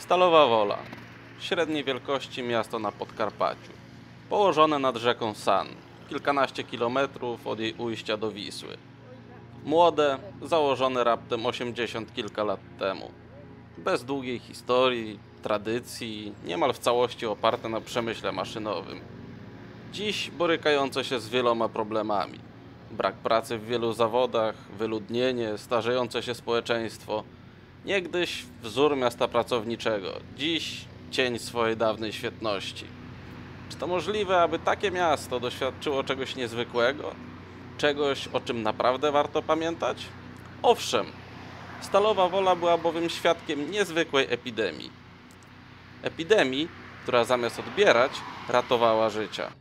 Stalowa Wola. Średniej wielkości miasto na Podkarpaciu. Położone nad rzeką San. Kilkanaście kilometrów od jej ujścia do Wisły. Młode, założone raptem 80 kilka lat temu. Bez długiej historii, tradycji, niemal w całości oparte na przemyśle maszynowym. Dziś borykające się z wieloma problemami. Brak pracy w wielu zawodach, wyludnienie, starzejące się społeczeństwo. Niegdyś wzór miasta pracowniczego, dziś cień swojej dawnej świetności. Czy to możliwe, aby takie miasto doświadczyło czegoś niezwykłego? Czegoś, o czym naprawdę warto pamiętać? Owszem, Stalowa Wola była bowiem świadkiem niezwykłej epidemii. Epidemii, która zamiast odbierać, ratowała życia.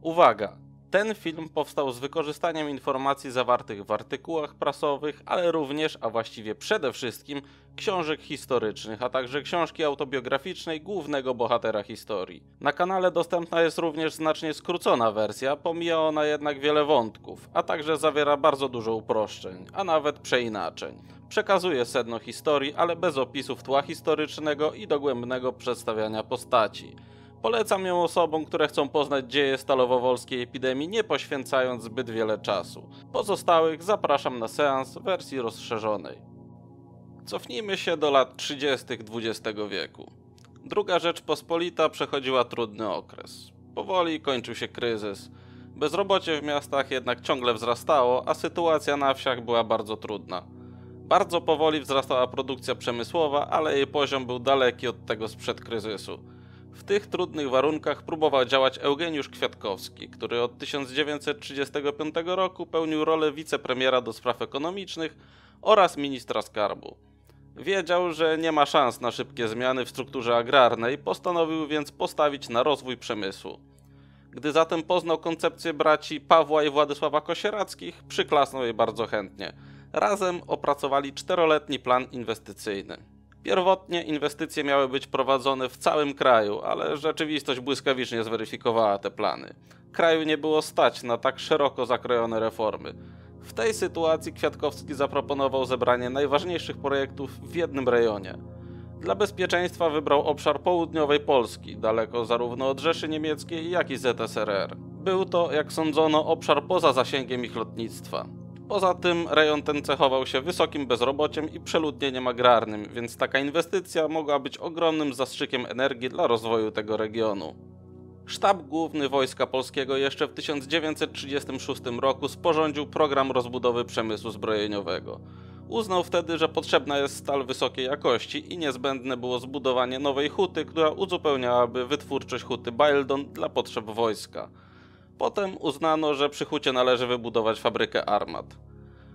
Uwaga! Ten film powstał z wykorzystaniem informacji zawartych w artykułach prasowych, ale również, a właściwie przede wszystkim, książek historycznych, a także książki autobiograficznej głównego bohatera historii. Na kanale dostępna jest również znacznie skrócona wersja, pomija ona jednak wiele wątków, a także zawiera bardzo dużo uproszczeń, a nawet przeinaczeń. Przekazuje sedno historii, ale bez opisów tła historycznego i dogłębnego przedstawiania postaci. Polecam ją osobom, które chcą poznać dzieje stalowowolskiej epidemii, nie poświęcając zbyt wiele czasu. Pozostałych zapraszam na seans w wersji rozszerzonej. Cofnijmy się do lat 30. XX wieku. Druga Rzeczpospolita przechodziła trudny okres. Powoli kończył się kryzys. Bezrobocie w miastach jednak ciągle wzrastało, a sytuacja na wsiach była bardzo trudna. Bardzo powoli wzrastała produkcja przemysłowa, ale jej poziom był daleki od tego sprzed kryzysu. W tych trudnych warunkach próbował działać Eugeniusz Kwiatkowski, który od 1935 roku pełnił rolę wicepremiera do spraw ekonomicznych oraz ministra skarbu. Wiedział, że nie ma szans na szybkie zmiany w strukturze agrarnej, postanowił więc postawić na rozwój przemysłu. Gdy zatem poznał koncepcję braci Pawła i Władysława Kosierackich, przyklasnął jej bardzo chętnie. Razem opracowali czteroletni plan inwestycyjny. Pierwotnie inwestycje miały być prowadzone w całym kraju, ale rzeczywistość błyskawicznie zweryfikowała te plany. Kraju nie było stać na tak szeroko zakrojone reformy. W tej sytuacji Kwiatkowski zaproponował zebranie najważniejszych projektów w jednym rejonie. Dla bezpieczeństwa wybrał obszar południowej Polski, daleko zarówno od Rzeszy Niemieckiej, jak i ZSRR. Był to, jak sądzono, obszar poza zasięgiem ich lotnictwa. Poza tym rejon ten cechował się wysokim bezrobociem i przeludnieniem agrarnym, więc taka inwestycja mogła być ogromnym zastrzykiem energii dla rozwoju tego regionu. Sztab Główny Wojska Polskiego jeszcze w 1936 roku sporządził program rozbudowy przemysłu zbrojeniowego. Uznał wtedy, że potrzebna jest stal wysokiej jakości i niezbędne było zbudowanie nowej huty, która uzupełniałaby wytwórczość huty Bildon dla potrzeb wojska. Potem uznano, że przy hucie należy wybudować fabrykę armat.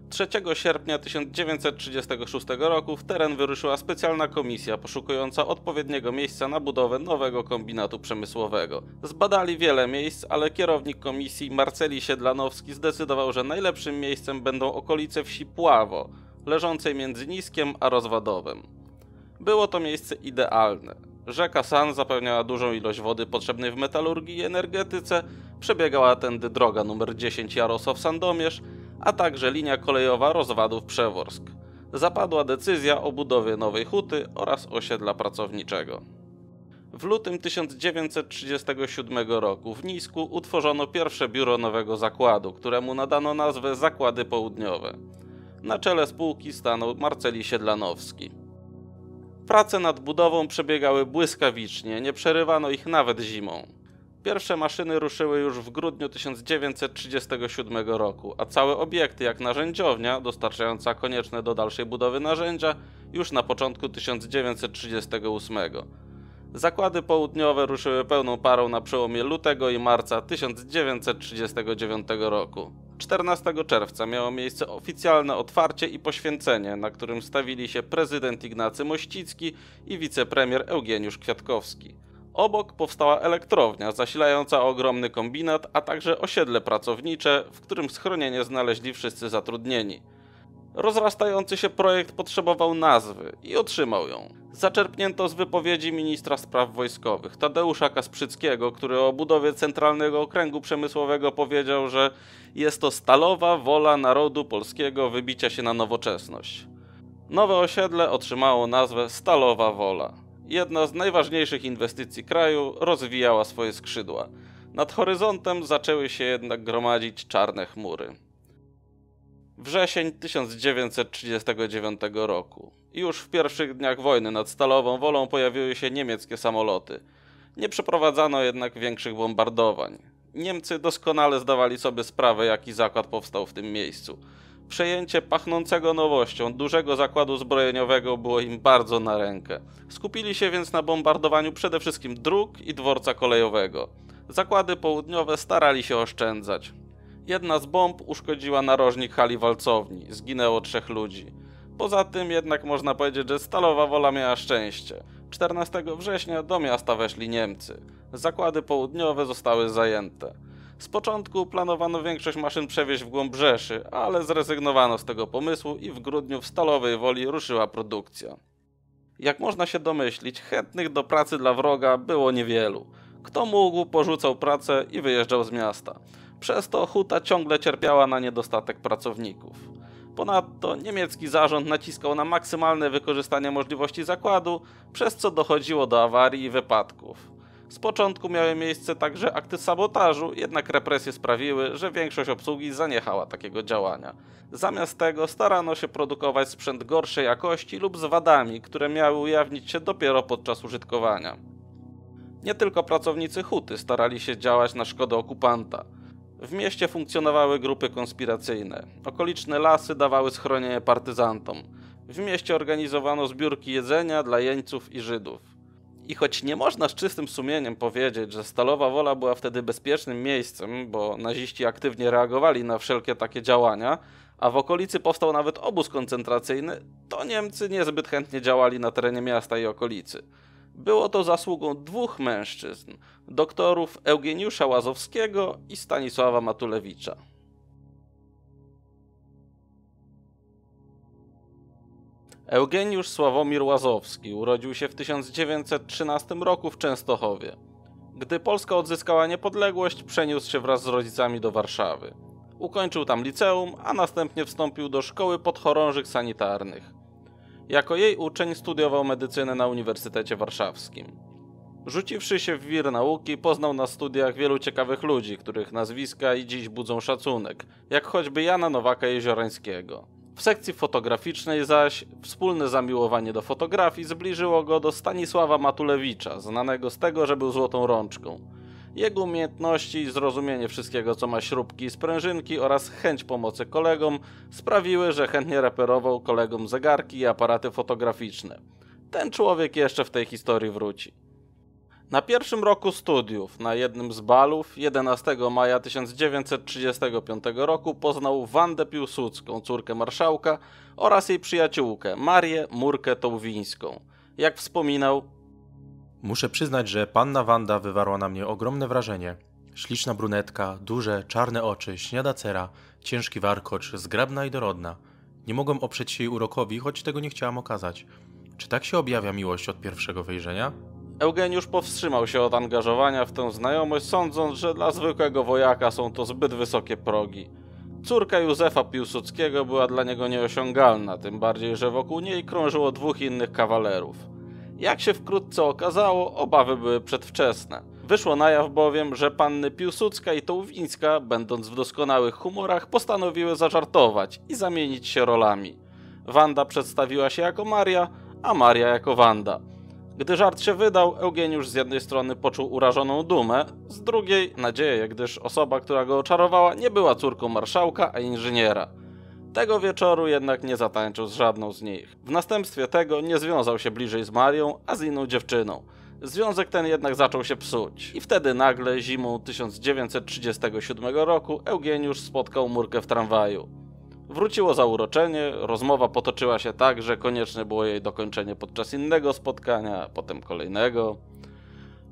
3 sierpnia 1936 roku w teren wyruszyła specjalna komisja poszukująca odpowiedniego miejsca na budowę nowego kombinatu przemysłowego. Zbadali wiele miejsc, ale kierownik komisji Marceli Siedlanowski zdecydował, że najlepszym miejscem będą okolice wsi Pławo, leżącej między Niskiem a Rozwadowem. Było to miejsce idealne. Rzeka San zapewniała dużą ilość wody potrzebnej w metalurgii i energetyce, przebiegała tędy droga nr 10 Jarosław-Sandomierz, a także linia kolejowa Rozwadów-Przeworsk. Zapadła decyzja o budowie nowej huty oraz osiedla pracowniczego. W lutym 1937 roku w Nisku utworzono pierwsze biuro nowego zakładu, któremu nadano nazwę Zakłady Południowe. Na czele spółki stanął Marceli Siedlanowski. Prace nad budową przebiegały błyskawicznie, nie przerywano ich nawet zimą. Pierwsze maszyny ruszyły już w grudniu 1937 roku, a całe obiekty jak narzędziownia, dostarczająca konieczne do dalszej budowy narzędzia, już na początku 1938. Zakłady południowe ruszyły pełną parą na przełomie lutego i marca 1939 roku. 14 czerwca miało miejsce oficjalne otwarcie i poświęcenie, na którym stawili się prezydent Ignacy Mościcki i wicepremier Eugeniusz Kwiatkowski. Obok powstała elektrownia zasilająca ogromny kombinat, a także osiedle pracownicze, w którym schronienie znaleźli wszyscy zatrudnieni. Rozrastający się projekt potrzebował nazwy i otrzymał ją. Zaczerpnięto z wypowiedzi ministra spraw wojskowych Tadeusza Kasprzyckiego, który o budowie Centralnego Okręgu Przemysłowego powiedział, że jest to stalowa wola narodu polskiego wybicia się na nowoczesność. Nowe osiedle otrzymało nazwę Stalowa Wola. Jedna z najważniejszych inwestycji kraju rozwijała swoje skrzydła. Nad horyzontem zaczęły się jednak gromadzić czarne chmury. Wrzesień 1939 roku. Już w pierwszych dniach wojny nad Stalową Wolą pojawiły się niemieckie samoloty. Nie przeprowadzano jednak większych bombardowań. Niemcy doskonale zdawali sobie sprawę, jaki zakład powstał w tym miejscu. Przejęcie pachnącego nowością dużego zakładu zbrojeniowego było im bardzo na rękę. Skupili się więc na bombardowaniu przede wszystkim dróg i dworca kolejowego. Zakłady południowe starali się oszczędzać. Jedna z bomb uszkodziła narożnik hali walcowni, zginęło trzech ludzi. Poza tym jednak można powiedzieć, że Stalowa Wola miała szczęście. 14 września do miasta weszli Niemcy. Zakłady południowe zostały zajęte. Z początku planowano większość maszyn przewieźć w głąb Rzeszy, ale zrezygnowano z tego pomysłu i w grudniu w Stalowej Woli ruszyła produkcja. Jak można się domyślić, chętnych do pracy dla wroga było niewielu. Kto mógł, porzucał pracę i wyjeżdżał z miasta. Przez to huta ciągle cierpiała na niedostatek pracowników. Ponadto niemiecki zarząd naciskał na maksymalne wykorzystanie możliwości zakładu, przez co dochodziło do awarii i wypadków. Z początku miały miejsce także akty sabotażu, jednak represje sprawiły, że większość obsługi zaniechała takiego działania. Zamiast tego starano się produkować sprzęt gorszej jakości lub z wadami, które miały ujawnić się dopiero podczas użytkowania. Nie tylko pracownicy huty starali się działać na szkodę okupanta. W mieście funkcjonowały grupy konspiracyjne. Okoliczne lasy dawały schronienie partyzantom. W mieście organizowano zbiórki jedzenia dla jeńców i Żydów. I choć nie można z czystym sumieniem powiedzieć, że Stalowa Wola była wtedy bezpiecznym miejscem, bo naziści aktywnie reagowali na wszelkie takie działania, a w okolicy powstał nawet obóz koncentracyjny, to Niemcy niezbyt chętnie działali na terenie miasta i okolicy. Było to zasługą dwóch mężczyzn, doktorów Eugeniusza Łazowskiego i Stanisława Matulewicza. Eugeniusz Sławomir Łazowski urodził się w 1913 roku w Częstochowie. Gdy Polska odzyskała niepodległość, przeniósł się wraz z rodzicami do Warszawy. Ukończył tam liceum, a następnie wstąpił do szkoły podchorążych sanitarnych. Jako jej uczeń studiował medycynę na Uniwersytecie Warszawskim. Rzuciwszy się w wir nauki, poznał na studiach wielu ciekawych ludzi, których nazwiska i dziś budzą szacunek, jak choćby Jana Nowaka Jeziorańskiego. W sekcji fotograficznej zaś wspólne zamiłowanie do fotografii zbliżyło go do Stanisława Matulewicza, znanego z tego, że był złotą rączką. Jego umiejętności zrozumienie wszystkiego, co ma śrubki i sprężynki oraz chęć pomocy kolegom sprawiły, że chętnie reperował kolegom zegarki i aparaty fotograficzne. Ten człowiek jeszcze w tej historii wróci. Na pierwszym roku studiów, na jednym z balów, 11 maja 1935 roku poznał Wandę Piłsudską, córkę marszałka, oraz jej przyjaciółkę, Marię Murkę Tołwińską. Jak wspominał, Muszę przyznać, że panna Wanda wywarła na mnie ogromne wrażenie. Śliczna brunetka, duże, czarne oczy, śniada cera, ciężki warkocz, zgrabna i dorodna. Nie mogłem oprzeć się jej urokowi, choć tego nie chciałam okazać. Czy tak się objawia miłość od pierwszego wejrzenia? Eugeniusz powstrzymał się od angażowania w tę znajomość, sądząc, że dla zwykłego wojaka są to zbyt wysokie progi. Córka Józefa Piłsudskiego była dla niego nieosiągalna, tym bardziej, że wokół niej krążyło dwóch innych kawalerów. Jak się wkrótce okazało, obawy były przedwczesne. Wyszło na jaw bowiem, że panny Piłsudska i Tołwińska, będąc w doskonałych humorach, postanowiły zażartować i zamienić się rolami. Wanda przedstawiła się jako Maria, a Maria jako Wanda. Gdy żart się wydał, Eugeniusz z jednej strony poczuł urażoną dumę, z drugiej nadzieję, gdyż osoba, która go oczarowała, nie była córką marszałka, a inżyniera. Tego wieczoru jednak nie zatańczył z żadną z nich. W następstwie tego nie związał się bliżej z Marią, a z inną dziewczyną. Związek ten jednak zaczął się psuć i wtedy nagle zimą 1937 roku Eugeniusz spotkał Murkę w tramwaju. Wróciło zauroczenie, rozmowa potoczyła się tak, że konieczne było jej dokończenie podczas innego spotkania, potem kolejnego.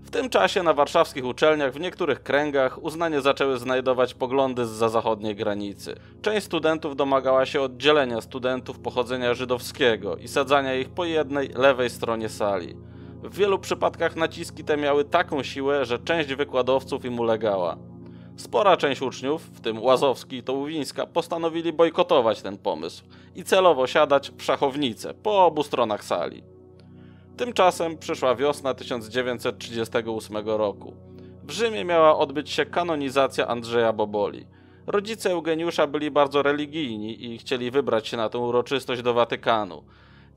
W tym czasie na warszawskich uczelniach w niektórych kręgach uznanie zaczęły znajdować poglądy z zachodniej granicy. Część studentów domagała się oddzielenia studentów pochodzenia żydowskiego i sadzania ich po jednej, lewej stronie sali. W wielu przypadkach naciski te miały taką siłę, że część wykładowców im ulegała. Spora część uczniów, w tym Łazowski i Tołowińska, postanowili bojkotować ten pomysł i celowo siadać w szachownicę po obu stronach sali. Tymczasem przyszła wiosna 1938 roku. W Rzymie miała odbyć się kanonizacja Andrzeja Boboli. Rodzice Eugeniusza byli bardzo religijni i chcieli wybrać się na tę uroczystość do Watykanu.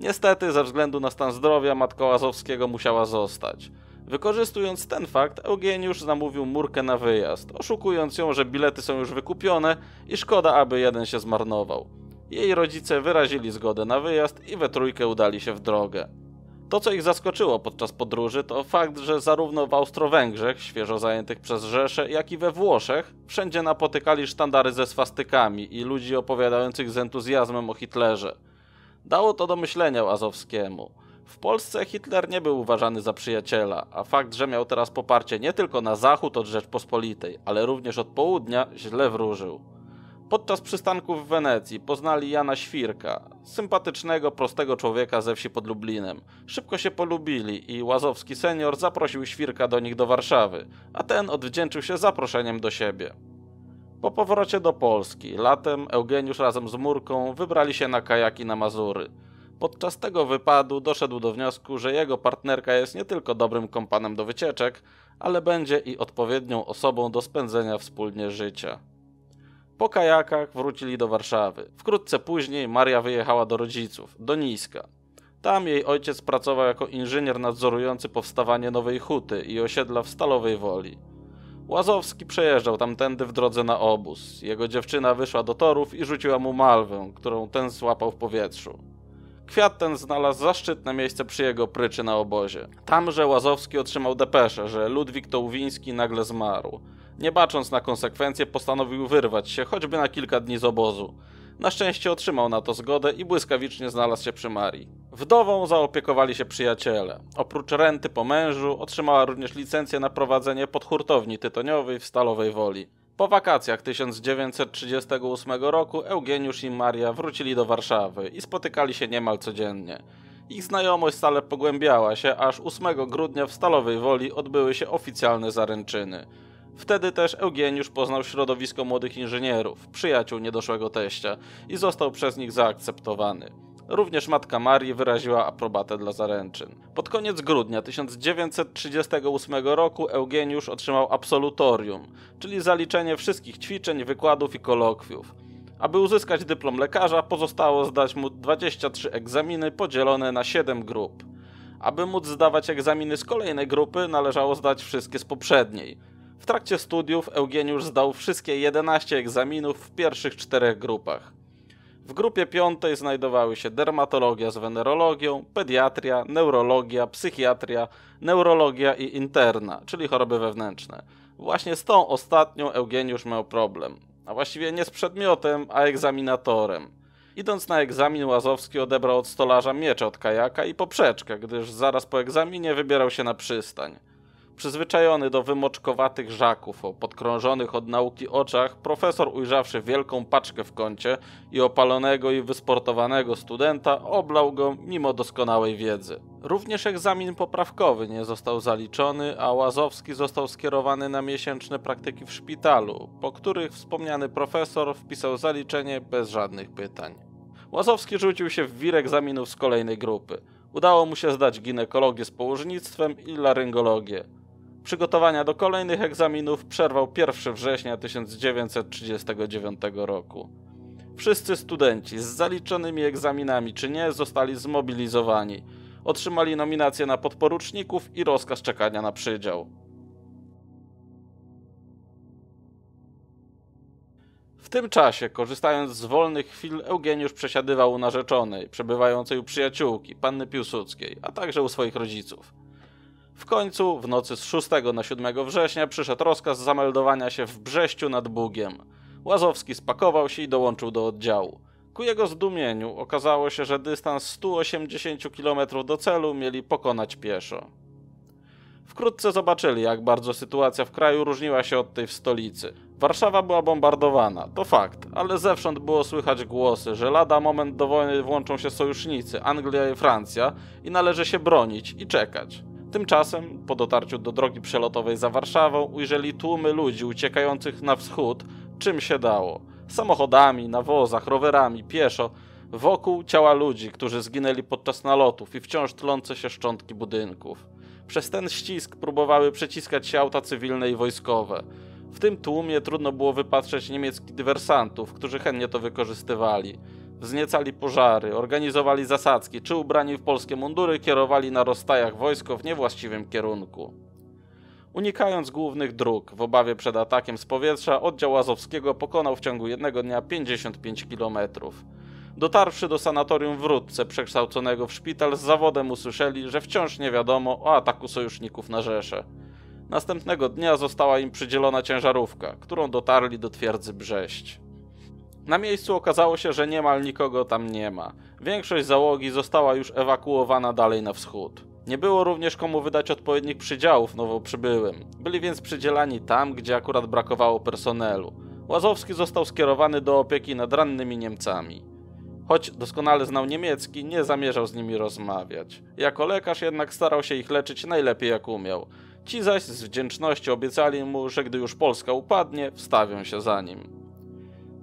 Niestety, ze względu na stan zdrowia, matka Łazowskiego musiała zostać. Wykorzystując ten fakt, Eugeniusz zamówił Murkę na wyjazd, oszukując ją, że bilety są już wykupione i szkoda, aby jeden się zmarnował. Jej rodzice wyrazili zgodę na wyjazd i we trójkę udali się w drogę. To, co ich zaskoczyło podczas podróży, to fakt, że zarówno w Austro-Węgrzech, świeżo zajętych przez Rzeszę, jak i we Włoszech, wszędzie napotykali sztandary ze swastykami i ludzi opowiadających z entuzjazmem o Hitlerze. Dało to do myślenia Azowskiemu. W Polsce Hitler nie był uważany za przyjaciela, a fakt, że miał teraz poparcie nie tylko na zachód od Rzeczpospolitej, ale również od południa, źle wróżył. Podczas przystanku w Wenecji poznali Jana Świrka, sympatycznego, prostego człowieka ze wsi pod Lublinem. Szybko się polubili i Łazowski senior zaprosił Świrka do nich do Warszawy, a ten odwdzięczył się zaproszeniem do siebie. Po powrocie do Polski, latem Eugeniusz razem z Murką wybrali się na kajaki na Mazury. Podczas tego wypadu doszedł do wniosku, że jego partnerka jest nie tylko dobrym kompanem do wycieczek, ale będzie i odpowiednią osobą do spędzenia wspólnie życia. Po kajakach wrócili do Warszawy. Wkrótce później Maria wyjechała do rodziców, do Niska. Tam jej ojciec pracował jako inżynier nadzorujący powstawanie nowej huty i osiedla w Stalowej Woli. Łazowski przejeżdżał tamtędy w drodze na obóz. Jego dziewczyna wyszła do torów i rzuciła mu malwę, którą ten złapał w powietrzu. Kwiat ten znalazł zaszczytne miejsce przy jego pryczy na obozie. Tamże Łazowski otrzymał depeszę, że Ludwik Tołwiński nagle zmarł. Nie bacząc na konsekwencje, postanowił wyrwać się, choćby na kilka dni z obozu. Na szczęście otrzymał na to zgodę i błyskawicznie znalazł się przy Marii. Wdową zaopiekowali się przyjaciele. Oprócz renty po mężu, otrzymała również licencję na prowadzenie podhurtowni tytoniowej w Stalowej Woli. Po wakacjach 1938 roku Eugeniusz i Maria wrócili do Warszawy i spotykali się niemal codziennie. Ich znajomość stale pogłębiała się, aż 8 grudnia w Stalowej Woli odbyły się oficjalne zaręczyny. Wtedy też Eugeniusz poznał środowisko młodych inżynierów, przyjaciół niedoszłego teścia i został przez nich zaakceptowany. Również matka Marii wyraziła aprobatę dla zaręczyn. Pod koniec grudnia 1938 roku Eugeniusz otrzymał absolutorium, czyli zaliczenie wszystkich ćwiczeń, wykładów i kolokwiów. Aby uzyskać dyplom lekarza, pozostało zdać mu 23 egzaminy podzielone na 7 grup. Aby móc zdawać egzaminy z kolejnej grupy, należało zdać wszystkie z poprzedniej. W trakcie studiów Eugeniusz zdał wszystkie 11 egzaminów w pierwszych czterech grupach. W grupie piątej znajdowały się dermatologia z wenerologią, pediatria, neurologia, psychiatria, neurologia i interna, czyli choroby wewnętrzne. Właśnie z tą ostatnią Eugeniusz miał problem. A właściwie nie z przedmiotem, a egzaminatorem. Idąc na egzamin, Łazowski odebrał od stolarza miecze od kajaka i poprzeczkę, gdyż zaraz po egzaminie wybierał się na przystań. Przyzwyczajony do wymoczkowatych żaków o podkrążonych od nauki oczach, profesor ujrzawszy wielką paczkę w kącie i opalonego i wysportowanego studenta, oblał go mimo doskonałej wiedzy. Również egzamin poprawkowy nie został zaliczony, a Łazowski został skierowany na miesięczne praktyki w szpitalu, po których wspomniany profesor wpisał zaliczenie bez żadnych pytań. Łazowski rzucił się w wir egzaminów z kolejnej grupy. Udało mu się zdać ginekologię z położnictwem i laryngologię. Przygotowania do kolejnych egzaminów przerwał 1 września 1939 roku. Wszyscy studenci z zaliczonymi egzaminami czy nie zostali zmobilizowani. Otrzymali nominacje na podporuczników i rozkaz czekania na przydział. W tym czasie, korzystając z wolnych chwil, Eugeniusz przesiadywał u narzeczonej, przebywającej u przyjaciółki, panny Piłsudskiej, a także u swoich rodziców. W końcu, w nocy z 6 na 7 września, przyszedł rozkaz zameldowania się w Brześciu nad Bugiem. Łazowski spakował się i dołączył do oddziału. Ku jego zdumieniu okazało się, że dystans 180 km do celu mieli pokonać pieszo. Wkrótce zobaczyli, jak bardzo sytuacja w kraju różniła się od tej w stolicy. Warszawa była bombardowana, to fakt, ale zewsząd było słychać głosy, że lada moment do wojny włączą się sojusznicy, Anglia i Francja, i należy się bronić i czekać. Tymczasem, po dotarciu do drogi przelotowej za Warszawą, ujrzeli tłumy ludzi uciekających na wschód, czym się dało. Samochodami, na wozach, rowerami, pieszo, wokół ciała ludzi, którzy zginęli podczas nalotów i wciąż tlące się szczątki budynków. Przez ten ścisk próbowały przeciskać się auta cywilne i wojskowe. W tym tłumie trudno było wypatrzeć niemieckich dywersantów, którzy chętnie to wykorzystywali. Wzniecali pożary, organizowali zasadzki, czy ubrani w polskie mundury kierowali na rozstajach wojsko w niewłaściwym kierunku. Unikając głównych dróg, w obawie przed atakiem z powietrza, oddział Azowskiego pokonał w ciągu jednego dnia 55 kilometrów. Dotarwszy do sanatorium w Rudce, przekształconego w szpital, z zawodem usłyszeli, że wciąż nie wiadomo o ataku sojuszników na Rzeszę. Następnego dnia została im przydzielona ciężarówka, którą dotarli do twierdzy Brześć. Na miejscu okazało się, że niemal nikogo tam nie ma. Większość załogi została już ewakuowana dalej na wschód. Nie było również komu wydać odpowiednich przydziałów nowo przybyłym. Byli więc przydzielani tam, gdzie akurat brakowało personelu. Łazowski został skierowany do opieki nad rannymi Niemcami. Choć doskonale znał niemiecki, nie zamierzał z nimi rozmawiać. Jako lekarz jednak starał się ich leczyć najlepiej jak umiał. Ci zaś z wdzięczności obiecali mu, że gdy już Polska upadnie, wstawią się za nim.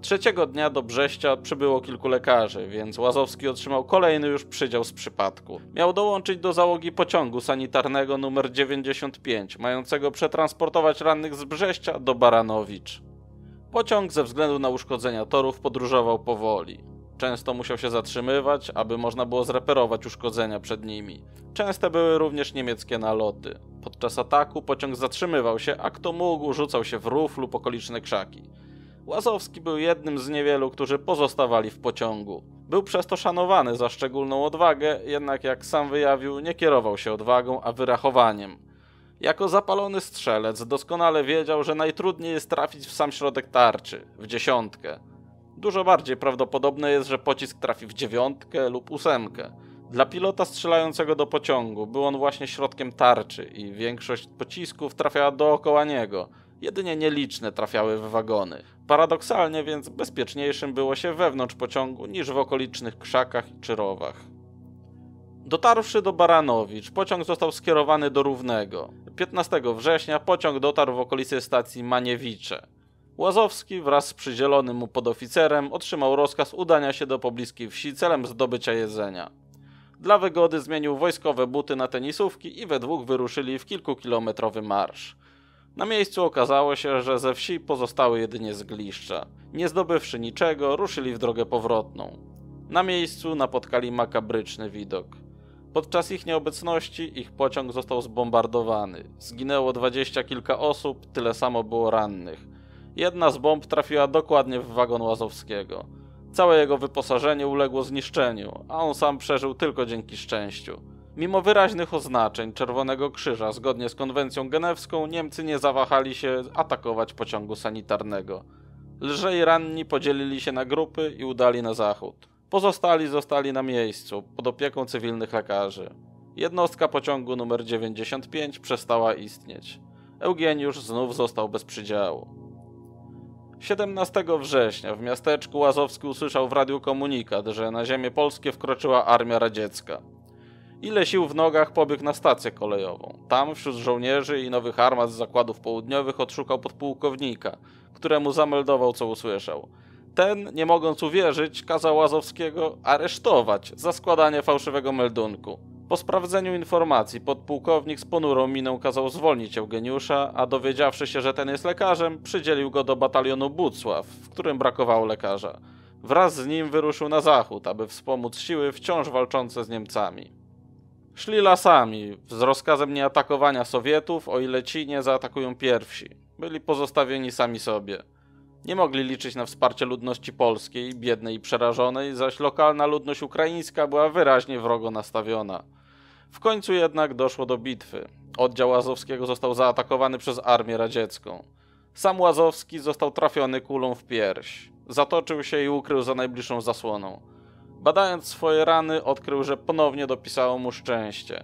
Trzeciego dnia do Brześcia przybyło kilku lekarzy, więc Łazowski otrzymał kolejny już przydział z przypadku. Miał dołączyć do załogi pociągu sanitarnego numer 95, mającego przetransportować rannych z Brześcia do Baranowicz. Pociąg ze względu na uszkodzenia torów podróżował powoli. Często musiał się zatrzymywać, aby można było zreperować uszkodzenia przed nimi. Częste były również niemieckie naloty. Podczas ataku pociąg zatrzymywał się, a kto mógł, rzucał się w rów lub okoliczne krzaki. Łazowski był jednym z niewielu, którzy pozostawali w pociągu. Był przez to szanowany za szczególną odwagę, jednak jak sam wyjawił, nie kierował się odwagą, a wyrachowaniem. Jako zapalony strzelec doskonale wiedział, że najtrudniej jest trafić w sam środek tarczy, w dziesiątkę. Dużo bardziej prawdopodobne jest, że pocisk trafi w dziewiątkę lub ósemkę. Dla pilota strzelającego do pociągu był on właśnie środkiem tarczy i większość pocisków trafiała dookoła niego. Jedynie nieliczne trafiały w wagony. Paradoksalnie więc bezpieczniejszym było się wewnątrz pociągu niż w okolicznych krzakach czy rowach. Dotarwszy do Baranowicz, pociąg został skierowany do Równego. 15 września pociąg dotarł w okolicy stacji Maniewicze. Łazowski wraz z przydzielonym mu podoficerem otrzymał rozkaz udania się do pobliskiej wsi celem zdobycia jedzenia. Dla wygody zmienił wojskowe buty na tenisówki i we dwóch wyruszyli w kilkukilometrowy marsz. Na miejscu okazało się, że ze wsi pozostały jedynie zgliszcza. Nie zdobywszy niczego, ruszyli w drogę powrotną. Na miejscu napotkali makabryczny widok. Podczas ich nieobecności ich pociąg został zbombardowany. Zginęło dwadzieścia kilka osób, tyle samo było rannych. Jedna z bomb trafiła dokładnie w wagon Łazowskiego. Całe jego wyposażenie uległo zniszczeniu, a on sam przeżył tylko dzięki szczęściu. Mimo wyraźnych oznaczeń Czerwonego Krzyża, zgodnie z konwencją genewską, Niemcy nie zawahali się atakować pociągu sanitarnego. Lżej ranni podzielili się na grupy i udali na zachód. Pozostali zostali na miejscu, pod opieką cywilnych lekarzy. Jednostka pociągu numer 95 przestała istnieć. Eugeniusz znów został bez przydziału. 17 września w miasteczku Łazowski usłyszał w radiu komunikat, że na ziemię polskie wkroczyła armia radziecka. Ile sił w nogach pobiegł na stację kolejową. Tam wśród żołnierzy i nowych armat z zakładów południowych odszukał podpułkownika, któremu zameldował co usłyszał. Ten, nie mogąc uwierzyć, kazał Łazowskiego aresztować za składanie fałszywego meldunku. Po sprawdzeniu informacji podpułkownik z ponurą miną kazał zwolnić Eugeniusza, a dowiedziawszy się, że ten jest lekarzem, przydzielił go do batalionu Bucław, w którym brakowało lekarza. Wraz z nim wyruszył na zachód, aby wspomóc siły wciąż walczące z Niemcami. Szli lasami, z rozkazem nieatakowania Sowietów, o ile ci nie zaatakują pierwsi. Byli pozostawieni sami sobie. Nie mogli liczyć na wsparcie ludności polskiej, biednej i przerażonej, zaś lokalna ludność ukraińska była wyraźnie wrogo nastawiona. W końcu jednak doszło do bitwy. Oddział Łazowskiego został zaatakowany przez armię radziecką. Sam Łazowski został trafiony kulą w pierś. Zatoczył się i ukrył za najbliższą zasłoną. Badając swoje rany, odkrył, że ponownie dopisało mu szczęście.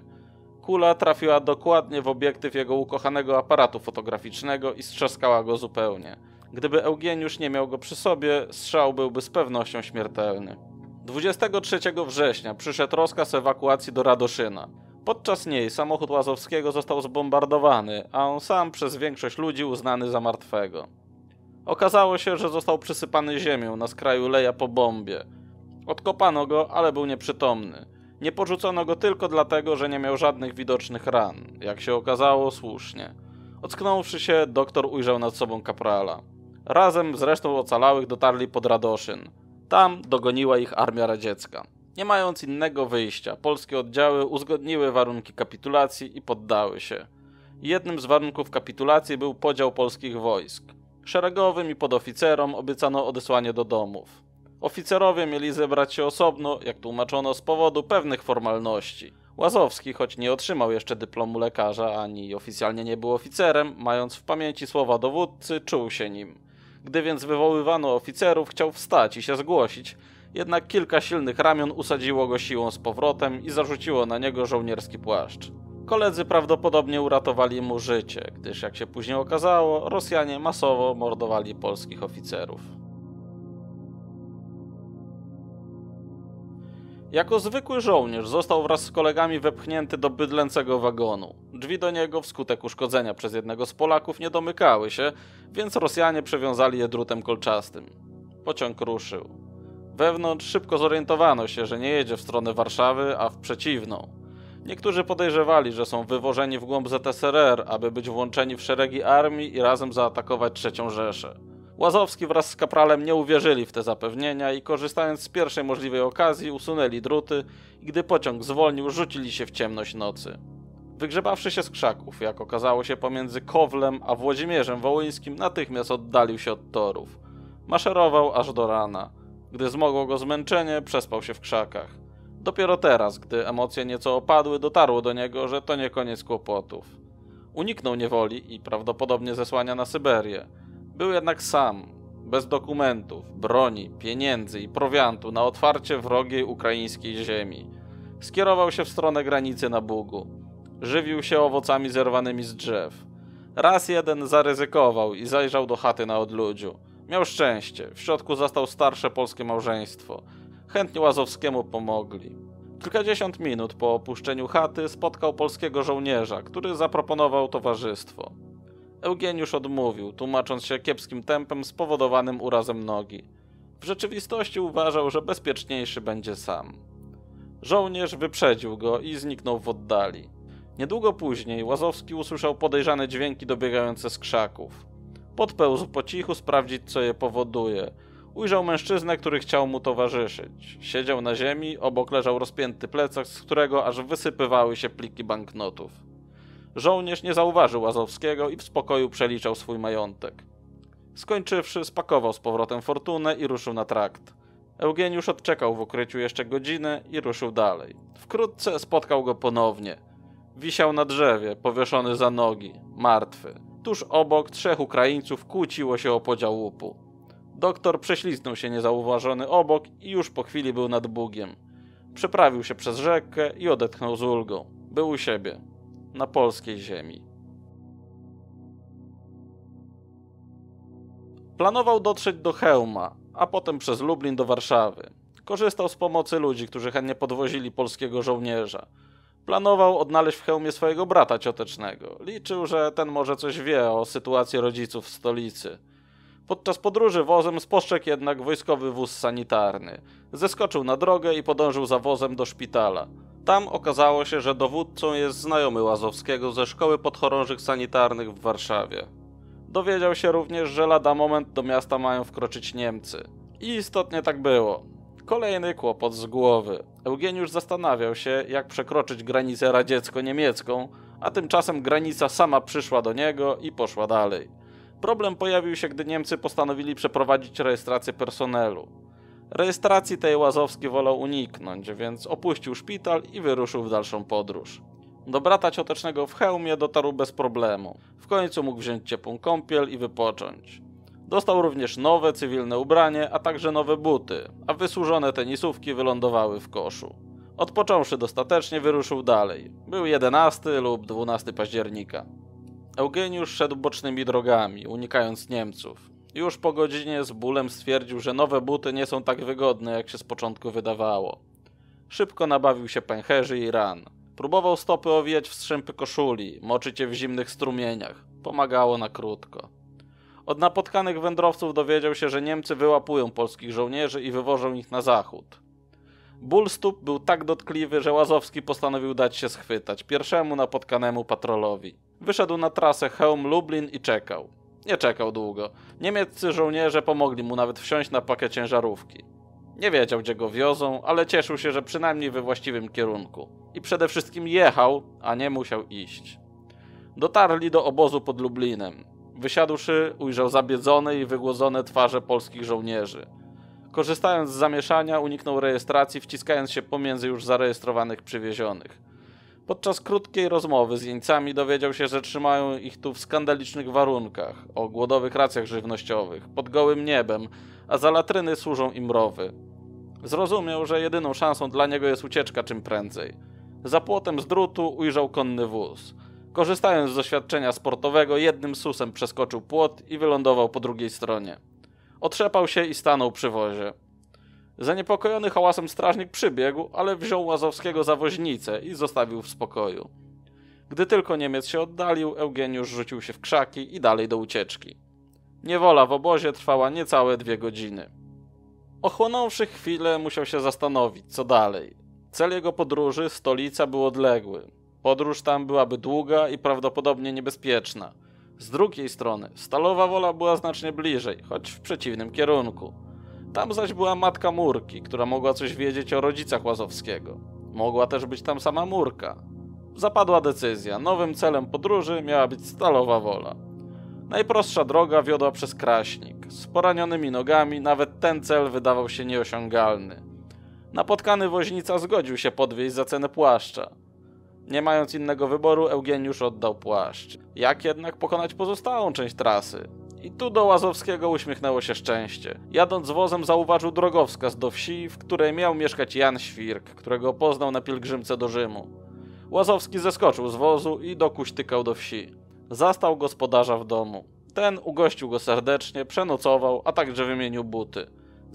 Kula trafiła dokładnie w obiektyw jego ukochanego aparatu fotograficznego i strzaskała go zupełnie. Gdyby Eugeniusz nie miał go przy sobie, strzał byłby z pewnością śmiertelny. 23 września przyszedł rozkaz ewakuacji do Radoszyna. Podczas niej samochód Łazowskiego został zbombardowany, a on sam przez większość ludzi uznany za martwego. Okazało się, że został przysypany ziemią na skraju leja po bombie. Odkopano go, ale był nieprzytomny. Nie porzucono go tylko dlatego, że nie miał żadnych widocznych ran. Jak się okazało, słusznie. Ocknąwszy się, doktor ujrzał nad sobą kaprala. Razem z resztą ocalałych dotarli pod Radoszyn. Tam dogoniła ich armia radziecka. Nie mając innego wyjścia, polskie oddziały uzgodniły warunki kapitulacji i poddały się. Jednym z warunków kapitulacji był podział polskich wojsk. Szeregowym i podoficerom obiecano odesłanie do domów. Oficerowie mieli zebrać się osobno, jak tłumaczono, z powodu pewnych formalności. Łazowski, choć nie otrzymał jeszcze dyplomu lekarza ani oficjalnie nie był oficerem, mając w pamięci słowa dowódcy, czuł się nim. Gdy więc wywoływano oficerów, chciał wstać i się zgłosić, jednak kilka silnych ramion usadziło go siłą z powrotem i zarzuciło na niego żołnierski płaszcz. Koledzy prawdopodobnie uratowali mu życie, gdyż jak się później okazało, Rosjanie masowo mordowali polskich oficerów. Jako zwykły żołnierz został wraz z kolegami wepchnięty do bydlęcego wagonu. Drzwi do niego wskutek uszkodzenia przez jednego z Polaków nie domykały się, więc Rosjanie przewiązali je drutem kolczastym. Pociąg ruszył. Wewnątrz szybko zorientowano się, że nie jedzie w stronę Warszawy, a w przeciwną. Niektórzy podejrzewali, że są wywożeni w głąb ZSRR, aby być włączeni w szeregi armii i razem zaatakować trzecią Rzeszę. Łazowski wraz z kapralem nie uwierzyli w te zapewnienia i korzystając z pierwszej możliwej okazji usunęli druty i gdy pociąg zwolnił, rzucili się w ciemność nocy. Wygrzebawszy się z krzaków, jak okazało się pomiędzy Kowlem a Włodzimierzem Wołyńskim, natychmiast oddalił się od torów. Maszerował aż do rana. Gdy zmogło go zmęczenie, przespał się w krzakach. Dopiero teraz, gdy emocje nieco opadły, dotarło do niego, że to nie koniec kłopotów. Uniknął niewoli i prawdopodobnie zesłania na Syberię. Był jednak sam, bez dokumentów, broni, pieniędzy i prowiantu na otwarcie wrogiej ukraińskiej ziemi. Skierował się w stronę granicy na Bugu. Żywił się owocami zerwanymi z drzew. Raz jeden zaryzykował i zajrzał do chaty na odludziu. Miał szczęście, w środku zastał starsze polskie małżeństwo. Chętnie Łazowskiemu pomogli. Kilkadziesiąt minut po opuszczeniu chaty spotkał polskiego żołnierza, który zaproponował towarzystwo. Eugeniusz odmówił, tłumacząc się kiepskim tempem spowodowanym urazem nogi. W rzeczywistości uważał, że bezpieczniejszy będzie sam. Żołnierz wyprzedził go i zniknął w oddali. Niedługo później Łazowski usłyszał podejrzane dźwięki dobiegające z krzaków. Podpełzł po cichu sprawdzić, co je powoduje. Ujrzał mężczyznę, który chciał mu towarzyszyć. Siedział na ziemi, obok leżał rozpięty plecak, z którego aż wysypywały się pliki banknotów. Żołnierz nie zauważył Łazowskiego i w spokoju przeliczał swój majątek. Skończywszy, spakował z powrotem fortunę i ruszył na trakt. Eugeniusz odczekał w ukryciu jeszcze godzinę i ruszył dalej. Wkrótce spotkał go ponownie. Wisiał na drzewie, powieszony za nogi, martwy. Tuż obok trzech Ukraińców kłóciło się o podział łupu. Doktor prześliznął się niezauważony obok i już po chwili był nad Bugiem. Przeprawił się przez rzekę i odetchnął z ulgą. Był u siebie na polskiej ziemi. Planował dotrzeć do Chełma, a potem przez Lublin do Warszawy. Korzystał z pomocy ludzi, którzy chętnie podwozili polskiego żołnierza. Planował odnaleźć w Chełmie swojego brata ciotecznego. Liczył, że ten może coś wie o sytuacji rodziców w stolicy. Podczas podróży wozem spostrzegł jednak wojskowy wóz sanitarny. Zeskoczył na drogę i podążył za wozem do szpitala. Tam okazało się, że dowódcą jest znajomy Łazowskiego ze szkoły podchorążych sanitarnych w Warszawie. Dowiedział się również, że lada moment do miasta mają wkroczyć Niemcy. I istotnie tak było. Kolejny kłopot z głowy. Eugeniusz zastanawiał się, jak przekroczyć granicę radziecko-niemiecką, a tymczasem granica sama przyszła do niego i poszła dalej. Problem pojawił się, gdy Niemcy postanowili przeprowadzić rejestrację personelu. Rejestracji tej Łazowski wolał uniknąć, więc opuścił szpital i wyruszył w dalszą podróż. Do brata ciotecznego w hełmie dotarł bez problemu. W końcu mógł wziąć ciepłą kąpiel i wypocząć. Dostał również nowe cywilne ubranie, a także nowe buty, a wysłużone tenisówki wylądowały w koszu. Odpocząwszy dostatecznie, wyruszył dalej. Był 11 lub 12 października. Eugeniusz szedł bocznymi drogami, unikając Niemców. Już po godzinie z bólem stwierdził, że nowe buty nie są tak wygodne, jak się z początku wydawało. Szybko nabawił się pęcherzy i ran. Próbował stopy owijać w strzępy koszuli, moczyć je w zimnych strumieniach. Pomagało na krótko. Od napotkanych wędrowców dowiedział się, że Niemcy wyłapują polskich żołnierzy i wywożą ich na zachód. Ból stóp był tak dotkliwy, że Łazowski postanowił dać się schwytać pierwszemu napotkanemu patrolowi. Wyszedł na trasę Chełm-Lublin i czekał. Nie czekał długo. Niemieccy żołnierze pomogli mu nawet wsiąść na pakę ciężarówki. Nie wiedział, gdzie go wiozą, ale cieszył się, że przynajmniej we właściwym kierunku. I przede wszystkim jechał, a nie musiał iść. Dotarli do obozu pod Lublinem. Wysiadłszy, ujrzał zabiedzone i wygłodzone twarze polskich żołnierzy. Korzystając z zamieszania, uniknął rejestracji, wciskając się pomiędzy już zarejestrowanych przywiezionych. Podczas krótkiej rozmowy z jeńcami dowiedział się, że trzymają ich tu w skandalicznych warunkach, o głodowych racjach żywnościowych, pod gołym niebem, a za latryny służą im rowy. Zrozumiał, że jedyną szansą dla niego jest ucieczka czym prędzej. Za płotem z drutu ujrzał konny wóz. Korzystając z doświadczenia sportowego, jednym susem przeskoczył płot i wylądował po drugiej stronie. Otrzepał się i stanął przy wozie. Zaniepokojony hałasem strażnik przybiegł, ale wziął Łazowskiego za woźnicę i zostawił w spokoju. Gdy tylko Niemiec się oddalił, Eugeniusz rzucił się w krzaki i dalej do ucieczki. Niewola w obozie trwała niecałe dwie godziny. Ochłonąwszy chwilę, musiał się zastanowić, co dalej. Cel jego podróży, stolica, był odległy. Podróż tam byłaby długa i prawdopodobnie niebezpieczna. Z drugiej strony, Stalowa Wola była znacznie bliżej, choć w przeciwnym kierunku. Tam zaś była matka Murki, która mogła coś wiedzieć o rodzicach Łazowskiego. Mogła też być tam sama Murka. Zapadła decyzja. Nowym celem podróży miała być Stalowa Wola. Najprostsza droga wiodła przez Kraśnik. Z poranionymi nogami nawet ten cel wydawał się nieosiągalny. Napotkany woźnica zgodził się podwieźć za cenę płaszcza. Nie mając innego wyboru, Eugeniusz oddał płaszcz. Jak jednak pokonać pozostałą część trasy? I tu do Łazowskiego uśmiechnęło się szczęście. Jadąc wozem zauważył drogowskaz do wsi, w której miał mieszkać Jan Świrk, którego poznał na pielgrzymce do Rzymu. Łazowski zeskoczył z wozu i dokuśtykał do wsi. Zastał gospodarza w domu. Ten ugościł go serdecznie, przenocował, a także wymienił buty.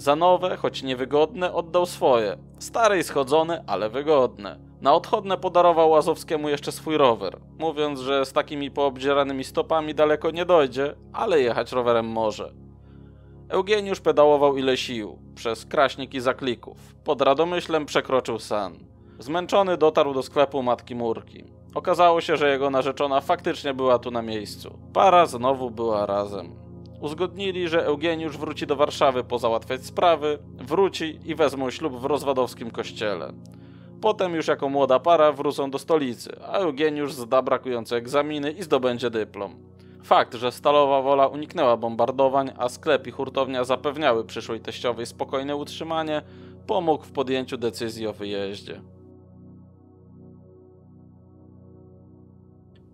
Za nowe, choć niewygodne, oddał swoje. Stare i schodzone, ale wygodne. Na odchodne podarował Łazowskiemu jeszcze swój rower, mówiąc, że z takimi poobdzieranymi stopami daleko nie dojdzie, ale jechać rowerem może. Eugeniusz pedałował ile sił, przez kraśnik i zaklików. Pod Radomyślem przekroczył san. Zmęczony dotarł do sklepu matki Murki. Okazało się, że jego narzeczona faktycznie była tu na miejscu. Para znowu była razem. Uzgodnili, że Eugeniusz wróci do Warszawy pozałatwiać sprawy, wróci i wezmą ślub w rozwadowskim kościele. Potem już jako młoda para wrócą do stolicy, a Eugeniusz zda brakujące egzaminy i zdobędzie dyplom. Fakt, że Stalowa Wola uniknęła bombardowań, a sklep i hurtownia zapewniały przyszłej teściowej spokojne utrzymanie, pomógł w podjęciu decyzji o wyjeździe.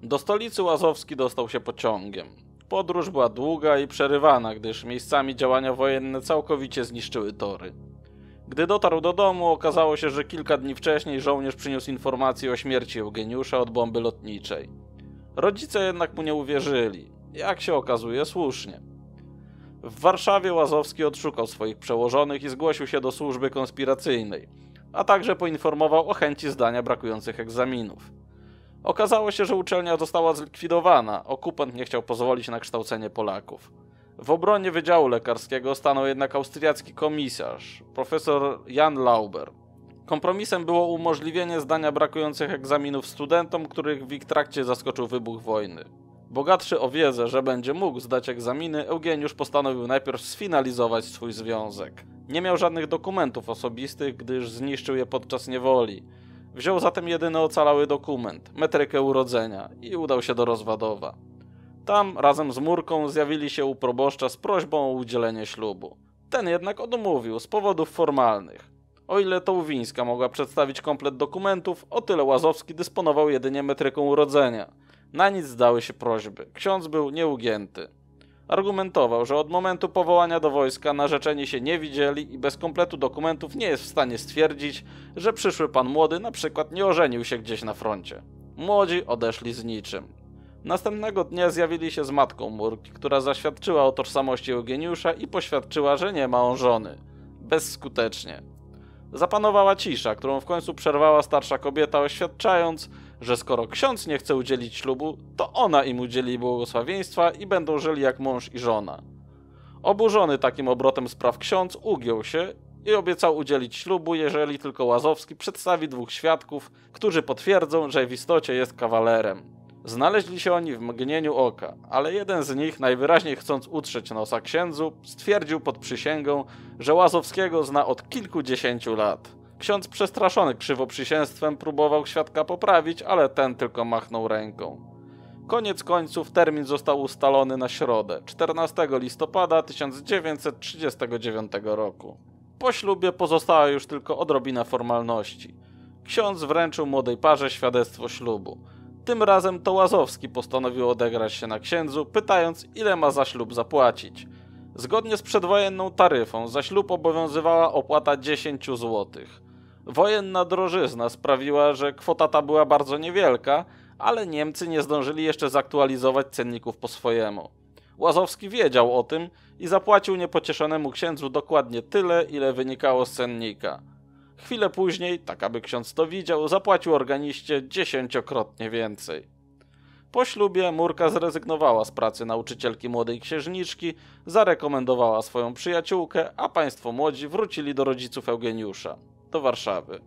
Do stolicy Łazowski dostał się pociągiem. Podróż była długa i przerywana, gdyż miejscami działania wojenne całkowicie zniszczyły tory. Gdy dotarł do domu, okazało się, że kilka dni wcześniej żołnierz przyniósł informację o śmierci Eugeniusza od bomby lotniczej. Rodzice jednak mu nie uwierzyli. Jak się okazuje, słusznie. W Warszawie Łazowski odszukał swoich przełożonych i zgłosił się do służby konspiracyjnej, a także poinformował o chęci zdania brakujących egzaminów. Okazało się, że uczelnia została zlikwidowana, okupant nie chciał pozwolić na kształcenie Polaków. W obronie Wydziału Lekarskiego stanął jednak austriacki komisarz, profesor Jan Lauber. Kompromisem było umożliwienie zdania brakujących egzaminów studentom, których w ich trakcie zaskoczył wybuch wojny. Bogatszy o wiedzę, że będzie mógł zdać egzaminy, Eugeniusz postanowił najpierw sfinalizować swój związek. Nie miał żadnych dokumentów osobistych, gdyż zniszczył je podczas niewoli. Wziął zatem jedyny ocalały dokument, metrykę urodzenia i udał się do Rozwadowa. Tam razem z Murką zjawili się u proboszcza z prośbą o udzielenie ślubu. Ten jednak odmówił z powodów formalnych. O ile Tołwińska mogła przedstawić komplet dokumentów, o tyle Łazowski dysponował jedynie metryką urodzenia. Na nic zdały się prośby. Ksiądz był nieugięty. Argumentował, że od momentu powołania do wojska narzeczeni się nie widzieli i bez kompletu dokumentów nie jest w stanie stwierdzić, że przyszły pan młody na przykład nie ożenił się gdzieś na froncie. Młodzi odeszli z niczym. Następnego dnia zjawili się z matką Murki, która zaświadczyła o tożsamości Eugeniusza i poświadczyła, że nie ma on żony. Bezskutecznie. Zapanowała cisza, którą w końcu przerwała starsza kobieta, oświadczając, że skoro ksiądz nie chce udzielić ślubu, to ona im udzieli błogosławieństwa i będą żyli jak mąż i żona. Oburzony takim obrotem spraw ksiądz ugiął się i obiecał udzielić ślubu, jeżeli tylko Łazowski przedstawi dwóch świadków, którzy potwierdzą, że w istocie jest kawalerem. Znaleźli się oni w mgnieniu oka, ale jeden z nich, najwyraźniej chcąc utrzeć nosa księdzu, stwierdził pod przysięgą, że Łazowskiego zna od kilkudziesięciu lat. Ksiądz przestraszony krzywoprzysięstwem próbował świadka poprawić, ale ten tylko machnął ręką. Koniec końców termin został ustalony na środę, 14 listopada 1939 roku. Po ślubie pozostała już tylko odrobina formalności. Ksiądz wręczył młodej parze świadectwo ślubu. Tym razem to Łazowski postanowił odegrać się na księdzu, pytając ile ma za ślub zapłacić. Zgodnie z przedwojenną taryfą za ślub obowiązywała opłata 10 złotych. Wojenna drożyzna sprawiła, że kwota ta była bardzo niewielka, ale Niemcy nie zdążyli jeszcze zaktualizować cenników po swojemu. Łazowski wiedział o tym i zapłacił niepocieszonemu księdzu dokładnie tyle, ile wynikało z cennika. Chwilę później, tak aby ksiądz to widział, zapłacił organiście dziesięciokrotnie więcej. Po ślubie Murka zrezygnowała z pracy nauczycielki młodej księżniczki, zarekomendowała swoją przyjaciółkę, a państwo młodzi wrócili do rodziców Eugeniusza do Warszawy.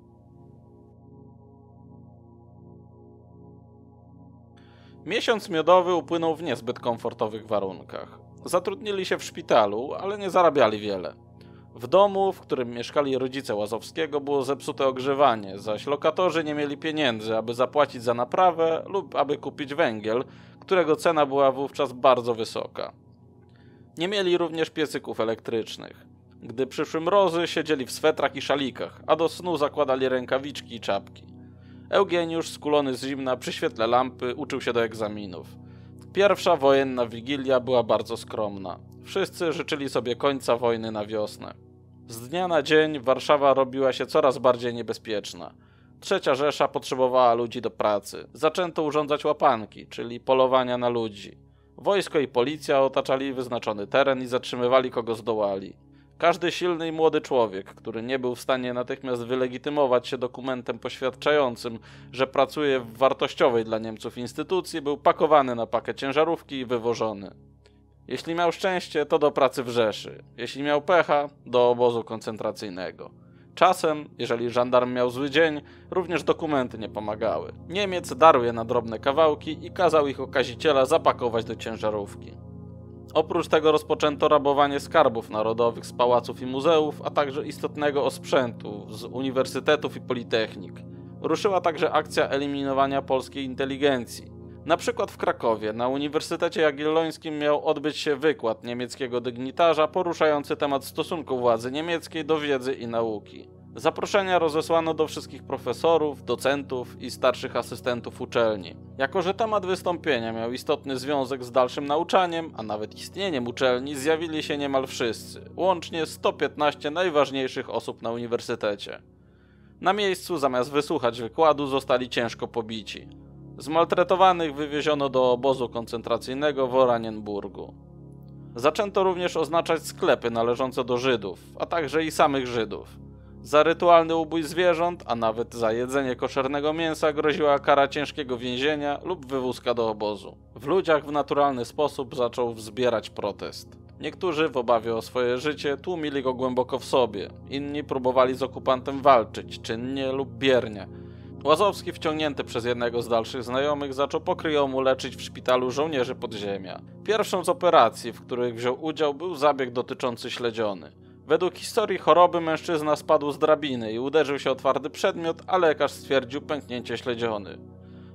Miesiąc miodowy upłynął w niezbyt komfortowych warunkach. Zatrudnili się w szpitalu, ale nie zarabiali wiele. W domu, w którym mieszkali rodzice Łazowskiego, było zepsute ogrzewanie, zaś lokatorzy nie mieli pieniędzy, aby zapłacić za naprawę lub aby kupić węgiel, którego cena była wówczas bardzo wysoka. Nie mieli również piecyków elektrycznych. Gdy przyszły mrozy, siedzieli w swetrach i szalikach, a do snu zakładali rękawiczki i czapki. Eugeniusz, skulony z zimna, przy świetle lampy, uczył się do egzaminów. Pierwsza wojenna wigilia była bardzo skromna. Wszyscy życzyli sobie końca wojny na wiosnę. Z dnia na dzień Warszawa robiła się coraz bardziej niebezpieczna. Trzecia Rzesza potrzebowała ludzi do pracy. Zaczęto urządzać łapanki, czyli polowania na ludzi. Wojsko i policja otaczali wyznaczony teren i zatrzymywali kogo zdołali. Każdy silny i młody człowiek, który nie był w stanie natychmiast wylegitymować się dokumentem poświadczającym, że pracuje w wartościowej dla Niemców instytucji, był pakowany na pakę ciężarówki i wywożony. Jeśli miał szczęście, to do pracy w Rzeszy. Jeśli miał pecha, do obozu koncentracyjnego. Czasem, jeżeli żandarm miał zły dzień, również dokumenty nie pomagały. Niemiec darł je na drobne kawałki i kazał ich okaziciela zapakować do ciężarówki. Oprócz tego rozpoczęto rabowanie skarbów narodowych z pałaców i muzeów, a także istotnego osprzętu z uniwersytetów i politechnik. Ruszyła także akcja eliminowania polskiej inteligencji. Na przykład w Krakowie na Uniwersytecie Jagiellońskim miał odbyć się wykład niemieckiego dygnitarza poruszający temat stosunku władzy niemieckiej do wiedzy i nauki. Zaproszenia rozesłano do wszystkich profesorów, docentów i starszych asystentów uczelni. Jako, że temat wystąpienia miał istotny związek z dalszym nauczaniem, a nawet istnieniem uczelni, zjawili się niemal wszyscy, łącznie 115 najważniejszych osób na uniwersytecie. Na miejscu, zamiast wysłuchać wykładu, zostali ciężko pobici. Zmaltretowanych wywieziono do obozu koncentracyjnego w Oranienburgu. Zaczęto również oznaczać sklepy należące do Żydów, a także i samych Żydów. Za rytualny ubój zwierząt, a nawet za jedzenie koszernego mięsa groziła kara ciężkiego więzienia lub wywózka do obozu. W ludziach w naturalny sposób zaczął wzbierać protest. Niektórzy w obawie o swoje życie tłumili go głęboko w sobie, inni próbowali z okupantem walczyć, czynnie lub biernie. Łazowski, wciągnięty przez jednego z dalszych znajomych, zaczął pokryjomu leczyć w szpitalu żołnierzy podziemia. Pierwszą z operacji, w których wziął udział, był zabieg dotyczący śledziony. Według historii choroby mężczyzna spadł z drabiny i uderzył się o twardy przedmiot, a lekarz stwierdził pęknięcie śledziony.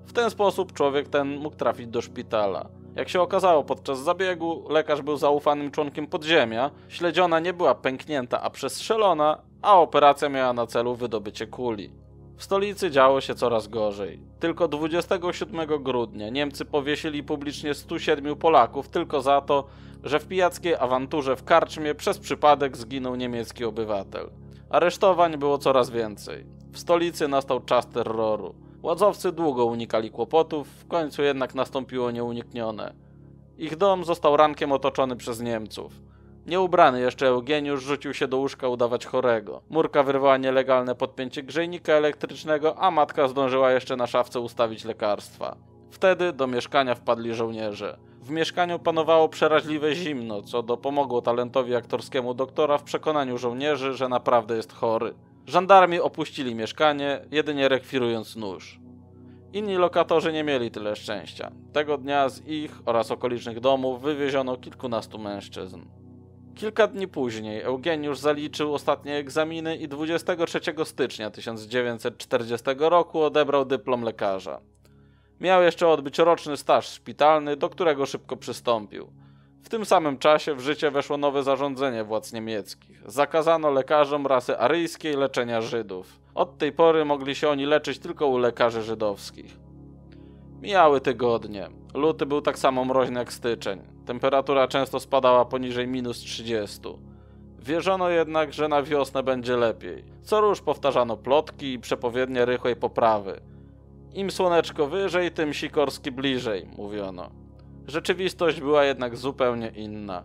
W ten sposób człowiek ten mógł trafić do szpitala. Jak się okazało podczas zabiegu, lekarz był zaufanym członkiem podziemia, śledziona nie była pęknięta, a przestrzelona, a operacja miała na celu wydobycie kuli. W stolicy działo się coraz gorzej. Tylko 27 grudnia Niemcy powiesili publicznie 107 Polaków tylko za to, że w pijackiej awanturze w karczmie przez przypadek zginął niemiecki obywatel. Aresztowań było coraz więcej. W stolicy nastał czas terroru. Ładzowcy długo unikali kłopotów, w końcu jednak nastąpiło nieuniknione. Ich dom został rankiem otoczony przez Niemców. Nieubrany jeszcze Eugeniusz rzucił się do łóżka udawać chorego. Murka wyrwała nielegalne podpięcie grzejnika elektrycznego, a matka zdążyła jeszcze na szafce ustawić lekarstwa. Wtedy do mieszkania wpadli żołnierze. W mieszkaniu panowało przeraźliwe zimno, co dopomogło talentowi aktorskiemu doktora w przekonaniu żołnierzy, że naprawdę jest chory. Żandarmi opuścili mieszkanie, jedynie rekwirując nóż. Inni lokatorzy nie mieli tyle szczęścia. Tego dnia z ich oraz okolicznych domów wywieziono kilkunastu mężczyzn. Kilka dni później Eugeniusz zaliczył ostatnie egzaminy i 23 stycznia 1940 roku odebrał dyplom lekarza. Miał jeszcze odbyć roczny staż szpitalny, do którego szybko przystąpił. W tym samym czasie w życie weszło nowe zarządzenie władz niemieckich. Zakazano lekarzom rasy aryjskiej leczenia Żydów. Od tej pory mogli się oni leczyć tylko u lekarzy żydowskich. Mijały tygodnie. Luty był tak samo mroźny jak styczeń. Temperatura często spadała poniżej minus 30. Wierzono jednak, że na wiosnę będzie lepiej. Co róż powtarzano plotki i przepowiednie rychłej poprawy. Im słoneczko wyżej, tym Sikorski bliżej, mówiono. Rzeczywistość była jednak zupełnie inna.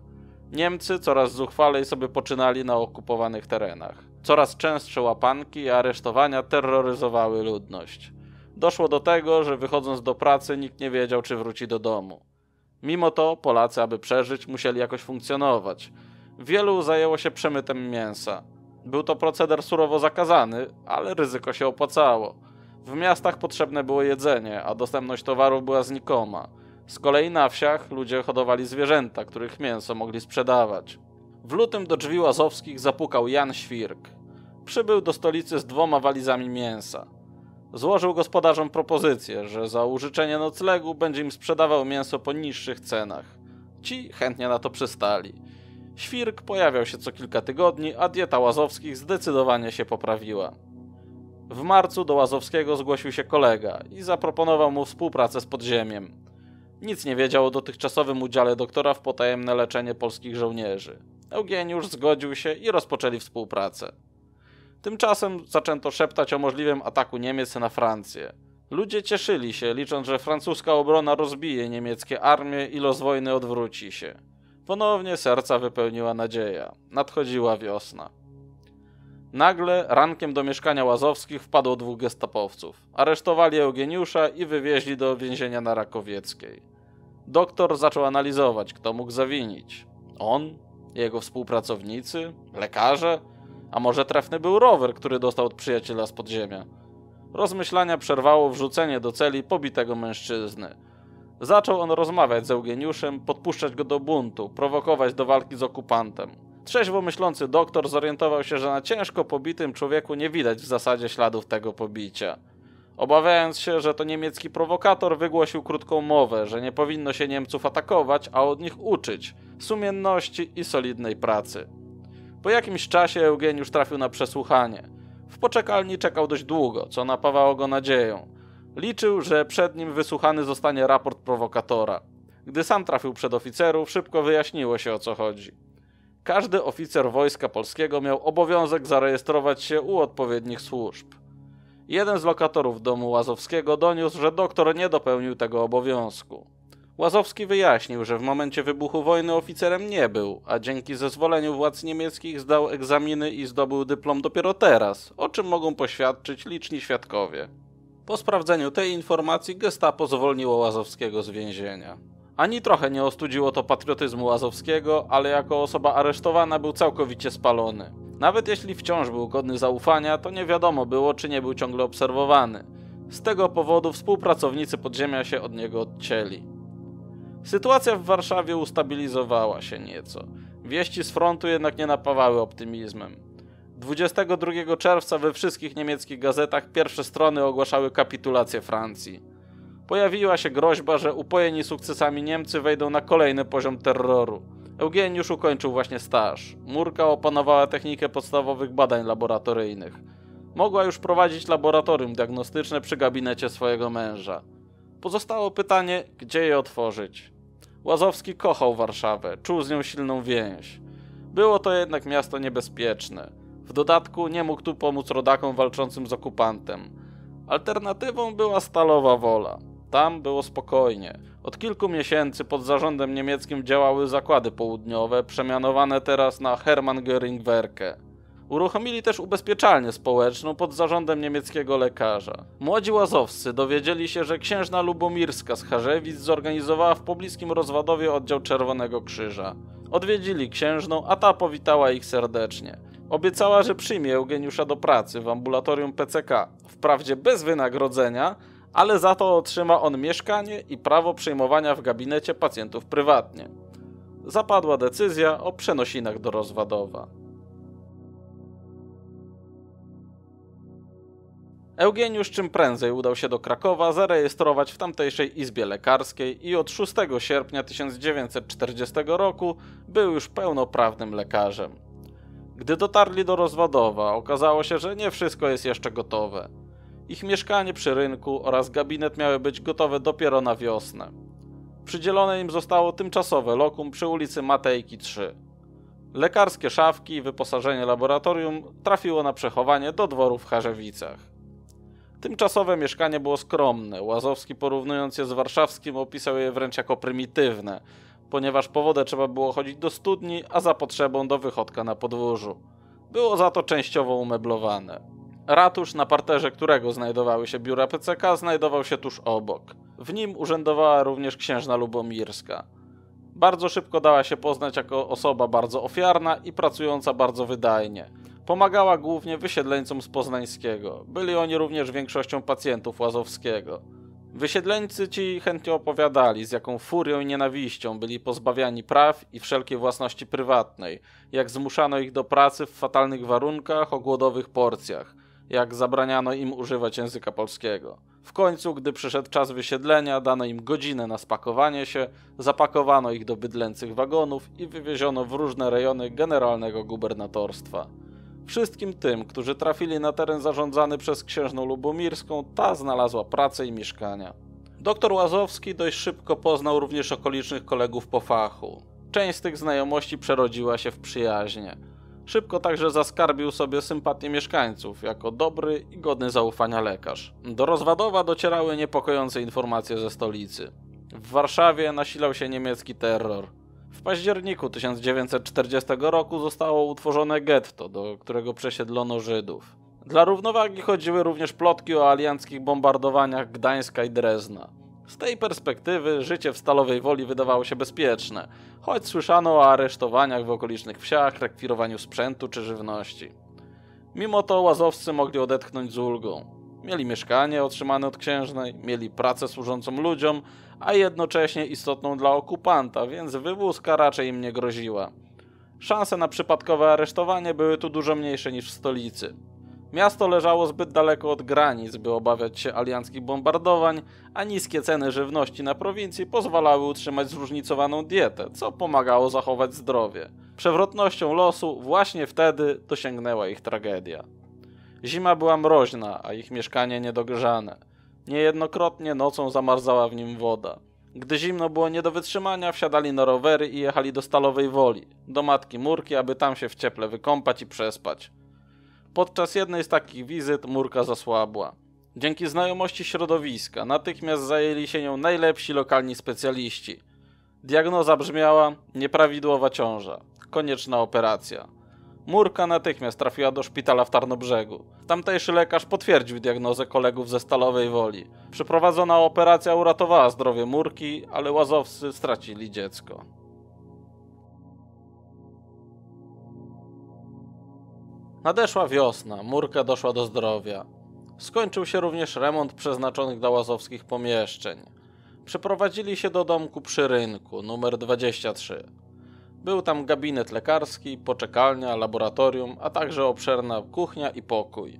Niemcy coraz zuchwalej sobie poczynali na okupowanych terenach. Coraz częstsze łapanki i aresztowania terroryzowały ludność. Doszło do tego, że wychodząc do pracy nikt nie wiedział, czy wróci do domu. Mimo to Polacy, aby przeżyć, musieli jakoś funkcjonować. Wielu zajęło się przemytem mięsa. Był to proceder surowo zakazany, ale ryzyko się opłacało. W miastach potrzebne było jedzenie, a dostępność towarów była znikoma. Z kolei na wsiach ludzie hodowali zwierzęta, których mięso mogli sprzedawać. W lutym do drzwi łazowskich zapukał Jan Świrk. Przybył do stolicy z dwoma walizami mięsa. Złożył gospodarzom propozycję, że za użyczenie noclegu będzie im sprzedawał mięso po niższych cenach. Ci chętnie na to przystali. Świrk pojawiał się co kilka tygodni, a dieta Łazowskich zdecydowanie się poprawiła. W marcu do Łazowskiego zgłosił się kolega i zaproponował mu współpracę z podziemiem. Nic nie wiedział o dotychczasowym udziale doktora w potajemne leczenie polskich żołnierzy. Eugeniusz zgodził się i rozpoczęli współpracę. Tymczasem zaczęto szeptać o możliwym ataku Niemiec na Francję. Ludzie cieszyli się, licząc, że francuska obrona rozbije niemieckie armie i los wojny odwróci się. Ponownie serca wypełniła nadzieja. Nadchodziła wiosna. Nagle rankiem do mieszkania Łazowskich wpadło dwóch gestapowców. Aresztowali Eugeniusza i wywieźli do więzienia na Rakowieckiej. Doktor zaczął analizować, kto mógł zawinić. On? Jego współpracownicy? Lekarze? A może trefny był rower, który dostał od przyjaciela z podziemia? Rozmyślania przerwało wrzucenie do celi pobitego mężczyzny. Zaczął on rozmawiać z Eugeniuszem, podpuszczać go do buntu, prowokować do walki z okupantem. Trzeźwo myślący doktor zorientował się, że na ciężko pobitym człowieku nie widać w zasadzie śladów tego pobicia. Obawiając się, że to niemiecki prowokator, wygłosił krótką mowę, że nie powinno się Niemców atakować, a od nich uczyć sumienności i solidnej pracy. Po jakimś czasie Eugeniusz trafił na przesłuchanie. W poczekalni czekał dość długo, co napawało go nadzieją. Liczył, że przed nim wysłuchany zostanie raport prowokatora. Gdy sam trafił przed oficerów, szybko wyjaśniło się o co chodzi. Każdy oficer wojska polskiego miał obowiązek zarejestrować się u odpowiednich służb. Jeden z lokatorów domu Łazowskiego doniósł, że doktor nie dopełnił tego obowiązku. Łazowski wyjaśnił, że w momencie wybuchu wojny oficerem nie był, a dzięki zezwoleniu władz niemieckich zdał egzaminy i zdobył dyplom dopiero teraz, o czym mogą poświadczyć liczni świadkowie. Po sprawdzeniu tej informacji gestapo zwolniło Łazowskiego z więzienia. Ani trochę nie ostudziło to patriotyzmu Łazowskiego, ale jako osoba aresztowana był całkowicie spalony. Nawet jeśli wciąż był godny zaufania, to nie wiadomo było, czy nie był ciągle obserwowany. Z tego powodu współpracownicy podziemia się od niego odcięli. Sytuacja w Warszawie ustabilizowała się nieco. Wieści z frontu jednak nie napawały optymizmem. 22 czerwca we wszystkich niemieckich gazetach pierwsze strony ogłaszały kapitulację Francji. Pojawiła się groźba, że upojeni sukcesami Niemcy wejdą na kolejny poziom terroru. Eugeniusz ukończył właśnie staż. Murka opanowała technikę podstawowych badań laboratoryjnych. Mogła już prowadzić laboratorium diagnostyczne przy gabinecie swojego męża. Pozostało pytanie, gdzie je otworzyć. Łazowski kochał Warszawę, czuł z nią silną więź. Było to jednak miasto niebezpieczne. W dodatku nie mógł tu pomóc rodakom walczącym z okupantem. Alternatywą była stalowa wola. Tam było spokojnie. Od kilku miesięcy pod zarządem niemieckim działały zakłady południowe, przemianowane teraz na Hermann Göring Werke. Uruchomili też ubezpieczalnię społeczną pod zarządem niemieckiego lekarza. Młodzi łazowscy dowiedzieli się, że księżna Lubomirska z Charzewic zorganizowała w pobliskim Rozwadowie oddział Czerwonego Krzyża. Odwiedzili księżną, a ta powitała ich serdecznie. Obiecała, że przyjmie Eugeniusza do pracy w ambulatorium PCK, wprawdzie bez wynagrodzenia, ale za to otrzyma on mieszkanie i prawo przyjmowania w gabinecie pacjentów prywatnie. Zapadła decyzja o przenosinach do Rozwadowa. Eugeniusz czym prędzej udał się do Krakowa zarejestrować w tamtejszej izbie lekarskiej i od 6 sierpnia 1940 roku był już pełnoprawnym lekarzem. Gdy dotarli do Rozwadowa, okazało się, że nie wszystko jest jeszcze gotowe. Ich mieszkanie przy rynku oraz gabinet miały być gotowe dopiero na wiosnę. Przydzielone im zostało tymczasowe lokum przy ulicy Matejki 3. Lekarskie szafki i wyposażenie laboratorium trafiło na przechowanie do dworu w Charzewicach. Tymczasowe mieszkanie było skromne. Łazowski porównując je z warszawskim opisał je wręcz jako prymitywne, ponieważ po wodę trzeba było chodzić do studni, a za potrzebą do wychodka na podwórzu. Było za to częściowo umeblowane. Ratusz, na parterze którego znajdowały się biura PCK, znajdował się tuż obok. W nim urzędowała również księżna Lubomirska. Bardzo szybko dała się poznać jako osoba bardzo ofiarna i pracująca bardzo wydajnie. Pomagała głównie wysiedleńcom z Poznańskiego. Byli oni również większością pacjentów Łazowskiego. Wysiedleńcy ci chętnie opowiadali, z jaką furią i nienawiścią byli pozbawiani praw i wszelkiej własności prywatnej, jak zmuszano ich do pracy w fatalnych warunkach o głodowych porcjach, jak zabraniano im używać języka polskiego. W końcu, gdy przyszedł czas wysiedlenia, dano im godzinę na spakowanie się, zapakowano ich do bydlęcych wagonów i wywieziono w różne rejony generalnego gubernatorstwa. Wszystkim tym, którzy trafili na teren zarządzany przez księżną Lubomirską, ta znalazła pracę i mieszkania. Doktor Łazowski dość szybko poznał również okolicznych kolegów po fachu. Część z tych znajomości przerodziła się w przyjaźnie. Szybko także zaskarbił sobie sympatię mieszkańców, jako dobry i godny zaufania lekarz. Do Rozwadowa docierały niepokojące informacje ze stolicy. W Warszawie nasilał się niemiecki terror. W październiku 1940 roku zostało utworzone getto, do którego przesiedlono Żydów. Dla równowagi chodziły również plotki o alianckich bombardowaniach Gdańska i Drezna. Z tej perspektywy życie w Stalowej Woli wydawało się bezpieczne, choć słyszano o aresztowaniach w okolicznych wsiach, rekwirowaniu sprzętu czy żywności. Mimo to łazowscy mogli odetchnąć z ulgą. Mieli mieszkanie otrzymane od księżnej, mieli pracę służącą ludziom, a jednocześnie istotną dla okupanta, więc wywózka raczej im nie groziła. Szanse na przypadkowe aresztowanie były tu dużo mniejsze niż w stolicy. Miasto leżało zbyt daleko od granic, by obawiać się alianckich bombardowań, a niskie ceny żywności na prowincji pozwalały utrzymać zróżnicowaną dietę, co pomagało zachować zdrowie. Przewrotnością losu właśnie wtedy dosięgnęła ich tragedia. Zima była mroźna, a ich mieszkanie niedogrzane. Niejednokrotnie nocą zamarzała w nim woda. Gdy zimno było nie do wytrzymania, wsiadali na rowery i jechali do Stalowej Woli, do matki Murki, aby tam się w cieple wykąpać i przespać. Podczas jednej z takich wizyt Murka zasłabła. Dzięki znajomości środowiska natychmiast zajęli się nią najlepsi lokalni specjaliści. Diagnoza brzmiała nieprawidłowa ciąża, konieczna operacja. Murka natychmiast trafiła do szpitala w Tarnobrzegu. Tamtejszy lekarz potwierdził diagnozę kolegów ze Stalowej Woli. Przeprowadzona operacja uratowała zdrowie Murki, ale łazowscy stracili dziecko. Nadeszła wiosna, Murka doszła do zdrowia. Skończył się również remont przeznaczonych dla łazowskich pomieszczeń. Przeprowadzili się do domku przy rynku, numer 23. Był tam gabinet lekarski, poczekalnia, laboratorium, a także obszerna kuchnia i pokój.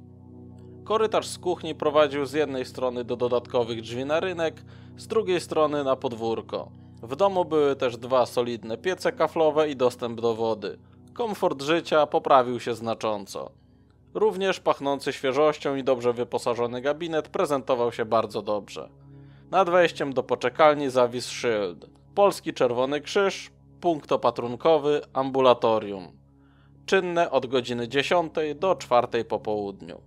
Korytarz z kuchni prowadził z jednej strony do dodatkowych drzwi na rynek, z drugiej strony na podwórko. W domu były też dwa solidne piece kaflowe i dostęp do wody. Komfort życia poprawił się znacząco. Również pachnący świeżością i dobrze wyposażony gabinet prezentował się bardzo dobrze. Nad wejściem do poczekalni zawisł szyld. Polski Czerwony Krzyż, punkt opatrunkowy, ambulatorium. Czynne od godziny 10 do 4 po południu.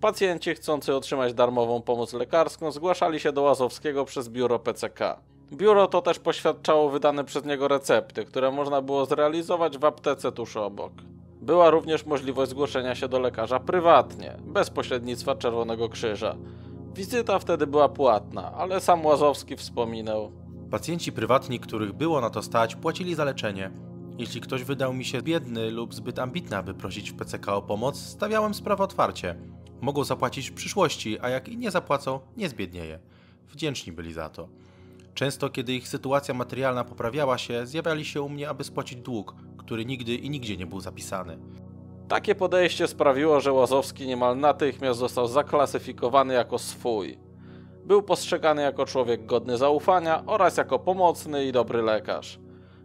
Pacjenci chcący otrzymać darmową pomoc lekarską zgłaszali się do Łazowskiego przez biuro PCK. Biuro to też poświadczało wydane przez niego recepty, które można było zrealizować w aptece tuż obok. Była również możliwość zgłoszenia się do lekarza prywatnie, bez pośrednictwa Czerwonego Krzyża. Wizyta wtedy była płatna, ale sam Łazowski wspominał. Pacjenci prywatni, których było na to stać, płacili za leczenie. Jeśli ktoś wydał mi się biedny lub zbyt ambitny, aby prosić w PCK o pomoc, stawiałem sprawę otwarcie. Mogą zapłacić w przyszłości, a jak i nie zapłacą, nie zbiednieje. Wdzięczni byli za to. Często, kiedy ich sytuacja materialna poprawiała się, zjawiali się u mnie, aby spłacić dług, który nigdy i nigdzie nie był zapisany. Takie podejście sprawiło, że Łazowski niemal natychmiast został zaklasyfikowany jako swój. Był postrzegany jako człowiek godny zaufania oraz jako pomocny i dobry lekarz.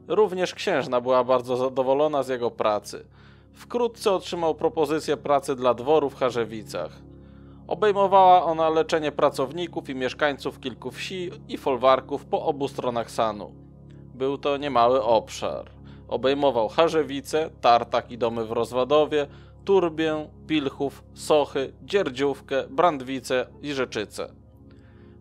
Również księżna była bardzo zadowolona z jego pracy. Wkrótce otrzymał propozycję pracy dla dworu w Charzewicach. Obejmowała ona leczenie pracowników i mieszkańców kilku wsi i folwarków po obu stronach Sanu. Był to niemały obszar. Obejmował Charzewice, Tartak i domy w Rozwadowie, Turbię, Pilchów, Sochy, Dzierdziówkę, Brandwice i Rzeczyce.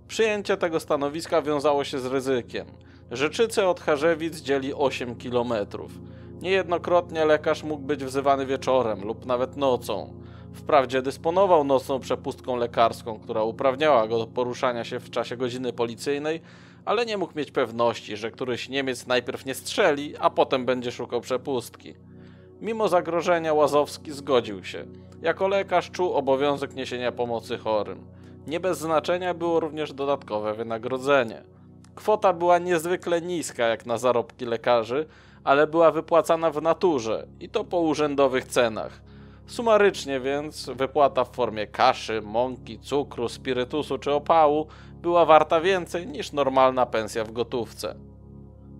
Przyjęcie tego stanowiska wiązało się z ryzykiem. Rzeczyce od Charzewic dzieli 8 kilometrów. Niejednokrotnie lekarz mógł być wzywany wieczorem lub nawet nocą. Wprawdzie dysponował nocną przepustką lekarską, która uprawniała go do poruszania się w czasie godziny policyjnej, ale nie mógł mieć pewności, że któryś Niemiec najpierw nie strzeli, a potem będzie szukał przepustki. Mimo zagrożenia Łazowski zgodził się. Jako lekarz czuł obowiązek niesienia pomocy chorym. Nie bez znaczenia było również dodatkowe wynagrodzenie. Kwota była niezwykle niska jak na zarobki lekarzy, ale była wypłacana w naturze i to po urzędowych cenach. Sumarycznie więc wypłata w formie kaszy, mąki, cukru, spirytusu czy opału była warta więcej niż normalna pensja w gotówce.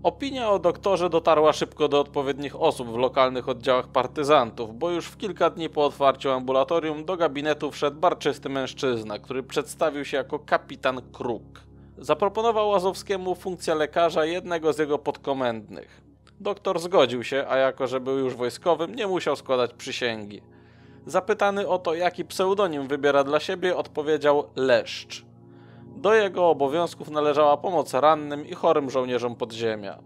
Opinia o doktorze dotarła szybko do odpowiednich osób w lokalnych oddziałach partyzantów, bo już w kilka dni po otwarciu ambulatorium do gabinetu wszedł barczysty mężczyzna, który przedstawił się jako kapitan Kruk. Zaproponował Łazowskiemu funkcję lekarza jednego z jego podkomendnych. Doktor zgodził się, a jako że był już wojskowym, nie musiał składać przysięgi. Zapytany o to, jaki pseudonim wybiera dla siebie, odpowiedział Leszcz. Do jego obowiązków należała pomoc rannym i chorym żołnierzom podziemia.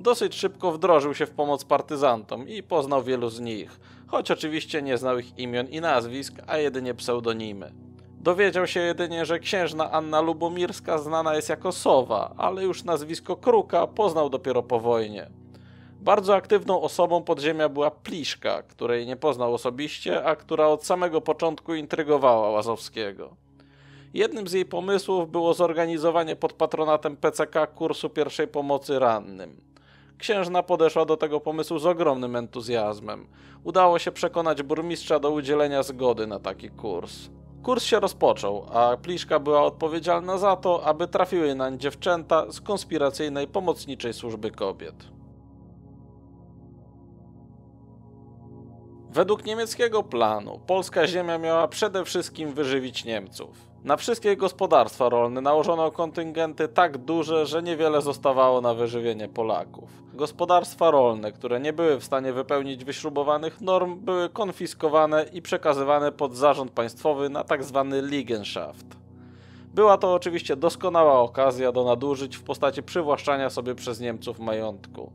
Dosyć szybko wdrożył się w pomoc partyzantom i poznał wielu z nich, choć oczywiście nie znał ich imion i nazwisk, a jedynie pseudonimy. Dowiedział się jedynie, że księżna Anna Lubomirska znana jest jako Sowa, ale już nazwisko Kruka poznał dopiero po wojnie. Bardzo aktywną osobą podziemia była Pliszka, której nie poznał osobiście, a która od samego początku intrygowała Łazowskiego. Jednym z jej pomysłów było zorganizowanie pod patronatem PCK kursu pierwszej pomocy rannym. Księżna podeszła do tego pomysłu z ogromnym entuzjazmem. Udało się przekonać burmistrza do udzielenia zgody na taki kurs. Kurs się rozpoczął, a Pliszka była odpowiedzialna za to, aby trafiły nań dziewczęta z konspiracyjnej pomocniczej służby kobiet. Według niemieckiego planu polska ziemia miała przede wszystkim wyżywić Niemców. Na wszystkie gospodarstwa rolne nałożono kontyngenty tak duże, że niewiele zostawało na wyżywienie Polaków. Gospodarstwa rolne, które nie były w stanie wypełnić wyśrubowanych norm, były konfiskowane i przekazywane pod zarząd państwowy na tzw. Tak Liegenschaft. Była to oczywiście doskonała okazja do nadużyć w postaci przywłaszczania sobie przez Niemców majątku.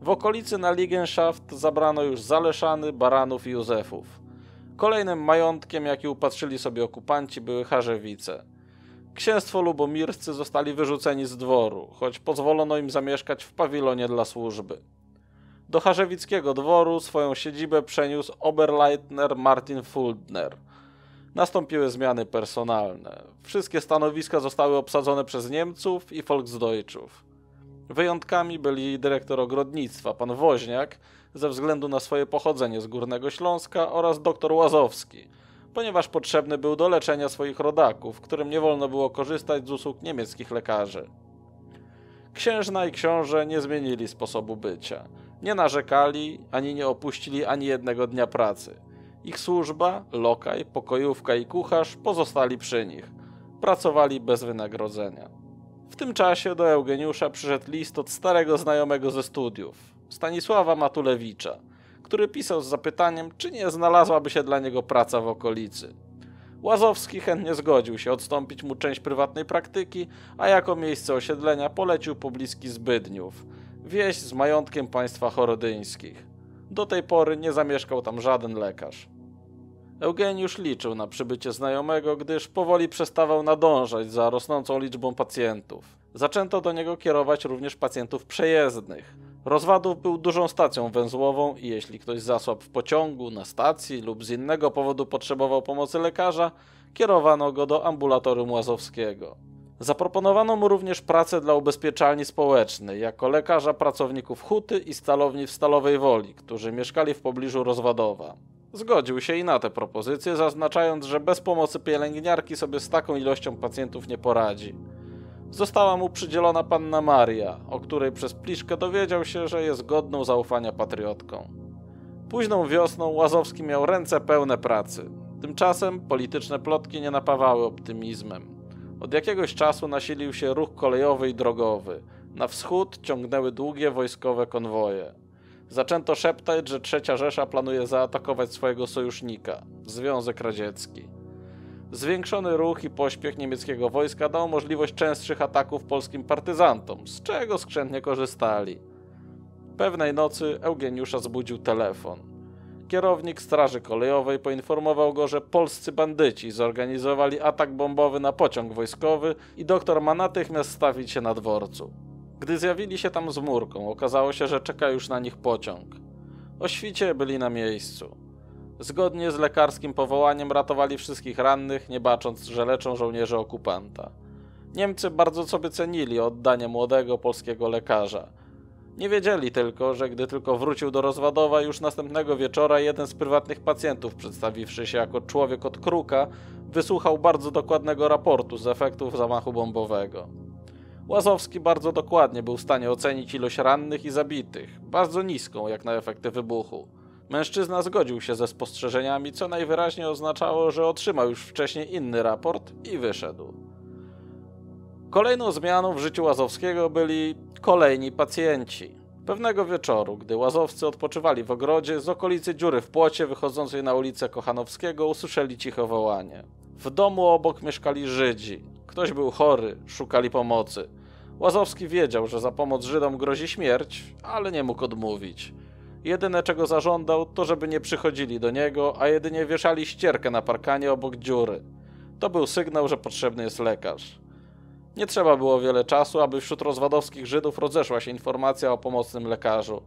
W okolicy na Ligenschaft zabrano już Zaleszany, Baranów i Józefów. Kolejnym majątkiem, jaki upatrzyli sobie okupanci, były Charzewice. Księstwo lubomirscy zostali wyrzuceni z dworu, choć pozwolono im zamieszkać w pawilonie dla służby. Do Charzewickiego dworu swoją siedzibę przeniósł Oberleitner Martin Fuldner. Nastąpiły zmiany personalne. Wszystkie stanowiska zostały obsadzone przez Niemców i Volksdeutschów. Wyjątkami byli dyrektor ogrodnictwa, pan Woźniak, ze względu na swoje pochodzenie z Górnego Śląska oraz doktor Łazowski, ponieważ potrzebny był do leczenia swoich rodaków, którym nie wolno było korzystać z usług niemieckich lekarzy. Księżna i książę nie zmienili sposobu bycia. Nie narzekali, ani nie opuścili ani jednego dnia pracy. Ich służba, lokaj, pokojówka i kucharz pozostali przy nich. Pracowali bez wynagrodzenia. W tym czasie do Eugeniusza przyszedł list od starego znajomego ze studiów, Stanisława Matulewicza, który pisał z zapytaniem, czy nie znalazłaby się dla niego praca w okolicy. Łazowski chętnie zgodził się odstąpić mu część prywatnej praktyki, a jako miejsce osiedlenia polecił pobliski Zbydniów, wieś z majątkiem państwa chorodyńskich. Do tej pory nie zamieszkał tam żaden lekarz. Eugeniusz liczył na przybycie znajomego, gdyż powoli przestawał nadążać za rosnącą liczbą pacjentów. Zaczęto do niego kierować również pacjentów przejezdnych. Rozwadów był dużą stacją węzłową i jeśli ktoś zasłabł w pociągu, na stacji lub z innego powodu potrzebował pomocy lekarza, kierowano go do ambulatorium Łazowskiego. Zaproponowano mu również pracę dla ubezpieczalni społecznej jako lekarza pracowników Huty i stalowni w Stalowej Woli, którzy mieszkali w pobliżu Rozwadowa. Zgodził się i na tę propozycję, zaznaczając, że bez pomocy pielęgniarki sobie z taką ilością pacjentów nie poradzi. Została mu przydzielona panna Maria, o której przez pliszkę dowiedział się, że jest godną zaufania patriotką. Późną wiosną Łazowski miał ręce pełne pracy. Tymczasem polityczne plotki nie napawały optymizmem. Od jakiegoś czasu nasilił się ruch kolejowy i drogowy. Na wschód ciągnęły długie wojskowe konwoje. Zaczęto szeptać, że Trzecia Rzesza planuje zaatakować swojego sojusznika Związek Radziecki. Zwiększony ruch i pośpiech niemieckiego wojska dał możliwość częstszych ataków polskim partyzantom, z czego skrzętnie korzystali. Pewnej nocy Eugeniusza zbudził telefon. Kierownik Straży Kolejowej poinformował go, że polscy bandyci zorganizowali atak bombowy na pociąg wojskowy i doktor ma natychmiast stawić się na dworcu. Gdy zjawili się tam z murką, okazało się, że czeka już na nich pociąg. O świcie byli na miejscu. Zgodnie z lekarskim powołaniem ratowali wszystkich rannych, nie bacząc, że leczą żołnierze okupanta. Niemcy bardzo sobie cenili oddanie młodego polskiego lekarza. Nie wiedzieli tylko, że gdy tylko wrócił do Rozwadowa, już następnego wieczora jeden z prywatnych pacjentów, przedstawiwszy się jako człowiek od Kruka, wysłuchał bardzo dokładnego raportu z efektów zamachu bombowego. Łazowski bardzo dokładnie był w stanie ocenić ilość rannych i zabitych, bardzo niską jak na efekty wybuchu. Mężczyzna zgodził się ze spostrzeżeniami, co najwyraźniej oznaczało, że otrzymał już wcześniej inny raport i wyszedł. Kolejną zmianą w życiu Łazowskiego byli kolejni pacjenci. Pewnego wieczoru, gdy łazowcy odpoczywali w ogrodzie, z okolicy dziury w płocie wychodzącej na ulicę Kochanowskiego usłyszeli ciche wołanie. W domu obok mieszkali Żydzi. Ktoś był chory, szukali pomocy. Łazowski wiedział, że za pomoc Żydom grozi śmierć, ale nie mógł odmówić. Jedyne czego zażądał, to żeby nie przychodzili do niego, a jedynie wieszali ścierkę na parkanie obok dziury. To był sygnał, że potrzebny jest lekarz. Nie trzeba było wiele czasu, aby wśród rozwadowskich Żydów rozeszła się informacja o pomocnym lekarzu.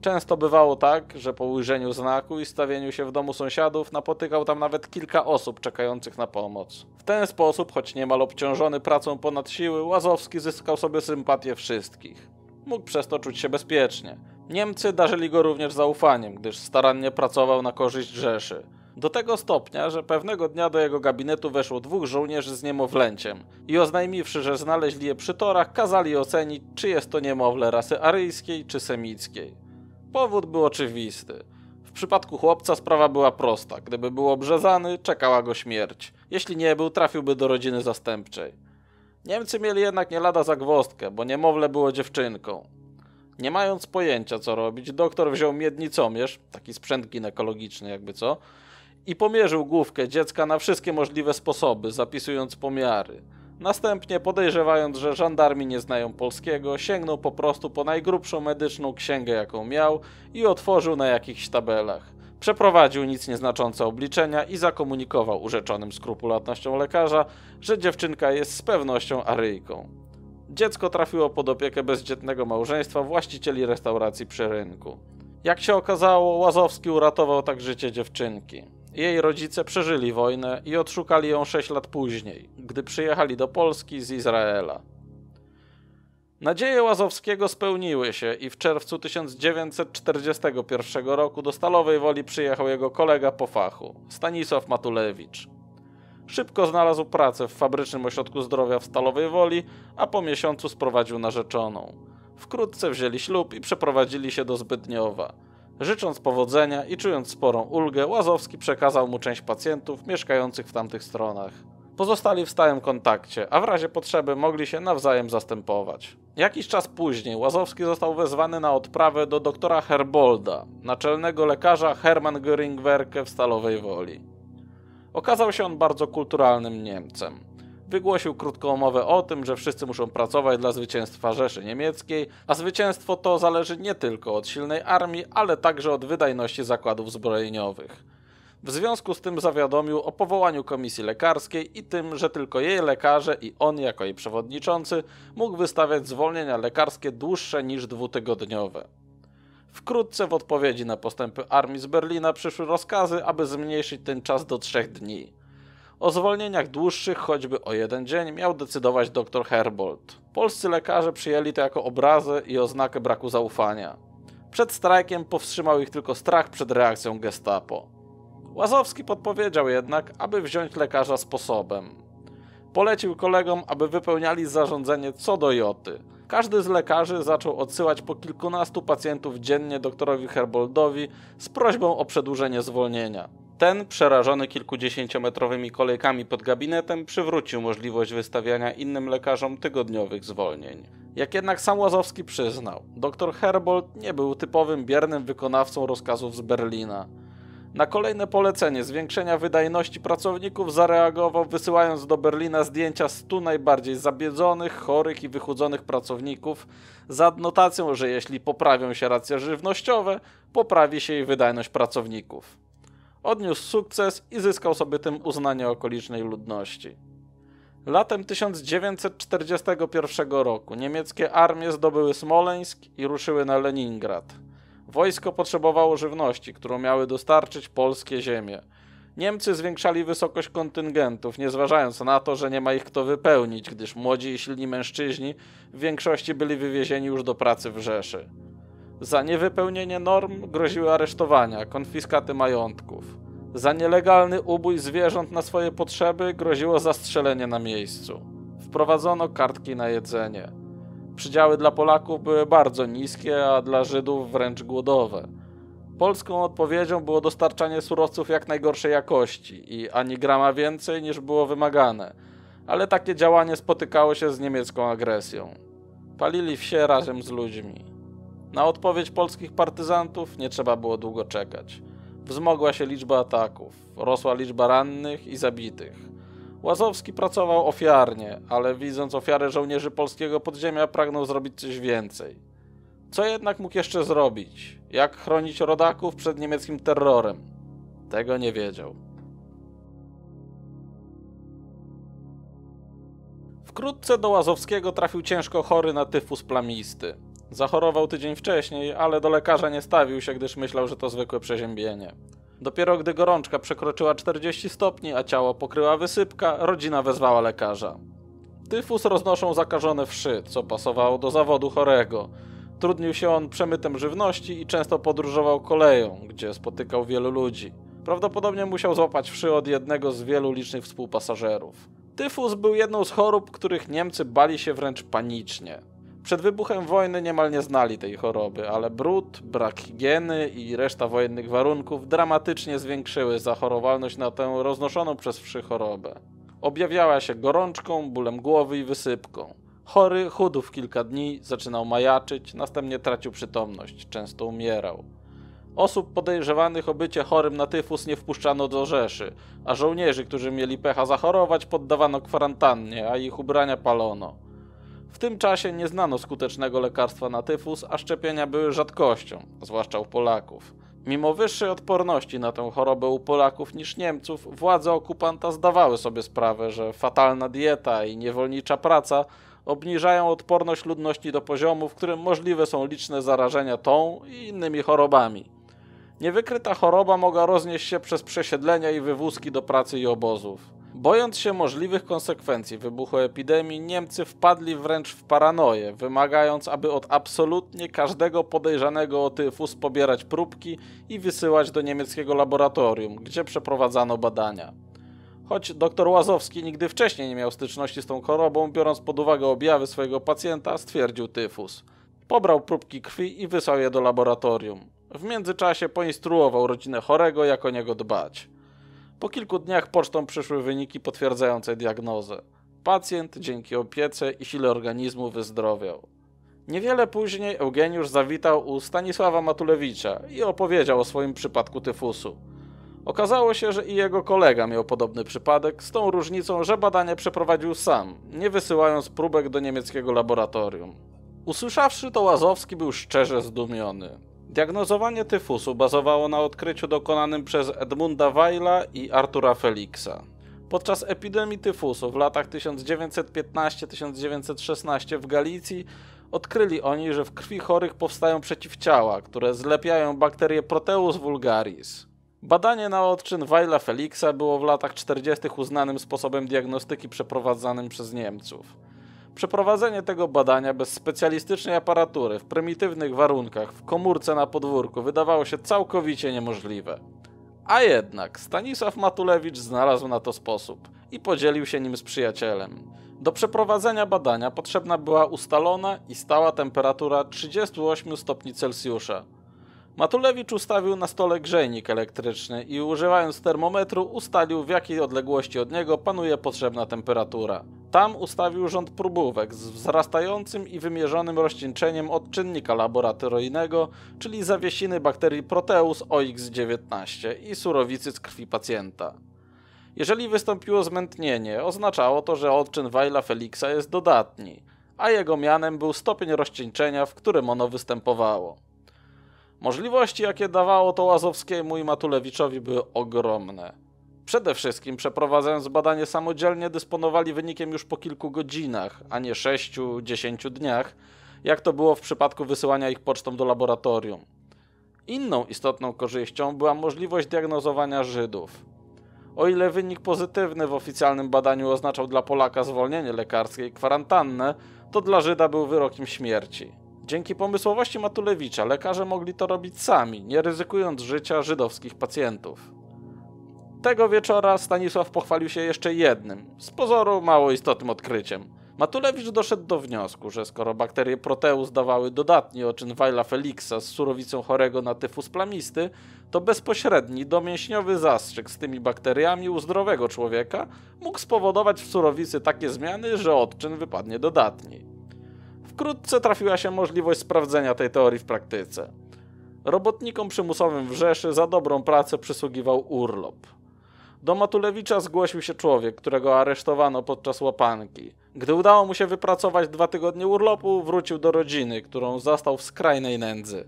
Często bywało tak, że po ujrzeniu znaku i stawieniu się w domu sąsiadów napotykał tam nawet kilka osób czekających na pomoc. W ten sposób, choć niemal obciążony pracą ponad siły, Łazowski zyskał sobie sympatię wszystkich. Mógł przez to czuć się bezpiecznie. Niemcy darzyli go również zaufaniem, gdyż starannie pracował na korzyść Rzeszy. Do tego stopnia, że pewnego dnia do jego gabinetu weszło dwóch żołnierzy z niemowlęciem i oznajmiwszy, że znaleźli je przy torach, kazali ocenić, czy jest to niemowlę rasy aryjskiej czy semickiej. Powód był oczywisty. W przypadku chłopca sprawa była prosta. Gdyby był obrzezany, czekała go śmierć. Jeśli nie był, trafiłby do rodziny zastępczej. Niemcy mieli jednak nie lada zagwozdkę, bo niemowlę było dziewczynką. Nie mając pojęcia co robić, doktor wziął miednicomierz, taki sprzęt ginekologiczny jakby co, i pomierzył główkę dziecka na wszystkie możliwe sposoby, zapisując pomiary. Następnie, podejrzewając, że żandarmi nie znają polskiego, sięgnął po prostu po najgrubszą medyczną księgę, jaką miał i otworzył na jakichś tabelach. Przeprowadził nic nieznaczące obliczenia i zakomunikował urzeczonym skrupulatnością lekarza, że dziewczynka jest z pewnością Aryjką. Dziecko trafiło pod opiekę bezdzietnego małżeństwa właścicieli restauracji przy rynku. Jak się okazało, Łazowski uratował tak życie dziewczynki. Jej rodzice przeżyli wojnę i odszukali ją 6 lat później, gdy przyjechali do Polski z Izraela. Nadzieje Łazowskiego spełniły się i w czerwcu 1941 roku do Stalowej Woli przyjechał jego kolega po fachu, Stanisław Matulewicz. Szybko znalazł pracę w fabrycznym ośrodku zdrowia w Stalowej Woli, a po miesiącu sprowadził narzeczoną. Wkrótce wzięli ślub i przeprowadzili się do Zbytniowa. Życząc powodzenia i czując sporą ulgę, Łazowski przekazał mu część pacjentów mieszkających w tamtych stronach. Pozostali w stałym kontakcie, a w razie potrzeby mogli się nawzajem zastępować. Jakiś czas później Łazowski został wezwany na odprawę do doktora Herbolda, naczelnego lekarza Hermann Göringwerke w Stalowej Woli. Okazał się on bardzo kulturalnym Niemcem. Wygłosił krótką mowę o tym, że wszyscy muszą pracować dla zwycięstwa Rzeszy Niemieckiej, a zwycięstwo to zależy nie tylko od silnej armii, ale także od wydajności zakładów zbrojeniowych. W związku z tym zawiadomił o powołaniu komisji lekarskiej i tym, że tylko jej lekarze i on jako jej przewodniczący mógł wystawiać zwolnienia lekarskie dłuższe niż dwutygodniowe. Wkrótce w odpowiedzi na postępy armii z Berlina przyszły rozkazy, aby zmniejszyć ten czas do trzech dni. O zwolnieniach dłuższych, choćby o jeden dzień, miał decydować dr Herbold. Polscy lekarze przyjęli to jako obrazę i oznakę braku zaufania. Przed strajkiem powstrzymał ich tylko strach przed reakcją gestapo. Łazowski podpowiedział jednak, aby wziąć lekarza sposobem. Polecił kolegom, aby wypełniali zarządzenie co do joty. Każdy z lekarzy zaczął odsyłać po kilkunastu pacjentów dziennie doktorowi Herboldowi z prośbą o przedłużenie zwolnienia. Ten, przerażony kilkudziesięciometrowymi kolejkami pod gabinetem, przywrócił możliwość wystawiania innym lekarzom tygodniowych zwolnień. Jak jednak sam Łazowski przyznał, dr Herbold nie był typowym biernym wykonawcą rozkazów z Berlina. Na kolejne polecenie zwiększenia wydajności pracowników zareagował wysyłając do Berlina zdjęcia 100 najbardziej zabiedzonych, chorych i wychudzonych pracowników z adnotacją, że jeśli poprawią się racje żywnościowe, poprawi się i wydajność pracowników. Odniósł sukces i zyskał sobie tym uznanie okolicznej ludności. Latem 1941 roku niemieckie armie zdobyły Smoleńsk i ruszyły na Leningrad. Wojsko potrzebowało żywności, którą miały dostarczyć polskie ziemie. Niemcy zwiększali wysokość kontyngentów, nie zważając na to, że nie ma ich kto wypełnić, gdyż młodzi i silni mężczyźni w większości byli wywiezieni już do pracy w Rzeszy. Za niewypełnienie norm groziły aresztowania, konfiskaty majątków. Za nielegalny ubój zwierząt na swoje potrzeby groziło zastrzelenie na miejscu. Wprowadzono kartki na jedzenie. Przydziały dla Polaków były bardzo niskie, a dla Żydów wręcz głodowe. Polską odpowiedzią było dostarczanie surowców jak najgorszej jakości i ani grama więcej niż było wymagane, ale takie działanie spotykało się z niemiecką agresją. Palili wsie razem z ludźmi. Na odpowiedź polskich partyzantów nie trzeba było długo czekać. Wzmogła się liczba ataków, rosła liczba rannych i zabitych. Łazowski pracował ofiarnie, ale widząc ofiary żołnierzy polskiego podziemia pragnął zrobić coś więcej. Co jednak mógł jeszcze zrobić? Jak chronić rodaków przed niemieckim terrorem? Tego nie wiedział. Wkrótce do Łazowskiego trafił ciężko chory na tyfus plamisty. Zachorował tydzień wcześniej, ale do lekarza nie stawił się, gdyż myślał, że to zwykłe przeziębienie. Dopiero gdy gorączka przekroczyła 40 stopni, a ciało pokryła wysypka, rodzina wezwała lekarza. Tyfus roznoszą zakażone wszy, co pasowało do zawodu chorego. Trudnił się on przemytem żywności i często podróżował koleją, gdzie spotykał wielu ludzi. Prawdopodobnie musiał złapać wszy od jednego z wielu licznych współpasażerów. Tyfus był jedną z chorób, których Niemcy bali się wręcz panicznie. Przed wybuchem wojny niemal nie znali tej choroby, ale brud, brak higieny i reszta wojennych warunków dramatycznie zwiększyły zachorowalność na tę roznoszoną przez wszy chorobę. Objawiała się gorączką, bólem głowy i wysypką. Chory chudł w kilka dni, zaczynał majaczyć, następnie tracił przytomność, często umierał. Osób podejrzewanych o bycie chorym na tyfus nie wpuszczano do Rzeszy, a żołnierzy, którzy mieli pecha zachorować, poddawano kwarantannie, a ich ubrania palono. W tym czasie nie znano skutecznego lekarstwa na tyfus, a szczepienia były rzadkością, zwłaszcza u Polaków. Mimo wyższej odporności na tę chorobę u Polaków niż Niemców, władze okupanta zdawały sobie sprawę, że fatalna dieta i niewolnicza praca obniżają odporność ludności do poziomu, w którym możliwe są liczne zarażenia tą i innymi chorobami. Niewykryta choroba mogła roznieść się przez przesiedlenia i wywózki do pracy i obozów. Bojąc się możliwych konsekwencji wybuchu epidemii, Niemcy wpadli wręcz w paranoję, wymagając, aby od absolutnie każdego podejrzanego o tyfus pobierać próbki i wysyłać do niemieckiego laboratorium, gdzie przeprowadzano badania. Choć dr Łazowski nigdy wcześniej nie miał styczności z tą chorobą, biorąc pod uwagę objawy swojego pacjenta, stwierdził tyfus. Pobrał próbki krwi i wysłał je do laboratorium. W międzyczasie poinstruował rodzinę chorego, jak o niego dbać. Po kilku dniach pocztą przyszły wyniki potwierdzające diagnozę. Pacjent dzięki opiece i sile organizmu wyzdrowiał. Niewiele później Eugeniusz zawitał u Stanisława Matulewicza i opowiedział o swoim przypadku tyfusu. Okazało się, że i jego kolega miał podobny przypadek, z tą różnicą, że badanie przeprowadził sam, nie wysyłając próbek do niemieckiego laboratorium. Usłyszawszy to, Łazowski był szczerze zdumiony. Diagnozowanie tyfusu bazowało na odkryciu dokonanym przez Edmunda Weila i Artura Felixa. Podczas epidemii tyfusu w latach 1915-1916 w Galicji odkryli oni, że w krwi chorych powstają przeciwciała, które zlepiają bakterię Proteus vulgaris. Badanie na odczyn Weila Felixa było w latach 40. uznanym sposobem diagnostyki przeprowadzanym przez Niemców. Przeprowadzenie tego badania bez specjalistycznej aparatury, w prymitywnych warunkach, w komórce na podwórku wydawało się całkowicie niemożliwe. A jednak Stanisław Matulewicz znalazł na to sposób i podzielił się nim z przyjacielem. Do przeprowadzenia badania potrzebna była ustalona i stała temperatura 38 stopni Celsjusza. Matulewicz ustawił na stole grzejnik elektryczny i używając termometru ustalił w jakiej odległości od niego panuje potrzebna temperatura. Tam ustawił rząd próbówek z wzrastającym i wymierzonym rozcieńczeniem odczynnika laboratoryjnego, czyli zawiesiny bakterii Proteus OX19 i surowicy z krwi pacjenta. Jeżeli wystąpiło zmętnienie, oznaczało to, że odczyn Weila Felixa jest dodatni, a jego mianem był stopień rozcieńczenia, w którym ono występowało. Możliwości, jakie dawało to Łazowskiemu i Matulewiczowi, były ogromne. Przede wszystkim, przeprowadzając badanie samodzielnie, dysponowali wynikiem już po kilku godzinach, a nie 6-10 dniach, jak to było w przypadku wysyłania ich pocztą do laboratorium. Inną istotną korzyścią była możliwość diagnozowania Żydów. O ile wynik pozytywny w oficjalnym badaniu oznaczał dla Polaka zwolnienie lekarskie i kwarantannę, to dla Żyda był wyrokiem śmierci. Dzięki pomysłowości Matulewicza lekarze mogli to robić sami, nie ryzykując życia żydowskich pacjentów. Tego wieczora Stanisław pochwalił się jeszcze jednym, z pozoru mało istotnym odkryciem. Matulewicz doszedł do wniosku, że skoro bakterie Proteus dawały dodatni oczyn Weila Felixa z surowicą chorego na tyfus plamisty, to bezpośredni, domięśniowy zastrzyk z tymi bakteriami u zdrowego człowieka mógł spowodować w surowicy takie zmiany, że odczyn wypadnie dodatni. Wkrótce trafiła się możliwość sprawdzenia tej teorii w praktyce. Robotnikom przymusowym w Rzeszy za dobrą pracę przysługiwał urlop. Do Matulewicza zgłosił się człowiek, którego aresztowano podczas łapanki. Gdy udało mu się wypracować dwa tygodnie urlopu, wrócił do rodziny, którą zastał w skrajnej nędzy.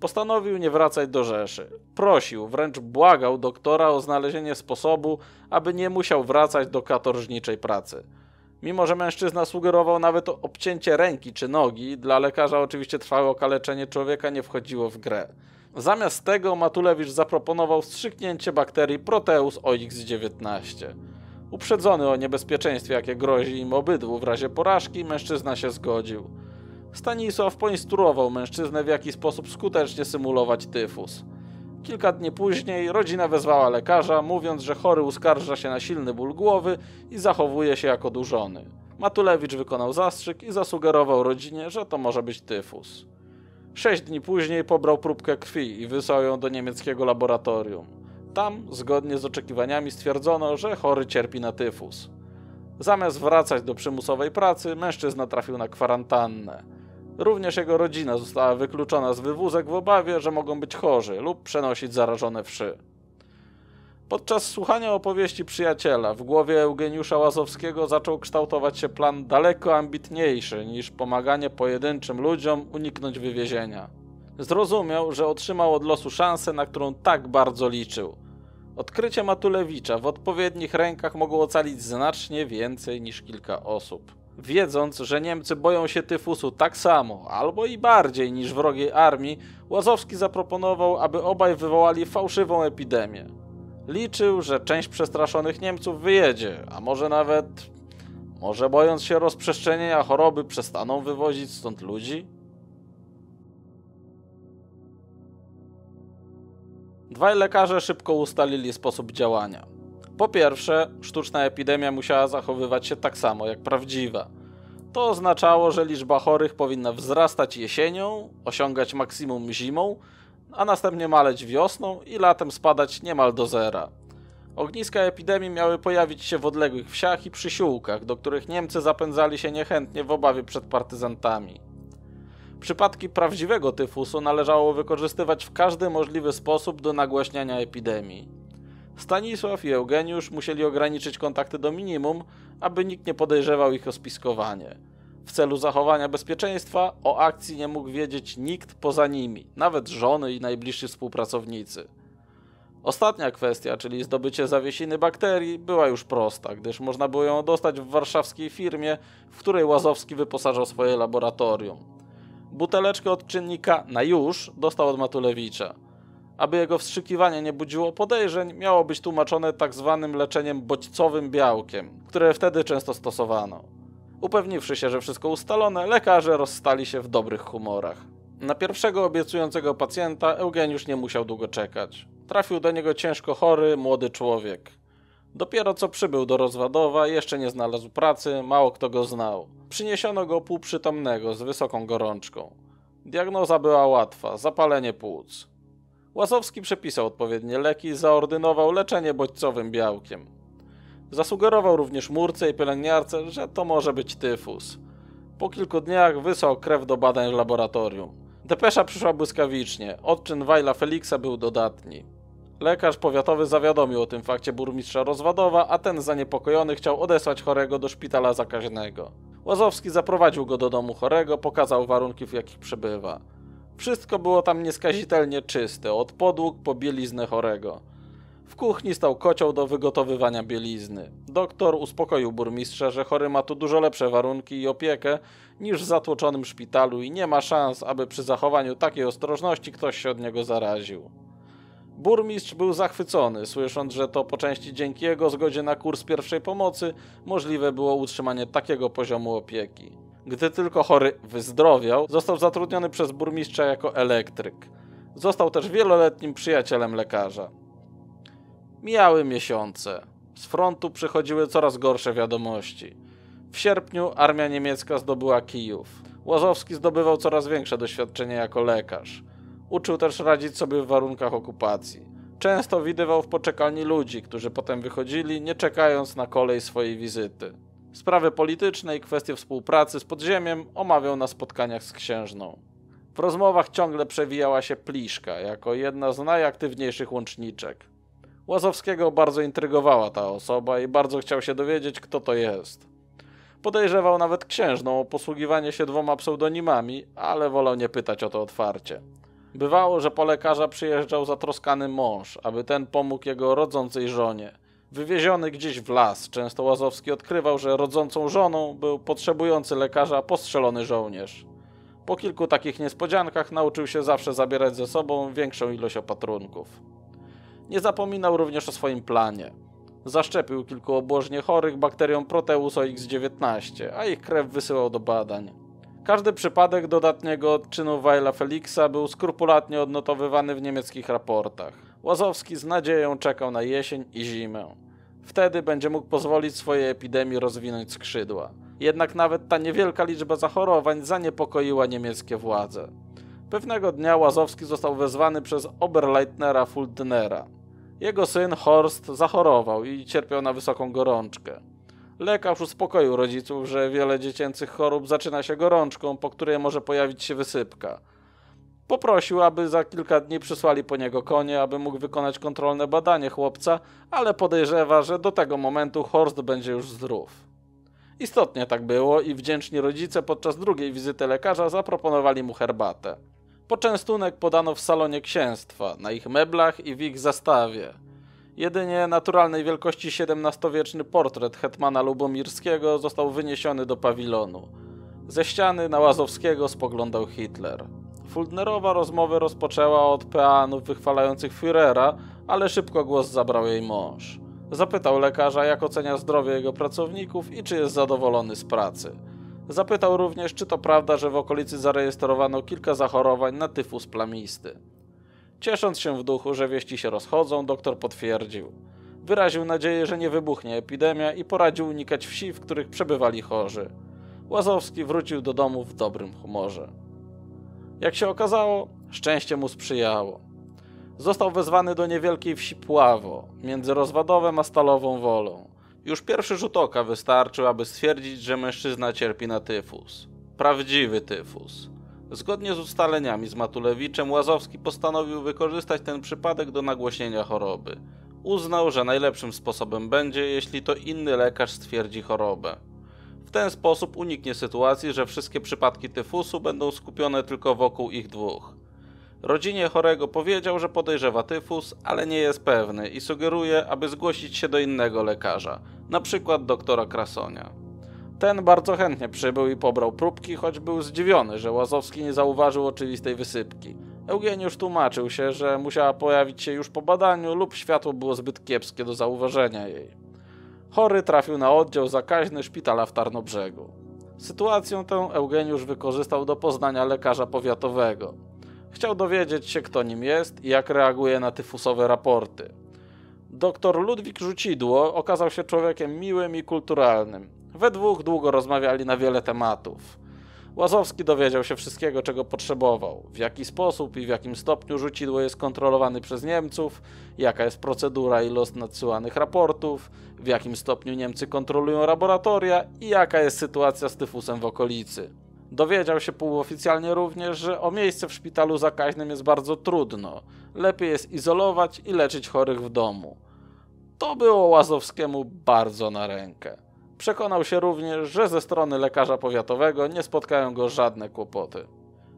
Postanowił nie wracać do Rzeszy. Prosił, wręcz błagał doktora o znalezienie sposobu, aby nie musiał wracać do katorżniczej pracy. Mimo, że mężczyzna sugerował nawet obcięcie ręki czy nogi, dla lekarza oczywiście trwałe okaleczenie człowieka nie wchodziło w grę. Zamiast tego Matulewicz zaproponował wstrzyknięcie bakterii Proteus OX19. Uprzedzony o niebezpieczeństwie, jakie grozi im obydwu w razie porażki, mężczyzna się zgodził. Stanisław poinstruował mężczyznę, w jaki sposób skutecznie symulować tyfus. Kilka dni później rodzina wezwała lekarza, mówiąc, że chory uskarża się na silny ból głowy i zachowuje się jak odurzony. Matulewicz wykonał zastrzyk i zasugerował rodzinie, że to może być tyfus. Sześć dni później pobrał próbkę krwi i wysłał ją do niemieckiego laboratorium. Tam, zgodnie z oczekiwaniami, stwierdzono, że chory cierpi na tyfus. Zamiast wracać do przymusowej pracy, mężczyzna trafił na kwarantannę. Również jego rodzina została wykluczona z wywózek w obawie, że mogą być chorzy lub przenosić zarażone wszy. Podczas słuchania opowieści przyjaciela w głowie Eugeniusza Łazowskiego zaczął kształtować się plan daleko ambitniejszy niż pomaganie pojedynczym ludziom uniknąć wywiezienia. Zrozumiał, że otrzymał od losu szansę, na którą tak bardzo liczył. Odkrycie Matulewicza w odpowiednich rękach mogło ocalić znacznie więcej niż kilka osób. Wiedząc, że Niemcy boją się tyfusu tak samo, albo i bardziej niż wrogiej armii, Łazowski zaproponował, aby obaj wywołali fałszywą epidemię. Liczył, że część przestraszonych Niemców wyjedzie, a może nawet, może bojąc się rozprzestrzenienia choroby, przestaną wywozić stąd ludzi? Dwaj lekarze szybko ustalili sposób działania. Po pierwsze, sztuczna epidemia musiała zachowywać się tak samo jak prawdziwa. To oznaczało, że liczba chorych powinna wzrastać jesienią, osiągać maksimum zimą, a następnie maleć wiosną i latem spadać niemal do zera. Ogniska epidemii miały pojawić się w odległych wsiach i przysiłkach, do których Niemcy zapędzali się niechętnie w obawie przed partyzantami. Przypadki prawdziwego tyfusu należało wykorzystywać w każdy możliwy sposób do nagłaśniania epidemii. Stanisław i Eugeniusz musieli ograniczyć kontakty do minimum, aby nikt nie podejrzewał ich o spiskowanie. W celu zachowania bezpieczeństwa o akcji nie mógł wiedzieć nikt poza nimi, nawet żony i najbliżsi współpracownicy. Ostatnia kwestia, czyli zdobycie zawiesiny bakterii, była już prosta, gdyż można było ją dostać w warszawskiej firmie, w której Łazowski wyposażał swoje laboratorium. Buteleczkę od czynnika na już dostał od Matulewicza. Aby jego wstrzykiwanie nie budziło podejrzeń, miało być tłumaczone tak zwanym leczeniem bodźcowym białkiem, które wtedy często stosowano. Upewniwszy się, że wszystko ustalone, lekarze rozstali się w dobrych humorach. Na pierwszego obiecującego pacjenta Eugeniusz nie musiał długo czekać. Trafił do niego ciężko chory, młody człowiek. Dopiero co przybył do Rozwadowa, jeszcze nie znalazł pracy, mało kto go znał. Przyniesiono go półprzytomnego, z wysoką gorączką. Diagnoza była łatwa zapalenie płuc. Łazowski przepisał odpowiednie leki i zaordynował leczenie bodźcowym białkiem. Zasugerował również murce i pielęgniarce, że to może być tyfus. Po kilku dniach wysłał krew do badań w laboratorium. Depesza przyszła błyskawicznie, odczyn Wajla Feliksa był dodatni. Lekarz powiatowy zawiadomił o tym fakcie burmistrza Rozwadowa, a ten zaniepokojony chciał odesłać chorego do szpitala zakaźnego. Łazowski zaprowadził go do domu chorego, pokazał warunki, w jakich przebywa. Wszystko było tam nieskazitelnie czyste, od podłóg po bieliznę chorego. W kuchni stał kocioł do wygotowywania bielizny. Doktor uspokoił burmistrza, że chory ma tu dużo lepsze warunki i opiekę niż w zatłoczonym szpitalu i nie ma szans, aby przy zachowaniu takiej ostrożności ktoś się od niego zaraził. Burmistrz był zachwycony, słysząc, że to po części dzięki jego zgodzie na kurs pierwszej pomocy możliwe było utrzymanie takiego poziomu opieki. Gdy tylko chory wyzdrowiał, został zatrudniony przez burmistrza jako elektryk. Został też wieloletnim przyjacielem lekarza. Mijały miesiące. Z frontu przychodziły coraz gorsze wiadomości. W sierpniu armia niemiecka zdobyła Kijów. Łazowski zdobywał coraz większe doświadczenie jako lekarz. Uczył też radzić sobie w warunkach okupacji. Często widywał w poczekalni ludzi, którzy potem wychodzili, nie czekając na kolej swojej wizyty. Sprawy polityczne i kwestie współpracy z podziemiem omawiał na spotkaniach z księżną. W rozmowach ciągle przewijała się Pliszka jako jedna z najaktywniejszych łączniczek. Łazowskiego bardzo intrygowała ta osoba i bardzo chciał się dowiedzieć, kto to jest. Podejrzewał nawet księżną o posługiwanie się dwoma pseudonimami, ale wolał nie pytać o to otwarcie. Bywało, że po lekarza przyjeżdżał zatroskany mąż, aby ten pomógł jego rodzącej żonie. Wywieziony gdzieś w las, często Łazowski odkrywał, że rodzącą żoną był potrzebujący lekarza postrzelony żołnierz. Po kilku takich niespodziankach nauczył się zawsze zabierać ze sobą większą ilość opatrunków. Nie zapominał również o swoim planie. Zaszczepił kilku obłożnie chorych bakterią Proteus OX-19, a ich krew wysyłał do badań. Każdy przypadek dodatniego odczynu Weila Felixa był skrupulatnie odnotowywany w niemieckich raportach. Łazowski z nadzieją czekał na jesień i zimę. Wtedy będzie mógł pozwolić swojej epidemii rozwinąć skrzydła. Jednak nawet ta niewielka liczba zachorowań zaniepokoiła niemieckie władze. Pewnego dnia Łazowski został wezwany przez Oberleitnera Fuldnera. Jego syn Horst zachorował i cierpiał na wysoką gorączkę. Lekarz uspokoił rodziców, że wiele dziecięcych chorób zaczyna się gorączką, po której może pojawić się wysypka. Poprosił, aby za kilka dni przysłali po niego konie, aby mógł wykonać kontrolne badanie chłopca, ale podejrzewa, że do tego momentu Horst będzie już zdrów. Istotnie tak było i wdzięczni rodzice podczas drugiej wizyty lekarza zaproponowali mu herbatę. Poczęstunek podano w salonie księstwa, na ich meblach i w ich zastawie. Jedynie naturalnej wielkości XVII-wieczny portret hetmana Lubomirskiego został wyniesiony do pawilonu. Ze ściany na Łazowskiego spoglądał Hitler. Fuldnerowa rozmowę rozpoczęła od peanów wychwalających Führera, ale szybko głos zabrał jej mąż. Zapytał lekarza, jak ocenia zdrowie jego pracowników i czy jest zadowolony z pracy. Zapytał również, czy to prawda, że w okolicy zarejestrowano kilka zachorowań na tyfus plamisty. Ciesząc się w duchu, że wieści się rozchodzą, doktor potwierdził. Wyraził nadzieję, że nie wybuchnie epidemia i poradził unikać wsi, w których przebywali chorzy. Łazowski wrócił do domu w dobrym humorze. Jak się okazało, Szczęście mu sprzyjało. Został wezwany do niewielkiej wsi Pławo, między Rozwadowem a Stalową Wolą. Już pierwszy rzut oka wystarczył, aby stwierdzić, że mężczyzna cierpi na tyfus. Prawdziwy tyfus. Zgodnie z ustaleniami z Matulewiczem, Łazowski postanowił wykorzystać ten przypadek do nagłośnienia choroby. Uznał, że najlepszym sposobem będzie, jeśli to inny lekarz stwierdzi chorobę. Ten sposób uniknie sytuacji, że wszystkie przypadki tyfusu będą skupione tylko wokół ich dwóch. Rodzinie chorego powiedział, że podejrzewa tyfus, ale nie jest pewny i sugeruje, aby zgłosić się do innego lekarza, przykład doktora Krasonia. Ten bardzo chętnie przybył i pobrał próbki, choć był zdziwiony, że Łazowski nie zauważył oczywistej wysypki. Eugeniusz tłumaczył się, że musiała pojawić się już po badaniu lub światło było zbyt kiepskie do zauważenia jej. Chory trafił na oddział zakaźny szpitala w Tarnobrzegu. Sytuację tę Eugeniusz wykorzystał do poznania lekarza powiatowego. Chciał dowiedzieć się, kto nim jest i jak reaguje na tyfusowe raporty. Doktor Ludwik Rzucidło okazał się człowiekiem miłym i kulturalnym. We dwóch długo rozmawiali na wiele tematów. Łazowski dowiedział się wszystkiego, czego potrzebował, w jaki sposób i w jakim stopniu rzucidło jest kontrolowany przez Niemców, jaka jest procedura i los nadsyłanych raportów, w jakim stopniu Niemcy kontrolują laboratoria i jaka jest sytuacja z tyfusem w okolicy. Dowiedział się półoficjalnie również, że o miejsce w szpitalu zakaźnym jest bardzo trudno. Lepiej jest izolować i leczyć chorych w domu. To było Łazowskiemu bardzo na rękę. Przekonał się również, że ze strony lekarza powiatowego nie spotkają go żadne kłopoty.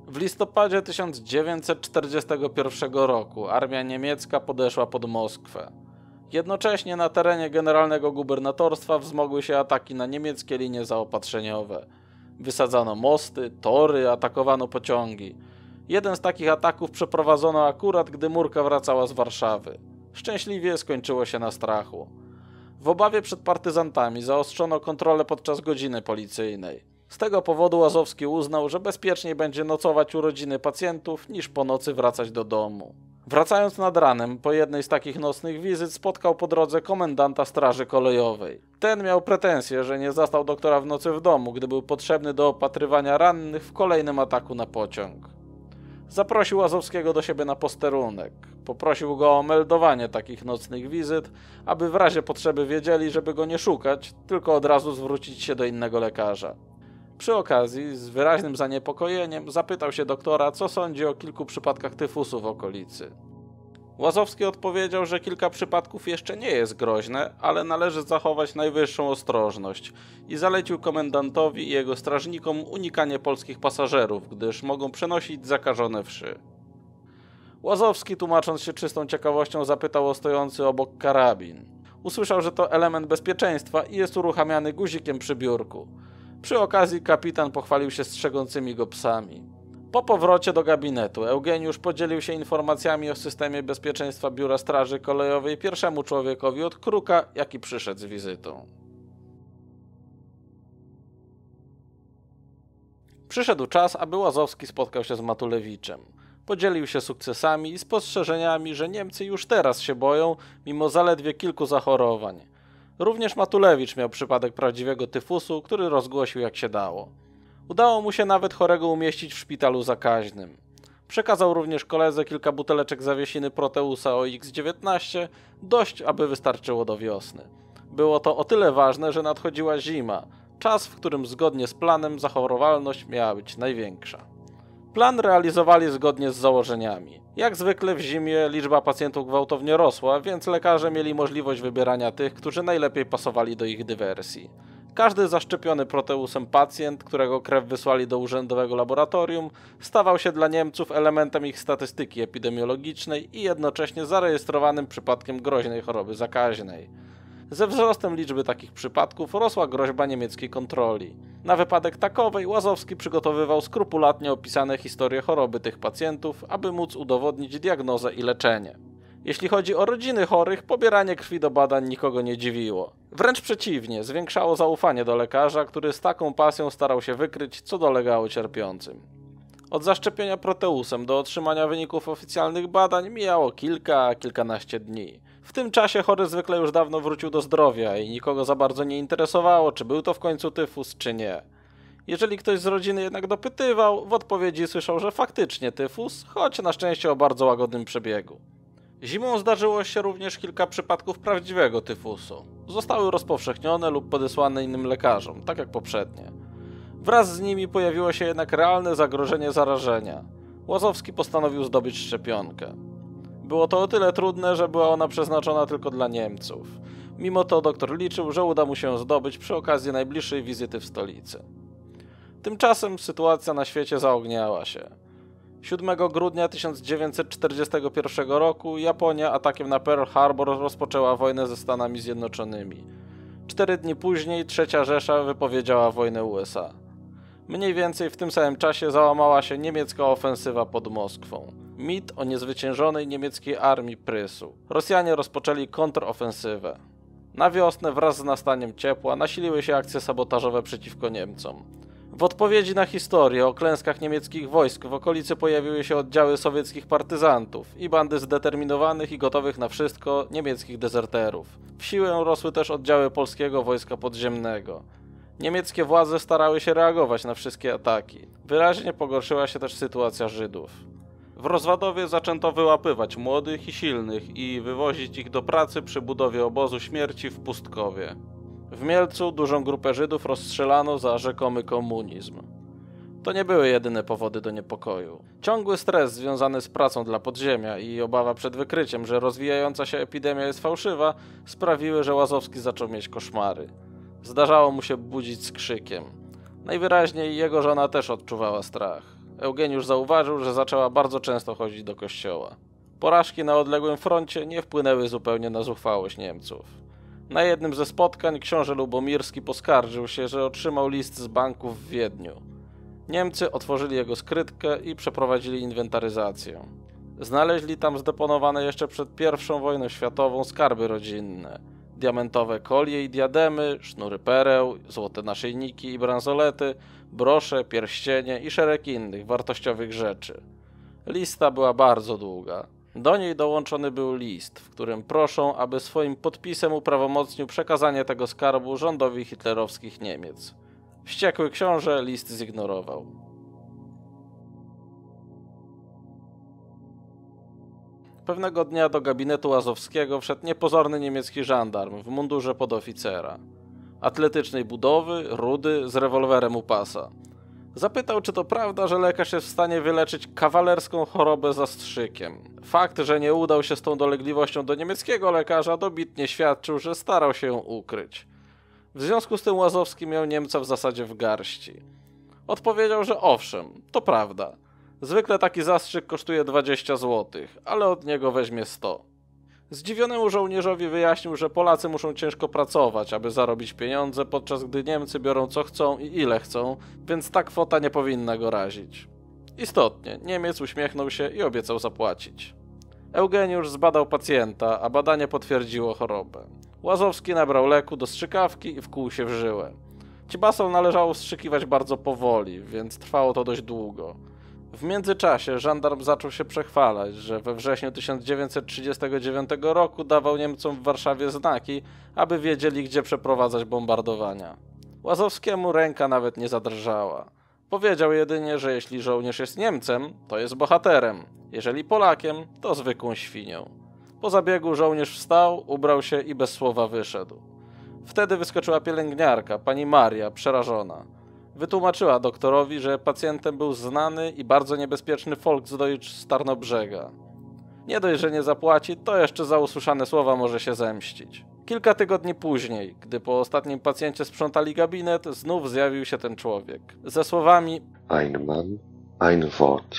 W listopadzie 1941 roku armia niemiecka podeszła pod Moskwę. Jednocześnie na terenie generalnego gubernatorstwa wzmogły się ataki na niemieckie linie zaopatrzeniowe. Wysadzano mosty, tory, atakowano pociągi. Jeden z takich ataków przeprowadzono akurat, gdy Murka wracała z Warszawy. Szczęśliwie skończyło się na strachu. W obawie przed partyzantami zaostrzono kontrolę podczas godziny policyjnej. Z tego powodu Łazowski uznał, że bezpieczniej będzie nocować u rodziny pacjentów, niż po nocy wracać do domu. Wracając nad ranem, po jednej z takich nocnych wizyt spotkał po drodze komendanta Straży Kolejowej. Ten miał pretensje, że nie zastał doktora w nocy w domu, gdy był potrzebny do opatrywania rannych w kolejnym ataku na pociąg. Zaprosił Łazowskiego do siebie na posterunek. Poprosił go o meldowanie takich nocnych wizyt, aby w razie potrzeby wiedzieli, żeby go nie szukać, tylko od razu zwrócić się do innego lekarza. Przy okazji, z wyraźnym zaniepokojeniem, zapytał się doktora, co sądzi o kilku przypadkach tyfusu w okolicy. Łazowski odpowiedział, że kilka przypadków jeszcze nie jest groźne, ale należy zachować najwyższą ostrożność i zalecił komendantowi i jego strażnikom unikanie polskich pasażerów, gdyż mogą przenosić zakażone wszy. Łazowski, tłumacząc się czystą ciekawością, zapytał o stojący obok karabin. Usłyszał, że to element bezpieczeństwa i jest uruchamiany guzikiem przy biurku. Przy okazji kapitan pochwalił się strzegącymi go psami. Po powrocie do gabinetu Eugeniusz podzielił się informacjami o systemie bezpieczeństwa Biura Straży Kolejowej pierwszemu człowiekowi od Kruka, jaki przyszedł z wizytą. Przyszedł czas, aby Łazowski spotkał się z Matulewiczem. Podzielił się sukcesami i spostrzeżeniami, że Niemcy już teraz się boją, mimo zaledwie kilku zachorowań. Również Matulewicz miał przypadek prawdziwego tyfusu, który rozgłosił jak się dało. Udało mu się nawet chorego umieścić w szpitalu zakaźnym. Przekazał również koledze kilka buteleczek zawiesiny Proteusa o X19, dość aby wystarczyło do wiosny. Było to o tyle ważne, że nadchodziła zima, czas, w którym zgodnie z planem zachorowalność miała być największa. Plan realizowali zgodnie z założeniami. Jak zwykle w zimie liczba pacjentów gwałtownie rosła, więc lekarze mieli możliwość wybierania tych, którzy najlepiej pasowali do ich dywersji. Każdy zaszczepiony proteusem pacjent, którego krew wysłali do urzędowego laboratorium, stawał się dla Niemców elementem ich statystyki epidemiologicznej i jednocześnie zarejestrowanym przypadkiem groźnej choroby zakaźnej. Ze wzrostem liczby takich przypadków rosła groźba niemieckiej kontroli. Na wypadek takowej Łazowski przygotowywał skrupulatnie opisane historie choroby tych pacjentów, aby móc udowodnić diagnozę i leczenie. Jeśli chodzi o rodziny chorych, pobieranie krwi do badań nikogo nie dziwiło. Wręcz przeciwnie, zwiększało zaufanie do lekarza, który z taką pasją starał się wykryć, co dolegało cierpiącym. Od zaszczepienia proteusem do otrzymania wyników oficjalnych badań mijało kilka, kilkanaście dni. W tym czasie chory zwykle już dawno wrócił do zdrowia i nikogo za bardzo nie interesowało, czy był to w końcu tyfus, czy nie. Jeżeli ktoś z rodziny jednak dopytywał, w odpowiedzi słyszał, że faktycznie tyfus, choć na szczęście o bardzo łagodnym przebiegu. Zimą zdarzyło się również kilka przypadków prawdziwego tyfusu. Zostały rozpowszechnione lub podesłane innym lekarzom, tak jak poprzednie. Wraz z nimi pojawiło się jednak realne zagrożenie zarażenia. Łazowski postanowił zdobyć szczepionkę. Było to o tyle trudne, że była ona przeznaczona tylko dla Niemców. Mimo to doktor liczył, że uda mu się zdobyć przy okazji najbliższej wizyty w stolicy. Tymczasem sytuacja na świecie zaogniała się. 7 grudnia 1941 roku Japonia atakiem na Pearl Harbor rozpoczęła wojnę ze Stanami Zjednoczonymi. Cztery dni później Trzecia Rzesza wypowiedziała wojnę USA. Mniej więcej w tym samym czasie załamała się niemiecka ofensywa pod Moskwą. Mit o niezwyciężonej niemieckiej armii prysł. Rosjanie rozpoczęli kontrofensywę. Na wiosnę wraz z nastaniem ciepła nasiliły się akcje sabotażowe przeciwko Niemcom. W odpowiedzi na historię o klęskach niemieckich wojsk w okolicy pojawiły się oddziały sowieckich partyzantów i bandy zdeterminowanych i gotowych na wszystko niemieckich dezerterów. W siłę rosły też oddziały polskiego wojska podziemnego. Niemieckie władze starały się reagować na wszystkie ataki. Wyraźnie pogorszyła się też sytuacja Żydów. W Rozwadowie zaczęto wyłapywać młodych i silnych i wywozić ich do pracy przy budowie obozu śmierci w Pustkowie. W Mielcu dużą grupę Żydów rozstrzelano za rzekomy komunizm. To nie były jedyne powody do niepokoju. Ciągły stres związany z pracą dla podziemia i obawa przed wykryciem, że rozwijająca się epidemia jest fałszywa, sprawiły, że Łazowski zaczął mieć koszmary. Zdarzało mu się budzić z krzykiem. Najwyraźniej jego żona też odczuwała strach. Eugeniusz zauważył, że zaczęła bardzo często chodzić do kościoła. Porażki na odległym froncie nie wpłynęły zupełnie na zuchwałość Niemców. Na jednym ze spotkań książę Lubomirski poskarżył się, że otrzymał list z banku w Wiedniu. Niemcy otworzyli jego skrytkę i przeprowadzili inwentaryzację. Znaleźli tam zdeponowane jeszcze przed I wojną światową skarby rodzinne. Diamentowe kolie i diademy, sznury pereł, złote naszyjniki i bransolety, brosze, pierścienie i szereg innych wartościowych rzeczy. Lista była bardzo długa. Do niej dołączony był list, w którym proszą, aby swoim podpisem uprawomocnił przekazanie tego skarbu rządowi hitlerowskich Niemiec. Wściekły książę list zignorował. Pewnego dnia do gabinetu Łazowskiego wszedł niepozorny niemiecki żandarm w mundurze podoficera. Atletycznej budowy, rudy, z rewolwerem u pasa. Zapytał, czy to prawda, że lekarz jest w stanie wyleczyć kawalerską chorobę zastrzykiem. Fakt, że nie udał się z tą dolegliwością do niemieckiego lekarza, dobitnie świadczył, że starał się ją ukryć. W związku z tym Łazowski miał Niemca w zasadzie w garści. Odpowiedział, że owszem, to prawda. Zwykle taki zastrzyk kosztuje 20 zł, ale od niego weźmie 100. Zdziwionemu żołnierzowi wyjaśnił, że Polacy muszą ciężko pracować, aby zarobić pieniądze, podczas gdy Niemcy biorą co chcą i ile chcą, więc ta kwota nie powinna go razić. Istotnie, Niemiec uśmiechnął się i obiecał zapłacić. Eugeniusz zbadał pacjenta, a badanie potwierdziło chorobę. Łazowski nabrał leku do strzykawki i wkłuł się w żyłę. Cibasol należało wstrzykiwać bardzo powoli, więc trwało to dość długo. W międzyczasie żandarm zaczął się przechwalać, że we wrześniu 1939 roku dawał Niemcom w Warszawie znaki, aby wiedzieli, gdzie przeprowadzać bombardowania. Łazowskiemu ręka nawet nie zadrżała. Powiedział jedynie, że jeśli żołnierz jest Niemcem, to jest bohaterem, jeżeli Polakiem, to zwykłą świnią. Po zabiegu żołnierz wstał, ubrał się i bez słowa wyszedł. Wtedy wyskoczyła pielęgniarka, pani Maria, przerażona. Wytłumaczyła doktorowi, że pacjentem był znany i bardzo niebezpieczny Volksdeutsch z Tarnobrzega. Nie dość, że nie zapłaci, to jeszcze za usłyszane słowa może się zemścić. Kilka tygodni później, gdy po ostatnim pacjencie sprzątali gabinet, znów zjawił się ten człowiek. Ze słowami Ein Mann, ein Wort.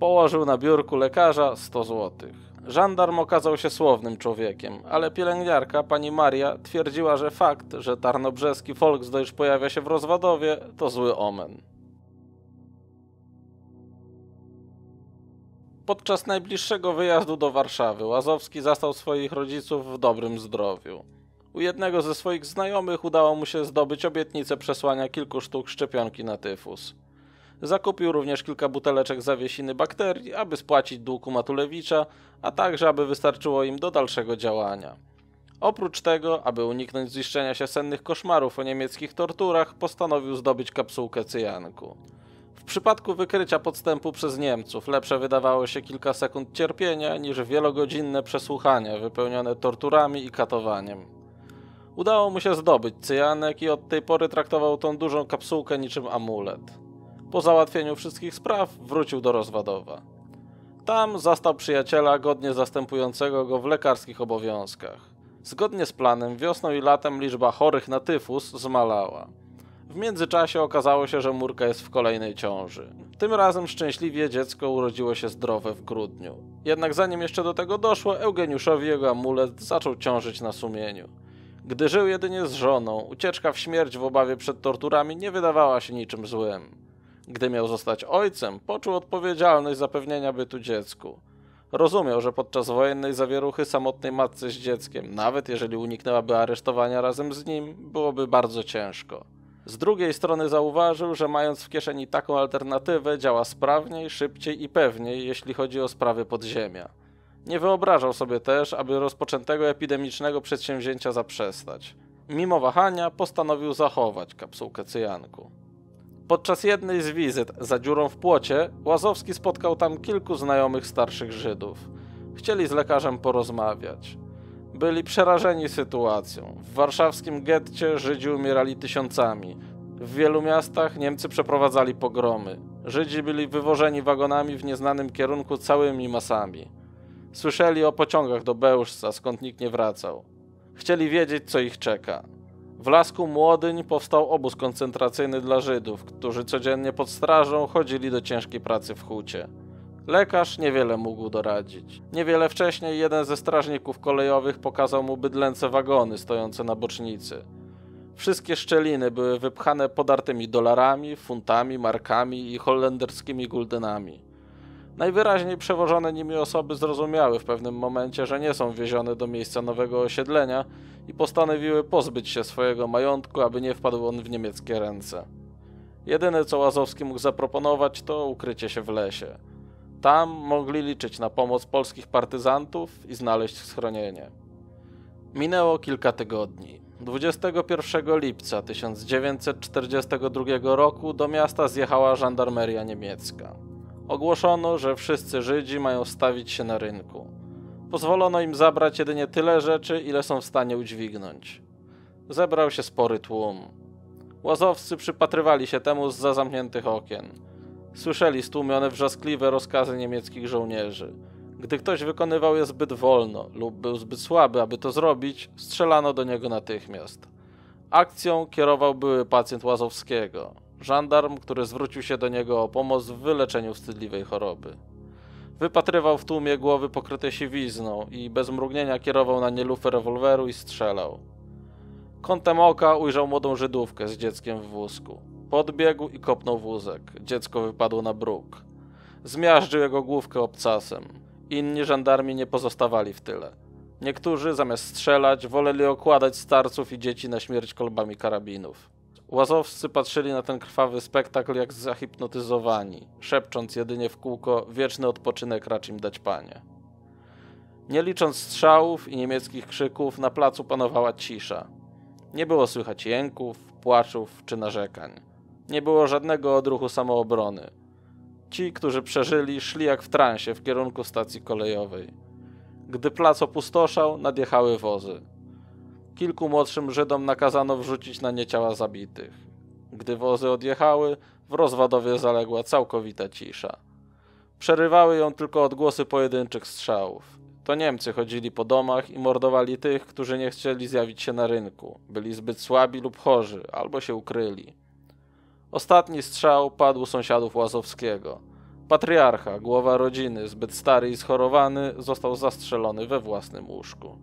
położył na biurku lekarza 100 złotych. Żandarm okazał się słownym człowiekiem, ale pielęgniarka, pani Maria, twierdziła, że fakt, że tarnobrzeski Volksdeutsch pojawia się w Rozwadowie, to zły omen. Podczas najbliższego wyjazdu do Warszawy Łazowski zastał swoich rodziców w dobrym zdrowiu. U jednego ze swoich znajomych udało mu się zdobyć obietnicę przesłania kilku sztuk szczepionki na tyfus. Zakupił również kilka buteleczek zawiesiny bakterii, aby spłacić dług u Matulewicza, a także aby wystarczyło im do dalszego działania. Oprócz tego, aby uniknąć ziszczenia się sennych koszmarów o niemieckich torturach, postanowił zdobyć kapsułkę cyjanku. W przypadku wykrycia podstępu przez Niemców lepsze wydawało się kilka sekund cierpienia niż wielogodzinne przesłuchania wypełnione torturami i katowaniem. Udało mu się zdobyć cyjanek i od tej pory traktował tą dużą kapsułkę niczym amulet. Po załatwieniu wszystkich spraw wrócił do Rozwadowa. Tam zastał przyjaciela godnie zastępującego go w lekarskich obowiązkach. Zgodnie z planem wiosną i latem liczba chorych na tyfus zmalała. W międzyczasie okazało się, że Murka jest w kolejnej ciąży. Tym razem szczęśliwie dziecko urodziło się zdrowe w grudniu. Jednak zanim jeszcze do tego doszło, Eugeniuszowi jego amulet zaczął ciążyć na sumieniu. Gdy żył jedynie z żoną, ucieczka w śmierć w obawie przed torturami nie wydawała się niczym złym. Gdy miał zostać ojcem, poczuł odpowiedzialność zapewnienia bytu dziecku. Rozumiał, że podczas wojennej zawieruchy samotnej matce z dzieckiem, nawet jeżeli uniknęłaby aresztowania razem z nim, byłoby bardzo ciężko. Z drugiej strony zauważył, że mając w kieszeni taką alternatywę, działa sprawniej, szybciej i pewniej, jeśli chodzi o sprawy podziemia. Nie wyobrażał sobie też, aby rozpoczętego epidemicznego przedsięwzięcia zaprzestać. Mimo wahania postanowił zachować kapsułkę cyjanku. Podczas jednej z wizyt za dziurą w płocie Łazowski spotkał tam kilku znajomych starszych Żydów. Chcieli z lekarzem porozmawiać. Byli przerażeni sytuacją. W warszawskim getcie Żydzi umierali tysiącami. W wielu miastach Niemcy przeprowadzali pogromy. Żydzi byli wywożeni wagonami w nieznanym kierunku całymi masami. Słyszeli o pociągach do Bełżca, skąd nikt nie wracał. Chcieli wiedzieć, co ich czeka. W Lasku Młodyń powstał obóz koncentracyjny dla Żydów, którzy codziennie pod strażą chodzili do ciężkiej pracy w hucie. Lekarz niewiele mógł doradzić. Niewiele wcześniej jeden ze strażników kolejowych pokazał mu bydlęce wagony stojące na bocznicy. Wszystkie szczeliny były wypchane podartymi dolarami, funtami, markami i holenderskimi guldenami. Najwyraźniej przewożone nimi osoby zrozumiały w pewnym momencie, że nie są wiezione do miejsca nowego osiedlenia i postanowiły pozbyć się swojego majątku, aby nie wpadł on w niemieckie ręce. Jedyne co Łazowski mógł zaproponować to ukrycie się w lesie. Tam mogli liczyć na pomoc polskich partyzantów i znaleźć schronienie. Minęło kilka tygodni. 21 lipca 1942 roku do miasta zjechała żandarmeria niemiecka. Ogłoszono, że wszyscy Żydzi mają stawić się na rynku. Pozwolono im zabrać jedynie tyle rzeczy, ile są w stanie udźwignąć. Zebrał się spory tłum. Łazowscy przypatrywali się temu z zamkniętych okien. Słyszeli stłumione wrzaskliwe rozkazy niemieckich żołnierzy. Gdy ktoś wykonywał je zbyt wolno lub był zbyt słaby, aby to zrobić, strzelano do niego natychmiast. Akcją kierował były pacjent Łazowskiego, żandarm, który zwrócił się do niego o pomoc w wyleczeniu wstydliwej choroby. Wypatrywał w tłumie głowy pokryte siwizną i bez mrugnienia kierował na nie lufę rewolweru i strzelał. Kątem oka ujrzał młodą Żydówkę z dzieckiem w wózku. Podbiegł i kopnął wózek. Dziecko wypadło na bruk. Zmiażdżył jego główkę obcasem. Inni żandarmi nie pozostawali w tyle. Niektórzy, zamiast strzelać, woleli okładać starców i dzieci na śmierć kolbami karabinów. Łazowscy patrzyli na ten krwawy spektakl jak zahipnotyzowani, szepcząc jedynie w kółko wieczny odpoczynek racz im dać panie. Nie licząc strzałów i niemieckich krzyków, na placu panowała cisza. Nie było słychać jęków, płaczów czy narzekań. Nie było żadnego odruchu samoobrony. Ci, którzy przeżyli, szli jak w transie w kierunku stacji kolejowej. Gdy plac opustoszał, nadjechały wozy. Kilku młodszym Żydom nakazano wrzucić na nie ciała zabitych. Gdy wozy odjechały, w rozwadowie zaległa całkowita cisza. Przerywały ją tylko odgłosy pojedynczych strzałów. To Niemcy chodzili po domach i mordowali tych, którzy nie chcieli zjawić się na rynku, byli zbyt słabi lub chorzy, albo się ukryli. Ostatni strzał padł sąsiadów Łazowskiego. Patriarcha, głowa rodziny, zbyt stary i schorowany, został zastrzelony we własnym łóżku.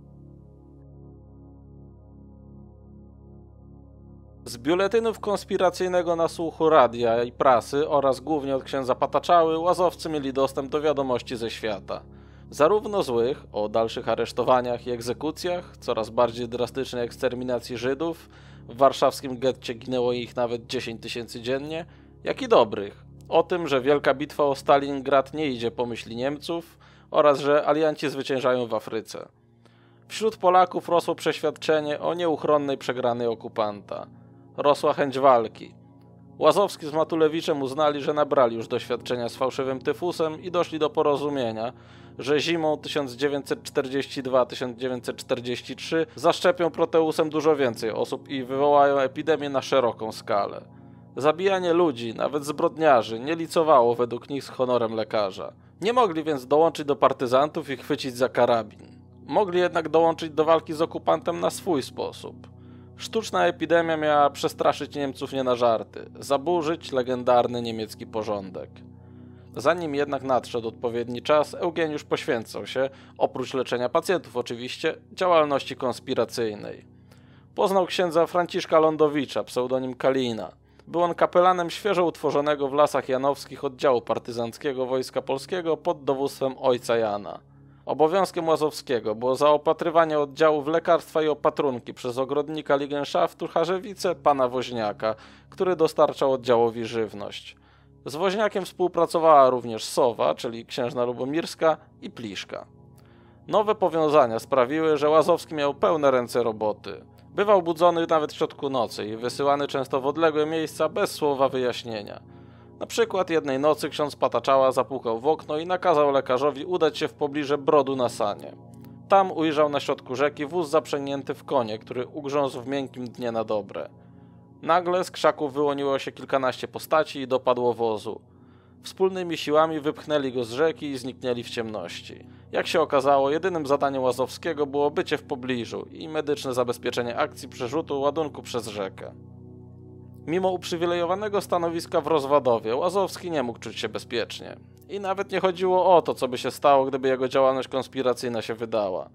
Z biuletynów konspiracyjnego nasłuchu radia i prasy oraz głównie od księdza Pataczały łazowcy mieli dostęp do wiadomości ze świata. Zarówno złych, o dalszych aresztowaniach i egzekucjach, coraz bardziej drastycznej eksterminacji Żydów, w warszawskim getcie ginęło ich nawet 10 tysięcy dziennie, jak i dobrych, o tym, że wielka bitwa o Stalingrad nie idzie po myśli Niemców oraz że alianci zwyciężają w Afryce. Wśród Polaków rosło przeświadczenie o nieuchronnej przegranej okupanta. Rosła chęć walki. Łazowski z Matulewiczem uznali, że nabrali już doświadczenia z fałszywym tyfusem i doszli do porozumienia, że zimą 1942-1943 zaszczepią proteusem dużo więcej osób i wywołają epidemię na szeroką skalę. Zabijanie ludzi, nawet zbrodniarzy, nie licowało według nich z honorem lekarza. Nie mogli więc dołączyć do partyzantów i chwycić za karabin. Mogli jednak dołączyć do walki z okupantem na swój sposób. Sztuczna epidemia miała przestraszyć Niemców nie na żarty, zaburzyć legendarny niemiecki porządek. Zanim jednak nadszedł odpowiedni czas, Eugeniusz poświęcał się, oprócz leczenia pacjentów oczywiście, działalności konspiracyjnej. Poznał księdza Franciszka Lądowicza, pseudonim Kalina. Był on kapelanem świeżo utworzonego w Lasach Janowskich oddziału partyzanckiego Wojska Polskiego pod dowództwem ojca Jana. Obowiązkiem Łazowskiego było zaopatrywanie oddziału w lekarstwa i opatrunki przez ogrodnika Ligenschaftu Charzewice, pana Woźniaka, który dostarczał oddziałowi żywność. Z Woźniakiem współpracowała również Sowa, czyli księżna Lubomirska i Pliszka. Nowe powiązania sprawiły, że Łazowski miał pełne ręce roboty. Bywał budzony nawet w środku nocy i wysyłany często w odległe miejsca bez słowa wyjaśnienia. Na przykład jednej nocy ksiądz Pataczała zapukał w okno i nakazał lekarzowi udać się w pobliże Brodu na Sanie. Tam ujrzał na środku rzeki wóz zaprzęgnięty w konie, który ugrzązł w miękkim dnie na dobre. Nagle z krzaków wyłoniło się kilkanaście postaci i dopadło wozu. Wspólnymi siłami wypchnęli go z rzeki i zniknęli w ciemności. Jak się okazało, jedynym zadaniem Łazowskiego było bycie w pobliżu i medyczne zabezpieczenie akcji przerzutu ładunku przez rzekę. Mimo uprzywilejowanego stanowiska w Rozwadowie, Łazowski nie mógł czuć się bezpiecznie. I nawet nie chodziło o to, co by się stało, gdyby jego działalność konspiracyjna się wydała.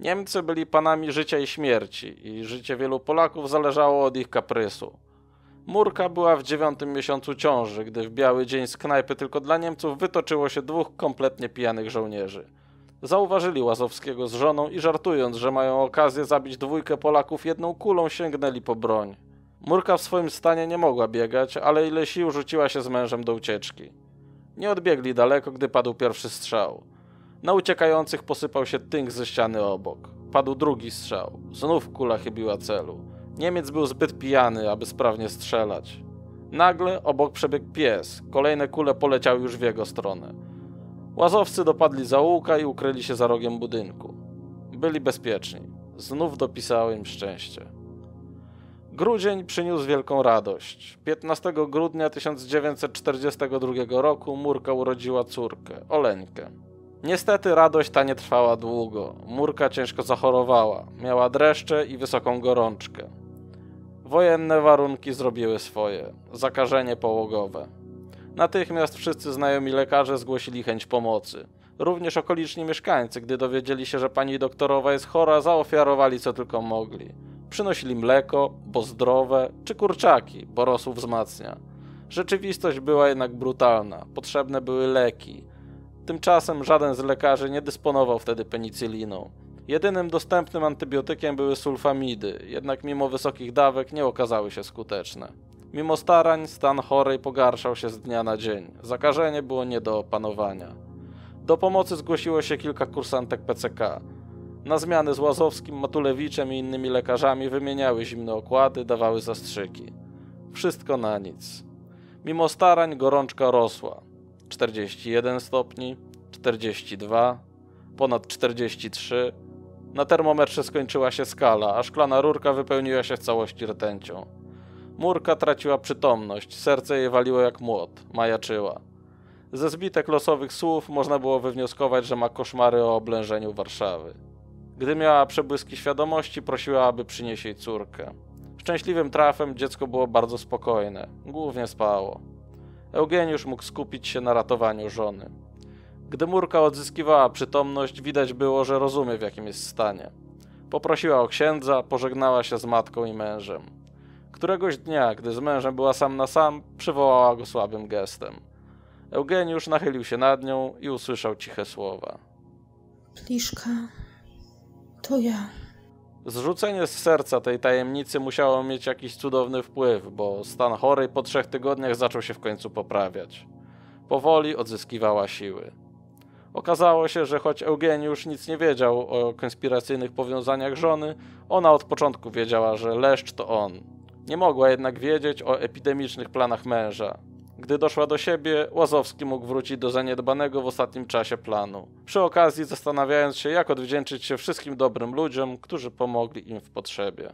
Niemcy byli panami życia i śmierci i życie wielu Polaków zależało od ich kaprysu. Murka była w dziewiątym miesiącu ciąży, gdy w biały dzień z knajpy tylko dla Niemców wytoczyło się dwóch kompletnie pijanych żołnierzy. Zauważyli Łazowskiego z żoną i żartując, że mają okazję zabić dwójkę Polaków jedną kulą, sięgnęli po broń. Murka w swoim stanie nie mogła biegać, ale ile sił rzuciła się z mężem do ucieczki. Nie odbiegli daleko, gdy padł pierwszy strzał. Na uciekających posypał się tynk ze ściany obok. Padł drugi strzał. Znów kula chybiła celu. Niemiec był zbyt pijany, aby sprawnie strzelać. Nagle obok przebiegł pies. Kolejne kule poleciały już w jego stronę. Łazowcy dopadli zaułka i ukryli się za rogiem budynku. Byli bezpieczni. Znów dopisało im szczęście. Grudzień przyniósł wielką radość. 15 grudnia 1942 roku Murka urodziła córkę, Oleńkę. Niestety radość ta nie trwała długo. Murka ciężko zachorowała, miała dreszcze i wysoką gorączkę. Wojenne warunki zrobiły swoje. Zakażenie połogowe. Natychmiast wszyscy znajomi lekarze zgłosili chęć pomocy. Również okoliczni mieszkańcy, gdy dowiedzieli się, że pani doktorowa jest chora, zaofiarowali co tylko mogli. Przynosili mleko, bo zdrowe, czy kurczaki, bo rosół wzmacnia. Rzeczywistość była jednak brutalna. Potrzebne były leki. Tymczasem żaden z lekarzy nie dysponował wtedy penicyliną. Jedynym dostępnym antybiotykiem były sulfamidy, jednak mimo wysokich dawek nie okazały się skuteczne. Mimo starań stan chorej pogarszał się z dnia na dzień. Zakażenie było nie do opanowania. Do pomocy zgłosiło się kilka kursantek PCK. Na zmiany z Łazowskim, Matulewiczem i innymi lekarzami wymieniały zimne okłady, dawały zastrzyki. Wszystko na nic. Mimo starań gorączka rosła. 41 stopni, 42, ponad 43. Na termometrze skończyła się skala, a szklana rurka wypełniła się w całości rtęcią. Murka traciła przytomność, serce jej waliło jak młot, majaczyła. Ze zbitek losowych słów można było wywnioskować, że ma koszmary o oblężeniu Warszawy. Gdy miała przebłyski świadomości, prosiła, aby przynieść jej córkę. Szczęśliwym trafem dziecko było bardzo spokojne, głównie spało. Eugeniusz mógł skupić się na ratowaniu żony. Gdy Murka odzyskiwała przytomność, widać było, że rozumie w jakim jest stanie. Poprosiła o księdza, pożegnała się z matką i mężem. Któregoś dnia, gdy z mężem była sam na sam, przywołała go słabym gestem. Eugeniusz nachylił się nad nią i usłyszał ciche słowa. Pliszka, to ja. Zrzucenie z serca tej tajemnicy musiało mieć jakiś cudowny wpływ, bo stan chorej po trzech tygodniach zaczął się w końcu poprawiać. Powoli odzyskiwała siły. Okazało się, że choć Eugeniusz nic nie wiedział o konspiracyjnych powiązaniach żony, ona od początku wiedziała, że Leszcz to on. Nie mogła jednak wiedzieć o epidemicznych planach męża. Gdy doszła do siebie, Łazowski mógł wrócić do zaniedbanego w ostatnim czasie planu. Przy okazji zastanawiając się, jak odwdzięczyć się wszystkim dobrym ludziom, którzy pomogli im w potrzebie.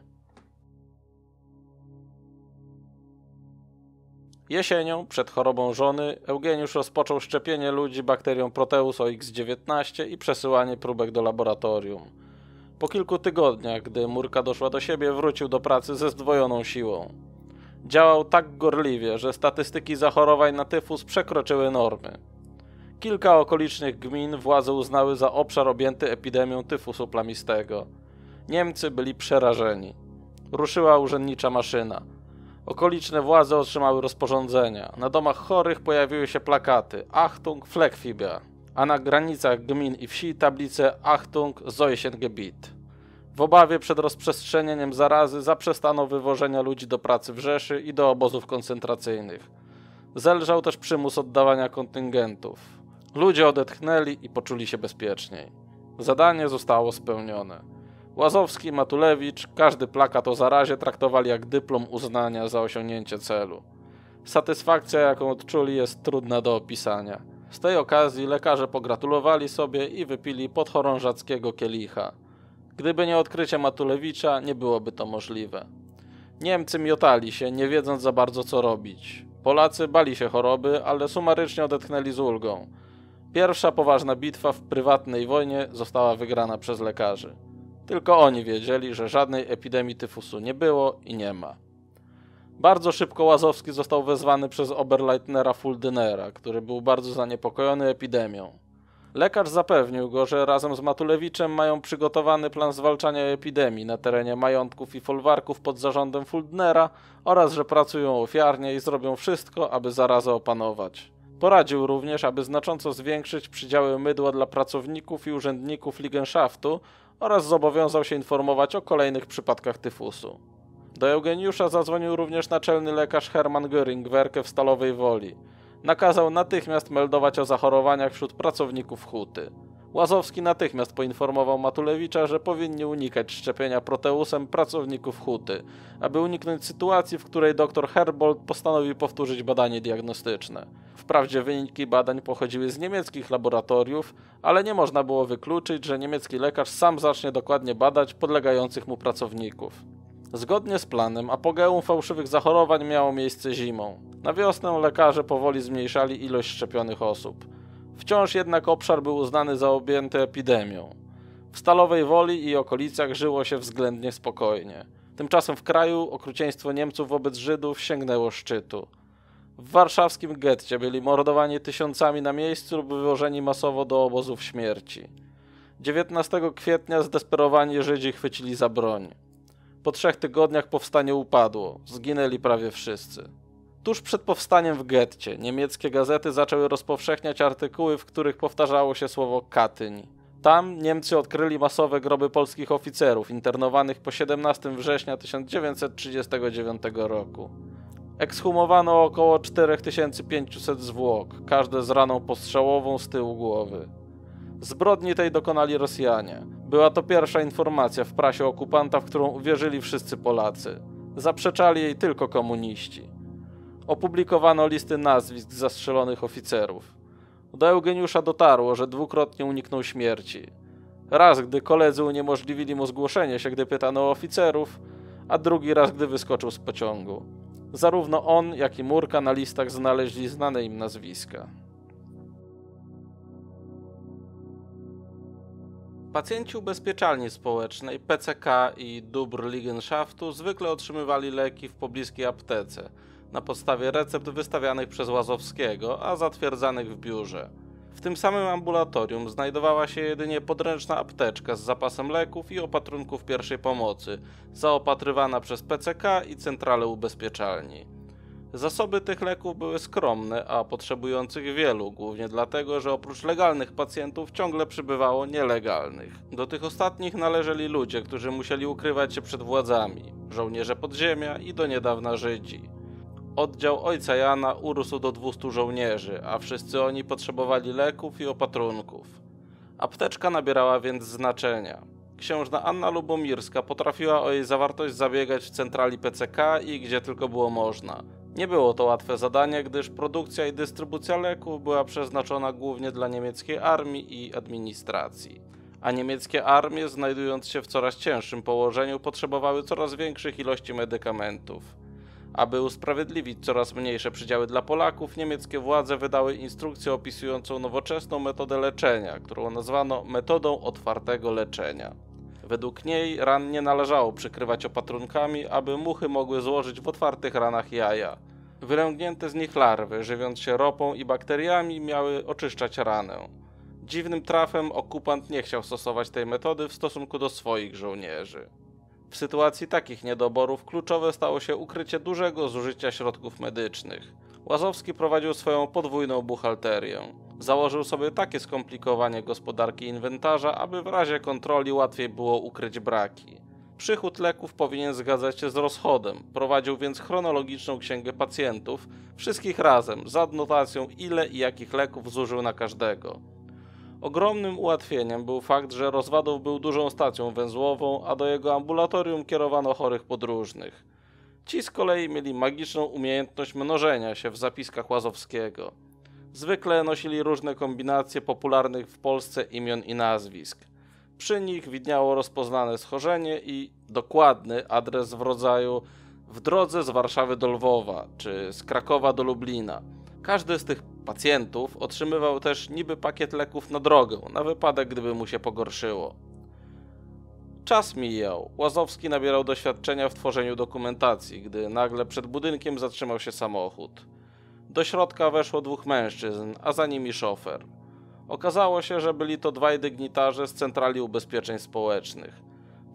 Jesienią, przed chorobą żony, Eugeniusz rozpoczął szczepienie ludzi bakterią Proteus OX-19 i przesyłanie próbek do laboratorium. Po kilku tygodniach, gdy Murka doszła do siebie, wrócił do pracy ze zdwojoną siłą. Działał tak gorliwie, że statystyki zachorowań na tyfus przekroczyły normy. Kilka okolicznych gmin władze uznały za obszar objęty epidemią tyfusu plamistego. Niemcy byli przerażeni. Ruszyła urzędnicza maszyna. Okoliczne władze otrzymały rozporządzenia. Na domach chorych pojawiły się plakaty Achtung Fleckfieber, a na granicach gmin i wsi tablice Achtung Seuchengebiet. W obawie przed rozprzestrzenieniem zarazy zaprzestano wywożenia ludzi do pracy w Rzeszy i do obozów koncentracyjnych. Zelżał też przymus oddawania kontyngentów. Ludzie odetchnęli i poczuli się bezpieczniej. Zadanie zostało spełnione. Łazowski, Matulewicz, każdy plakat o zarazie traktowali jak dyplom uznania za osiągnięcie celu. Satysfakcja, jaką odczuli, jest trudna do opisania. Z tej okazji lekarze pogratulowali sobie i wypili podchorążackiego kielicha. Gdyby nie odkrycie Matulewicza, nie byłoby to możliwe. Niemcy miotali się, nie wiedząc za bardzo co robić. Polacy bali się choroby, ale sumarycznie odetchnęli z ulgą. Pierwsza poważna bitwa w prywatnej wojnie została wygrana przez lekarzy. Tylko oni wiedzieli, że żadnej epidemii tyfusu nie było i nie ma. Bardzo szybko Łazowski został wezwany przez Oberleitnera Fuldynera, który był bardzo zaniepokojony epidemią. Lekarz zapewnił go, że razem z Matulewiczem mają przygotowany plan zwalczania epidemii na terenie majątków i folwarków pod zarządem Fuldnera oraz że pracują ofiarnie i zrobią wszystko, aby zarazę opanować. Poradził również, aby znacząco zwiększyć przydziały mydła dla pracowników i urzędników Ligenschaftu oraz zobowiązał się informować o kolejnych przypadkach tyfusu. Do Eugeniusza zadzwonił również naczelny lekarz Hermann Göring Werke w Stalowej Woli. Nakazał natychmiast meldować o zachorowaniach wśród pracowników huty. Łazowski natychmiast poinformował Matulewicza, że powinni unikać szczepienia proteusem pracowników huty, aby uniknąć sytuacji, w której dr Herbold postanowił powtórzyć badanie diagnostyczne. Wprawdzie wyniki badań pochodziły z niemieckich laboratoriów, ale nie można było wykluczyć, że niemiecki lekarz sam zacznie dokładnie badać podlegających mu pracowników. Zgodnie z planem, apogeum fałszywych zachorowań miało miejsce zimą. Na wiosnę lekarze powoli zmniejszali ilość szczepionych osób. Wciąż jednak obszar był uznany za objęty epidemią. W Stalowej Woli i okolicach żyło się względnie spokojnie. Tymczasem w kraju okrucieństwo Niemców wobec Żydów sięgnęło szczytu. W warszawskim getcie byli mordowani tysiącami na miejscu lub wywożeni masowo do obozów śmierci. 19 kwietnia zdesperowani Żydzi chwycili za broń. Po trzech tygodniach powstanie upadło, zginęli prawie wszyscy. Tuż przed powstaniem w getcie niemieckie gazety zaczęły rozpowszechniać artykuły, w których powtarzało się słowo Katyń. Tam Niemcy odkryli masowe groby polskich oficerów internowanych po 17 września 1939 roku. Ekshumowano około 4500 zwłok, każde z raną postrzałową z tyłu głowy. Zbrodni tej dokonali Rosjanie. Była to pierwsza informacja w prasie okupanta, w którą uwierzyli wszyscy Polacy. Zaprzeczali jej tylko komuniści. Opublikowano listy nazwisk zastrzelonych oficerów. Do Eugeniusza dotarło, że dwukrotnie uniknął śmierci. Raz, gdy koledzy uniemożliwili mu zgłoszenie się, gdy pytano o oficerów, a drugi raz, gdy wyskoczył z pociągu. Zarówno on, jak i Murka na listach znaleźli znane im nazwiska. Pacjenci ubezpieczalni społecznej PCK i dóbr Liegenschaftu zwykle otrzymywali leki w pobliskiej aptece na podstawie recept wystawianych przez Łazowskiego, a zatwierdzanych w biurze. W tym samym ambulatorium znajdowała się jedynie podręczna apteczka z zapasem leków i opatrunków pierwszej pomocy, zaopatrywana przez PCK i centralę ubezpieczalni. Zasoby tych leków były skromne, a potrzebujących wielu, głównie dlatego, że oprócz legalnych pacjentów ciągle przybywało nielegalnych. Do tych ostatnich należeli ludzie, którzy musieli ukrywać się przed władzami, żołnierze podziemia i do niedawna Żydzi. oddział ojca Jana urósł do 200 żołnierzy, a wszyscy oni potrzebowali leków i opatrunków. Apteczka nabierała więc znaczenia. Księżna Anna Lubomirska potrafiła o jej zawartość zabiegać w centrali PCK i gdzie tylko było można. Nie było to łatwe zadanie, gdyż produkcja i dystrybucja leków była przeznaczona głównie dla niemieckiej armii i administracji. A niemieckie armie, znajdując się w coraz cięższym położeniu, potrzebowały coraz większych ilości medykamentów. Aby usprawiedliwić coraz mniejsze przydziały dla Polaków, niemieckie władze wydały instrukcję opisującą nowoczesną metodę leczenia, którą nazwano metodą otwartego leczenia. Według niej ran nie należało przykrywać opatrunkami, aby muchy mogły złożyć w otwartych ranach jaja. Wylęgnięte z nich larwy, żywiąc się ropą i bakteriami, miały oczyszczać ranę. Dziwnym trafem okupant nie chciał stosować tej metody w stosunku do swoich żołnierzy. W sytuacji takich niedoborów kluczowe stało się ukrycie dużego zużycia środków medycznych. Łazowski prowadził swoją podwójną buchalterię. Założył sobie takie skomplikowanie gospodarki inwentarza, aby w razie kontroli łatwiej było ukryć braki. Przychód leków powinien zgadzać się z rozchodem, prowadził więc chronologiczną księgę pacjentów, wszystkich razem, z adnotacją ile i jakich leków zużył na każdego. Ogromnym ułatwieniem był fakt, że Rozwadów był dużą stacją węzłową, a do jego ambulatorium kierowano chorych podróżnych. Ci z kolei mieli magiczną umiejętność mnożenia się w zapiskach Łazowskiego. Zwykle nosili różne kombinacje popularnych w Polsce imion i nazwisk. Przy nich widniało rozpoznane schorzenie i dokładny adres w rodzaju w drodze z Warszawy do Lwowa czy z Krakowa do Lublina. Każdy z tych pacjentów otrzymywał też niby pakiet leków na drogę, na wypadek gdyby mu się pogorszyło. Czas mijał. Łazowski nabierał doświadczenia w tworzeniu dokumentacji, gdy nagle przed budynkiem zatrzymał się samochód. Do środka weszło dwóch mężczyzn, a za nimi szofer. Okazało się, że byli to dwaj dygnitarze z Centrali Ubezpieczeń Społecznych.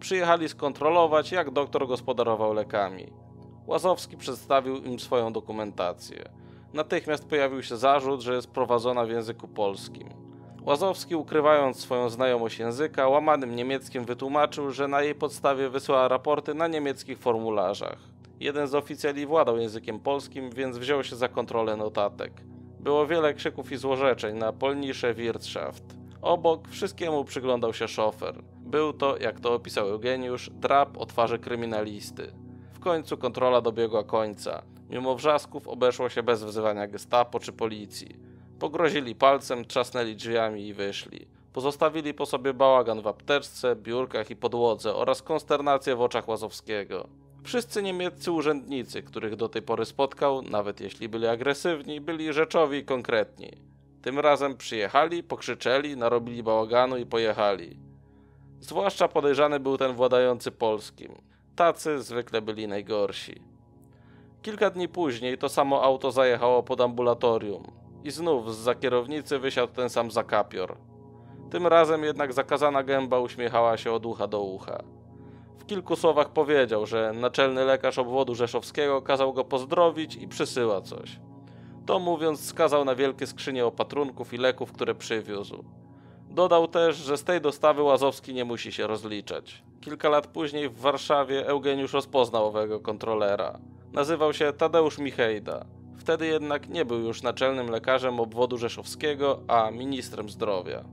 Przyjechali skontrolować, jak doktor gospodarował lekami. Łazowski przedstawił im swoją dokumentację. Natychmiast pojawił się zarzut, że jest prowadzona w języku polskim. Łazowski, ukrywając swoją znajomość języka, łamanym niemieckim wytłumaczył, że na jej podstawie wysyła raporty na niemieckich formularzach. Jeden z oficjeli władał językiem polskim, więc wziął się za kontrolę notatek. Było wiele krzyków i złorzeczeń na Polnische Wirtschaft. Obok wszystkiemu przyglądał się szofer. Był to, jak to opisał Eugeniusz, drap o twarzy kryminalisty. W końcu kontrola dobiegła końca. Mimo wrzasków obeszło się bez wzywania gestapo czy policji. Pogrozili palcem, trzasnęli drzwiami i wyszli. Pozostawili po sobie bałagan w apteczce, biurkach i podłodze oraz konsternację w oczach Łazowskiego. Wszyscy niemieccy urzędnicy, których do tej pory spotkał, nawet jeśli byli agresywni, byli rzeczowi i konkretni. Tym razem przyjechali, pokrzyczeli, narobili bałaganu i pojechali. Zwłaszcza podejrzany był ten władający polskim. Tacy zwykle byli najgorsi. Kilka dni później to samo auto zajechało pod ambulatorium i znów z za kierownicy wysiadł ten sam zakapior. Tym razem jednak zakazana gęba uśmiechała się od ucha do ucha. W kilku słowach powiedział, że naczelny lekarz obwodu rzeszowskiego kazał go pozdrowić i przysyła coś. To mówiąc skazał na wielkie skrzynie opatrunków i leków, które przywiózł. Dodał też, że z tej dostawy Łazowski nie musi się rozliczać. Kilka lat później w Warszawie Eugeniusz rozpoznał owego kontrolera. Nazywał się Tadeusz Michejda. Wtedy jednak nie był już naczelnym lekarzem obwodu rzeszowskiego, a ministrem zdrowia.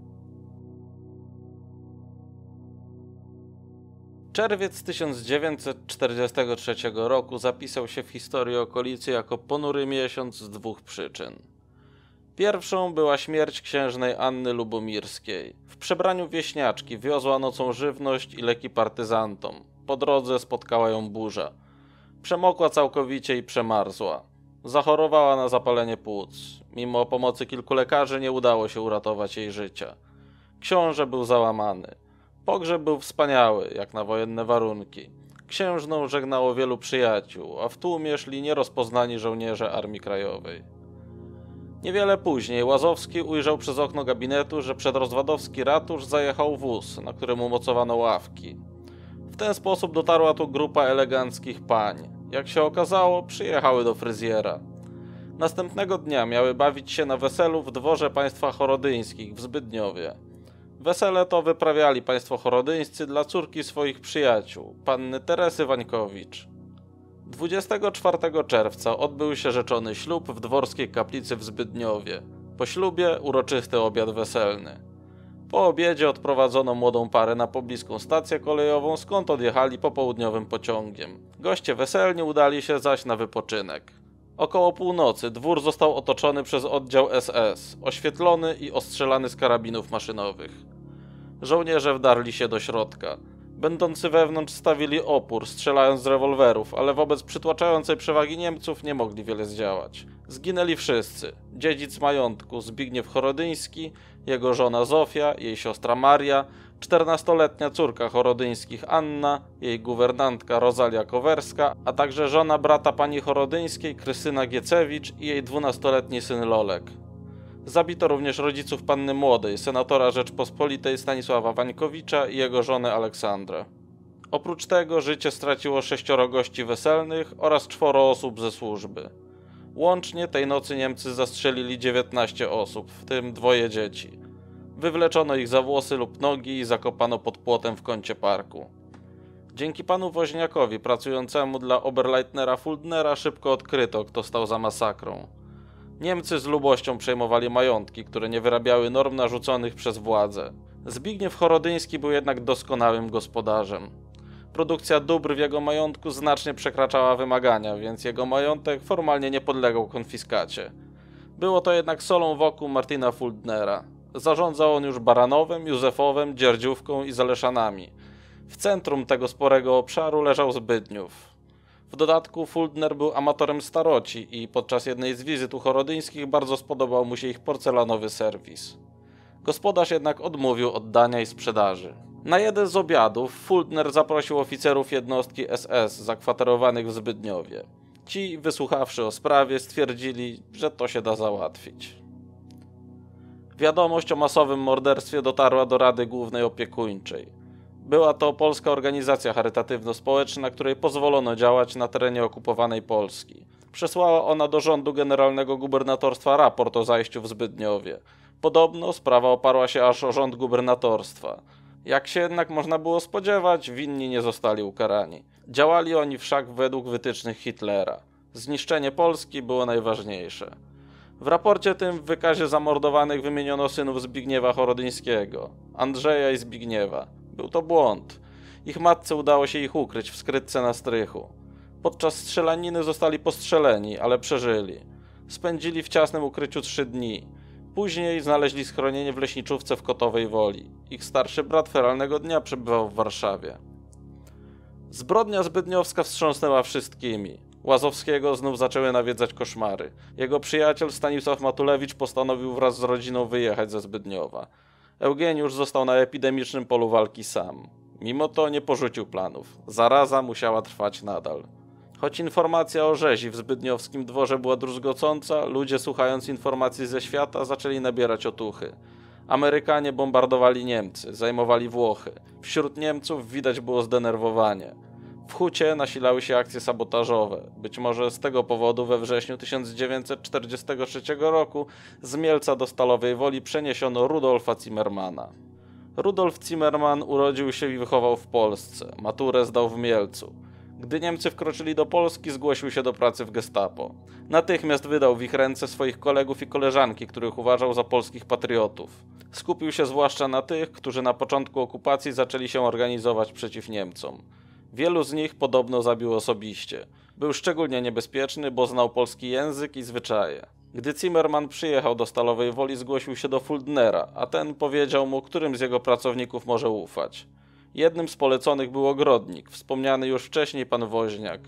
Czerwiec 1943 roku zapisał się w historii okolicy jako ponury miesiąc z dwóch przyczyn. Pierwszą była śmierć księżnej Anny Lubomirskiej. W przebraniu wieśniaczki wiozła nocą żywność i leki partyzantom. Po drodze spotkała ją burza. Przemokła całkowicie i przemarzła. Zachorowała na zapalenie płuc. Mimo pomocy kilku lekarzy nie udało się uratować jej życia. Książę był załamany. Pogrzeb był wspaniały, jak na wojenne warunki. Księżną żegnało wielu przyjaciół, a w tłumie szli nierozpoznani żołnierze Armii Krajowej. Niewiele później Łazowski ujrzał przez okno gabinetu, że przed rozwadowski ratusz zajechał wóz, na którym umocowano ławki. W ten sposób dotarła tu grupa eleganckich pań. Jak się okazało, przyjechały do fryzjera. Następnego dnia miały bawić się na weselu w dworze państwa chorodyńskich w Zbydniowie. Wesele to wyprawiali państwo chorodyńscy dla córki swoich przyjaciół, panny Teresy Wańkowicz. 24 czerwca odbył się rzeczony ślub w dworskiej kaplicy w Zbydniowie. Po ślubie uroczysty obiad weselny. Po obiedzie odprowadzono młodą parę na pobliską stację kolejową, skąd odjechali popołudniowym pociągiem. Goście weselni udali się zaś na wypoczynek. Około północy dwór został otoczony przez oddział SS, oświetlony i ostrzelany z karabinów maszynowych. Żołnierze wdarli się do środka. Będący wewnątrz stawili opór, strzelając z rewolwerów, ale wobec przytłaczającej przewagi Niemców nie mogli wiele zdziałać. Zginęli wszyscy. Dziedzic majątku Zbigniew Chorodyński, jego żona Zofia, jej siostra Maria, 14-letnia córka Chorodyńskich Anna, jej guwernantka Rozalia Kowerska, a także żona brata pani Chorodyńskiej Krystyna Giecewicz i jej 12-letni syn Lolek. Zabito również rodziców panny młodej, senatora Rzeczpospolitej Stanisława Wańkowicza i jego żonę Aleksandrę. Oprócz tego życie straciło sześcioro gości weselnych oraz czworo osób ze służby. Łącznie tej nocy Niemcy zastrzelili 19 osób, w tym dwoje dzieci. Wywleczono ich za włosy lub nogi i zakopano pod płotem w kącie parku. Dzięki panu Woźniakowi, pracującemu dla Oberleitnera Fuldnera, szybko odkryto, kto stał za masakrą. Niemcy z lubością przejmowali majątki, które nie wyrabiały norm narzuconych przez władze. Zbigniew Chorodyński był jednak doskonałym gospodarzem. Produkcja dóbr w jego majątku znacznie przekraczała wymagania, więc jego majątek formalnie nie podlegał konfiskacie. Było to jednak solą wokół Martina Fuldnera. Zarządzał on już Baranowem, Józefowem, Dzierdziówką i Zaleszanami. W centrum tego sporego obszaru leżał Zbydniów. W dodatku Fuldner był amatorem staroci i podczas jednej z wizyt u Chorodyńskich bardzo spodobał mu się ich porcelanowy serwis. Gospodarz jednak odmówił oddania i sprzedaży. Na jeden z obiadów Fuldner zaprosił oficerów jednostki SS zakwaterowanych w Zbydniowie. Ci, wysłuchawszy o sprawie, stwierdzili, że to się da załatwić. Wiadomość o masowym morderstwie dotarła do Rady Głównej Opiekuńczej. Była to polska organizacja charytatywno-społeczna, której pozwolono działać na terenie okupowanej Polski. Przesłała ona do rządu generalnego gubernatorstwa raport o zajściu w Zbydniowie. Podobno sprawa oparła się aż o rząd gubernatorstwa. Jak się jednak można było spodziewać, winni nie zostali ukarani. Działali oni wszak według wytycznych Hitlera. Zniszczenie Polski było najważniejsze. W raporcie tym w wykazie zamordowanych wymieniono synów Zbigniewa Chorodyńskiego, Andrzeja i Zbigniewa. Był to błąd. Ich matce udało się ich ukryć w skrytce na strychu. Podczas strzelaniny zostali postrzeleni, ale przeżyli. Spędzili w ciasnym ukryciu trzy dni. Później znaleźli schronienie w leśniczówce w Kotowej Woli. Ich starszy brat feralnego dnia przebywał w Warszawie. Zbrodnia zbydniowska wstrząsnęła wszystkimi. Łazowskiego znów zaczęły nawiedzać koszmary. Jego przyjaciel Stanisław Matulewicz postanowił wraz z rodziną wyjechać ze Zbydniowa. Eugeniusz został na epidemicznym polu walki sam. Mimo to nie porzucił planów. Zaraza musiała trwać nadal. Choć informacja o rzezi w zbydniowskim dworze była druzgocąca, ludzie słuchając informacji ze świata zaczęli nabierać otuchy. Amerykanie bombardowali Niemcy, zajmowali Włochy. Wśród Niemców widać było zdenerwowanie. W Hucie nasilały się akcje sabotażowe. Być może z tego powodu we wrześniu 1943 roku z Mielca do Stalowej Woli przeniesiono Rudolfa Zimmermana. Rudolf Zimmerman urodził się i wychował w Polsce. Maturę zdał w Mielcu. Gdy Niemcy wkroczyli do Polski, zgłosił się do pracy w Gestapo. Natychmiast wydał w ich ręce swoich kolegów i koleżanki, których uważał za polskich patriotów. Skupił się zwłaszcza na tych, którzy na początku okupacji zaczęli się organizować przeciw Niemcom. Wielu z nich podobno zabił osobiście. Był szczególnie niebezpieczny, bo znał polski język i zwyczaje. Gdy Zimmerman przyjechał do Stalowej Woli, zgłosił się do Fuldnera, a ten powiedział mu, którym z jego pracowników może ufać. Jednym z poleconych był ogrodnik, wspomniany już wcześniej pan Woźniak.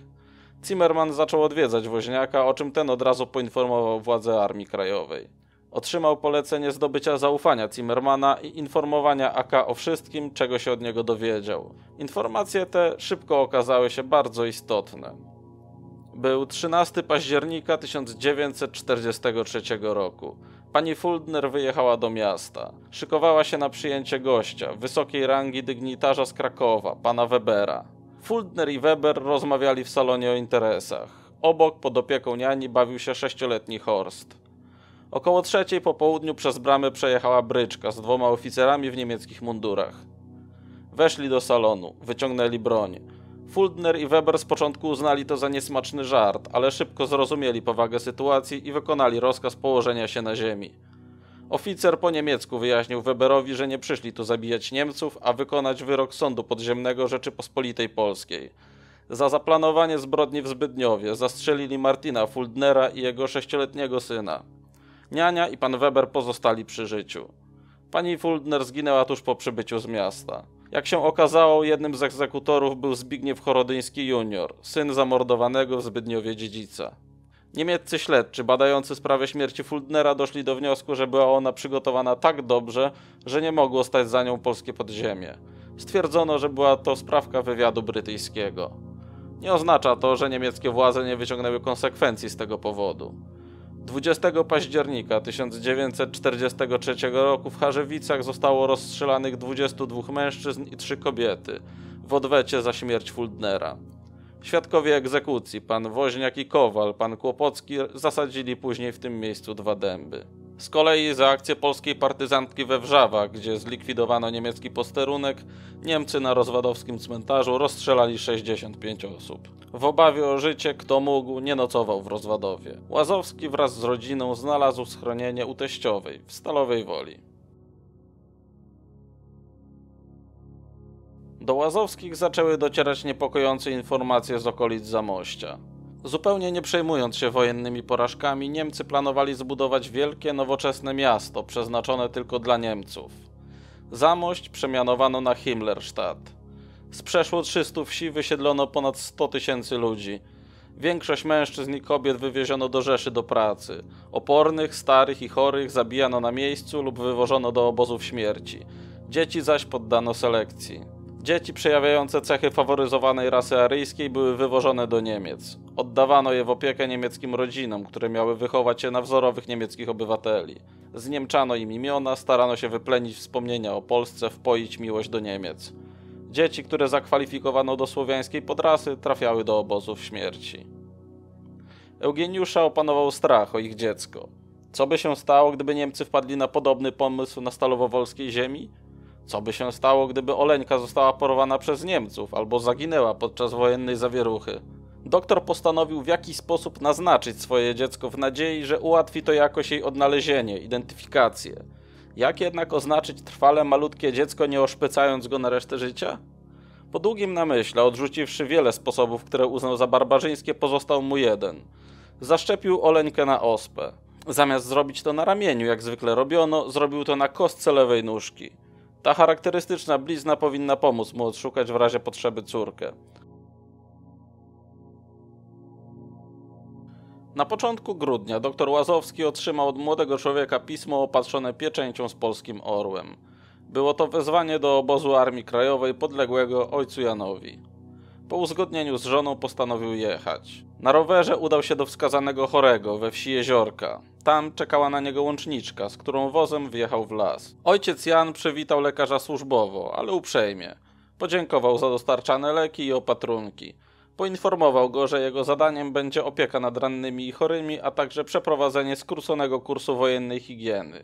Zimmerman zaczął odwiedzać Woźniaka, o czym ten od razu poinformował władze Armii Krajowej. Otrzymał polecenie zdobycia zaufania Zimmermana i informowania AK o wszystkim, czego się od niego dowiedział. Informacje te szybko okazały się bardzo istotne. Był 13 października 1943 roku. Pani Fuldner wyjechała do miasta. Szykowała się na przyjęcie gościa, wysokiej rangi dygnitarza z Krakowa, pana Webera. Fuldner i Weber rozmawiali w salonie o interesach. Obok, pod opieką niani, bawił się sześcioletni Horst. Około trzeciej po południu przez bramę przejechała bryczka z dwoma oficerami w niemieckich mundurach. Weszli do salonu, wyciągnęli broń. Fuldner i Weber z początku uznali to za niesmaczny żart, ale szybko zrozumieli powagę sytuacji i wykonali rozkaz położenia się na ziemi. Oficer po niemiecku wyjaśnił Weberowi, że nie przyszli tu zabijać Niemców, a wykonać wyrok sądu podziemnego Rzeczypospolitej Polskiej. Za zaplanowanie zbrodni w Zbydniowie zastrzelili Martina Fuldnera i jego sześcioletniego syna. Niania i pan Weber pozostali przy życiu. Pani Fuldner zginęła tuż po przybyciu z miasta. Jak się okazało, jednym z egzekutorów był Zbigniew Chorodyński junior, syn zamordowanego w Zbydniowie dziedzica. Niemieccy śledczy badający sprawę śmierci Fuldnera doszli do wniosku, że była ona przygotowana tak dobrze, że nie mogło stać za nią polskie podziemie. Stwierdzono, że była to sprawka wywiadu brytyjskiego. Nie oznacza to, że niemieckie władze nie wyciągnęły konsekwencji z tego powodu. 20 października 1943 roku w Charzewicach zostało rozstrzelanych 22 mężczyzn i 3 kobiety w odwecie za śmierć Fuldnera. Świadkowie egzekucji, pan Woźniak i Kowal, pan Kłopocki, zasadzili później w tym miejscu dwa dęby. Z kolei za akcję polskiej partyzantki we Wrzawach, gdzie zlikwidowano niemiecki posterunek, Niemcy na rozwadowskim cmentarzu rozstrzelali 65 osób. W obawie o życie, kto mógł, nie nocował w Rozwadowie. Łazowski wraz z rodziną znalazł schronienie u teściowej w Stalowej Woli. Do Łazowskich zaczęły docierać niepokojące informacje z okolic Zamościa. Zupełnie nie przejmując się wojennymi porażkami, Niemcy planowali zbudować wielkie, nowoczesne miasto przeznaczone tylko dla Niemców. Zamość przemianowano na Himmlerstadt. Z przeszło 300 wsi wysiedlono ponad 100 tysięcy ludzi. Większość mężczyzn i kobiet wywieziono do Rzeszy do pracy. Opornych, starych i chorych zabijano na miejscu lub wywożono do obozów śmierci. Dzieci zaś poddano selekcji. Dzieci przejawiające cechy faworyzowanej rasy aryjskiej były wywożone do Niemiec. Oddawano je w opiekę niemieckim rodzinom, które miały wychować je na wzorowych niemieckich obywateli. Zniemczano im imiona, starano się wyplenić wspomnienia o Polsce, wpoić miłość do Niemiec. Dzieci, które zakwalifikowano do słowiańskiej podrasy, trafiały do obozów śmierci. Eugeniusza opanował strach o ich dziecko. Co by się stało, gdyby Niemcy wpadli na podobny pomysł na stalowowolskiej ziemi? Co by się stało, gdyby Oleńka została porwana przez Niemców albo zaginęła podczas wojennej zawieruchy? Doktor postanowił w jakiś sposób naznaczyć swoje dziecko w nadziei, że ułatwi to jakoś jej odnalezienie, identyfikację. Jak jednak oznaczyć trwale malutkie dziecko, nie oszpecając go na resztę życia? Po długim namyśle, odrzuciwszy wiele sposobów, które uznał za barbarzyńskie, pozostał mu jeden. Zaszczepił Oleńkę na ospę. Zamiast zrobić to na ramieniu, jak zwykle robiono, zrobił to na kostce lewej nóżki. Ta charakterystyczna blizna powinna pomóc mu odszukać w razie potrzeby córkę. Na początku grudnia dr Łazowski otrzymał od młodego człowieka pismo opatrzone pieczęcią z polskim orłem. Było to wezwanie do obozu Armii Krajowej podległego ojcu Janowi. Po uzgodnieniu z żoną postanowił jechać. Na rowerze udał się do wskazanego chorego we wsi Jeziorka. Tam czekała na niego łączniczka, z którą wozem wjechał w las. Ojciec Jan przywitał lekarza służbowo, ale uprzejmie. Podziękował za dostarczane leki i opatrunki. Poinformował go, że jego zadaniem będzie opieka nad rannymi i chorymi, a także przeprowadzenie skróconego kursu wojennej higieny.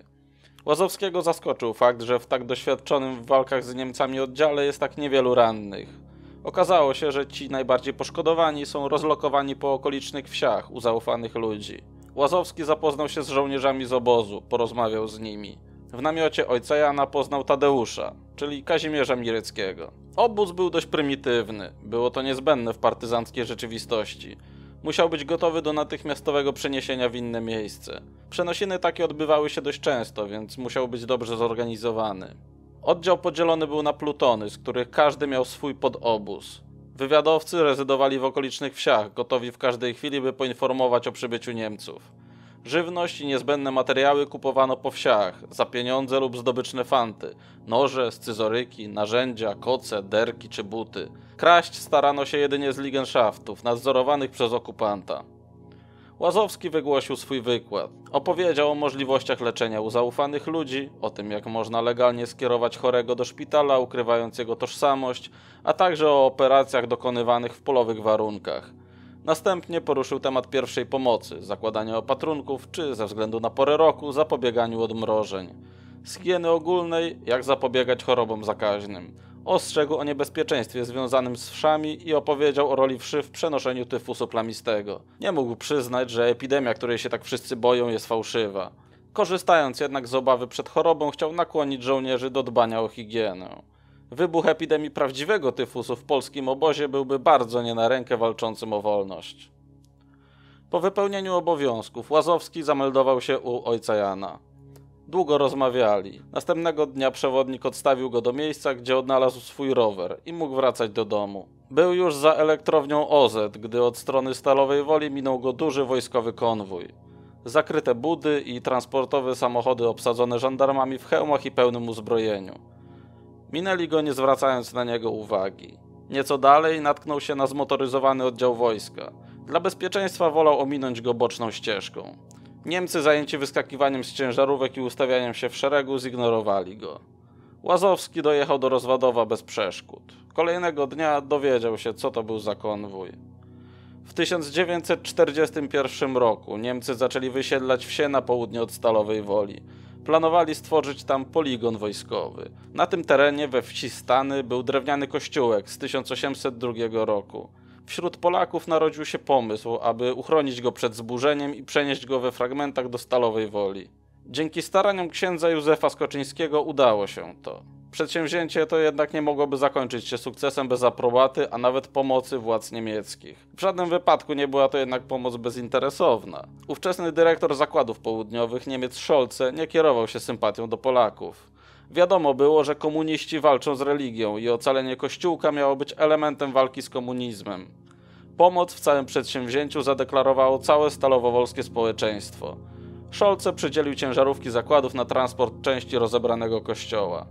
Łazowskiego zaskoczył fakt, że w tak doświadczonym w walkach z Niemcami oddziale jest tak niewielu rannych. Okazało się, że ci najbardziej poszkodowani są rozlokowani po okolicznych wsiach u zaufanych ludzi. Łazowski zapoznał się z żołnierzami z obozu, porozmawiał z nimi. W namiocie ojca Jana poznał Tadeusza, czyli Kazimierza Mireckiego. Obóz był dość prymitywny, było to niezbędne w partyzanckiej rzeczywistości. Musiał być gotowy do natychmiastowego przeniesienia w inne miejsce. Przenosiny takie odbywały się dość często, więc musiał być dobrze zorganizowany. Oddział podzielony był na plutony, z których każdy miał swój podobóz. Wywiadowcy rezydowali w okolicznych wsiach, gotowi w każdej chwili, by poinformować o przybyciu Niemców. Żywność i niezbędne materiały kupowano po wsiach, za pieniądze lub zdobyczne fanty, noże, scyzoryki, narzędzia, koce, derki czy buty. Kraść starano się jedynie z ligenschaftów, nadzorowanych przez okupanta. Łazowski wygłosił swój wykład. Opowiedział o możliwościach leczenia u zaufanych ludzi, o tym jak można legalnie skierować chorego do szpitala, ukrywając jego tożsamość, a także o operacjach dokonywanych w polowych warunkach. Następnie poruszył temat pierwszej pomocy, zakładania opatrunków, czy ze względu na porę roku zapobieganiu odmrożeń. Z higieny ogólnej, jak zapobiegać chorobom zakaźnym. Ostrzegł o niebezpieczeństwie związanym z wszami i opowiedział o roli wszy w przenoszeniu tyfusu plamistego. Nie mógł przyznać, że epidemia, której się tak wszyscy boją, jest fałszywa. Korzystając jednak z obawy przed chorobą, chciał nakłonić żołnierzy do dbania o higienę. Wybuch epidemii prawdziwego tyfusu w polskim obozie byłby bardzo nie na rękę walczącym o wolność. Po wypełnieniu obowiązków Łazowski zameldował się u ojca Jana. Długo rozmawiali. Następnego dnia przewodnik odstawił go do miejsca, gdzie odnalazł swój rower i mógł wracać do domu. Był już za elektrownią OZ, gdy od strony Stalowej Woli minął go duży wojskowy konwój. Zakryte budy i transportowe samochody obsadzone żandarmami w hełmach i pełnym uzbrojeniu. Minęli go nie zwracając na niego uwagi. Nieco dalej natknął się na zmotoryzowany oddział wojska. Dla bezpieczeństwa wolał ominąć go boczną ścieżką. Niemcy zajęci wyskakiwaniem z ciężarówek i ustawianiem się w szeregu zignorowali go. Łazowski dojechał do Rozwadowa bez przeszkód. Kolejnego dnia dowiedział się, co to był za konwój. W 1941 roku Niemcy zaczęli wysiedlać wsie na południe od Stalowej Woli. Planowali stworzyć tam poligon wojskowy. Na tym terenie we wsi Stany był drewniany kościółek z 1802 roku. Wśród Polaków narodził się pomysł, aby uchronić go przed zburzeniem i przenieść go we fragmentach do Stalowej Woli. Dzięki staraniom księdza Józefa Skoczyńskiego udało się to. Przedsięwzięcie to jednak nie mogłoby zakończyć się sukcesem bez aprobaty, a nawet pomocy władz niemieckich. W żadnym wypadku nie była to jednak pomoc bezinteresowna. Ówczesny dyrektor zakładów południowych Niemiec Scholze nie kierował się sympatią do Polaków. Wiadomo było, że komuniści walczą z religią i ocalenie kościółka miało być elementem walki z komunizmem. Pomoc w całym przedsięwzięciu zadeklarowało całe stalowowolskie społeczeństwo. Scholze przydzielił ciężarówki zakładów na transport części rozebranego kościoła.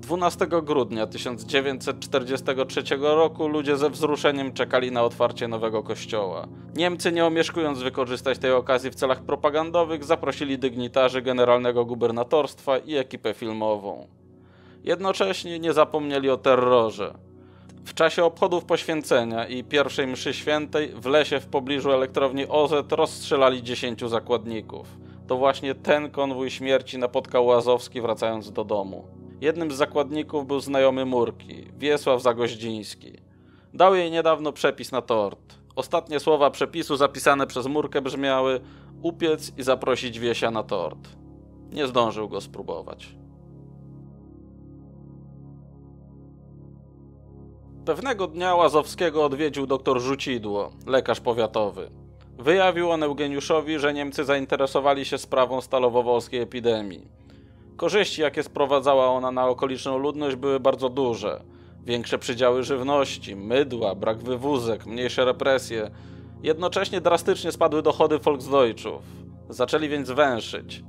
12 grudnia 1943 roku ludzie ze wzruszeniem czekali na otwarcie nowego kościoła. Niemcy, nie omieszkując wykorzystać tej okazji w celach propagandowych, zaprosili dygnitarzy generalnego gubernatorstwa i ekipę filmową. Jednocześnie nie zapomnieli o terrorze. W czasie obchodów poświęcenia i pierwszej mszy świętej w lesie w pobliżu elektrowni OZ rozstrzelali 10 zakładników. To właśnie ten konwój śmierci napotkał Łazowski wracając do domu. Jednym z zakładników był znajomy Murki, Wiesław Zagoździński. Dał jej niedawno przepis na tort. Ostatnie słowa przepisu zapisane przez Murkę brzmiały upiec i zaprosić Wiesia na tort. Nie zdążył go spróbować. Pewnego dnia Łazowskiego odwiedził doktor Rzucidło, lekarz powiatowy. Wyjawił on Eugeniuszowi, że Niemcy zainteresowali się sprawą stalowowolskiej epidemii. Korzyści, jakie sprowadzała ona na okoliczną ludność, były bardzo duże. Większe przydziały żywności, mydła, brak wywózek, mniejsze represje. Jednocześnie drastycznie spadły dochody Volksdeutschów. Zaczęli więc węszyć.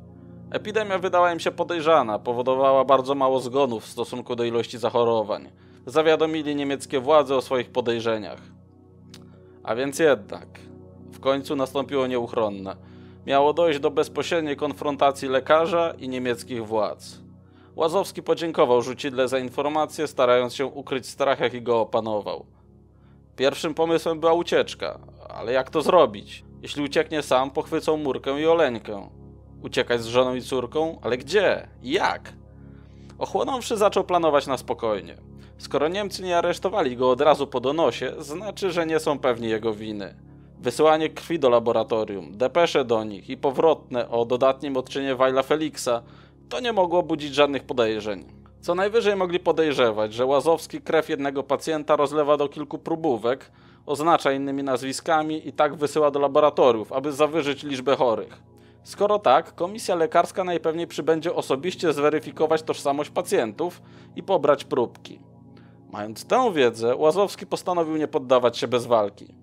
Epidemia wydała im się podejrzana, powodowała bardzo mało zgonów w stosunku do ilości zachorowań. Zawiadomili niemieckie władze o swoich podejrzeniach. A więc jednak, w końcu nastąpiło nieuchronne miało dojść do bezpośredniej konfrontacji lekarza i niemieckich władz. Łazowski podziękował Rzucidle za informację, starając się ukryć strach, jaki go opanował. Pierwszym pomysłem była ucieczka, ale jak to zrobić? Jeśli ucieknie sam, pochwycą Murkę i Oleńkę. Uciekać z żoną i córką? Ale gdzie? Jak? Ochłonąwszy zaczął planować na spokojnie. Skoro Niemcy nie aresztowali go od razu po donosie, znaczy, że nie są pewni jego winy. Wysyłanie krwi do laboratorium, depesze do nich i powrotne o dodatnim odczynie Wajla Felixa to nie mogło budzić żadnych podejrzeń. Co najwyżej mogli podejrzewać, że Łazowski krew jednego pacjenta rozlewa do kilku próbówek, oznacza innymi nazwiskami i tak wysyła do laboratoriów, aby zawyżyć liczbę chorych. Skoro tak, komisja lekarska najpewniej przybędzie osobiście zweryfikować tożsamość pacjentów i pobrać próbki. Mając tę wiedzę, Łazowski postanowił nie poddawać się bez walki.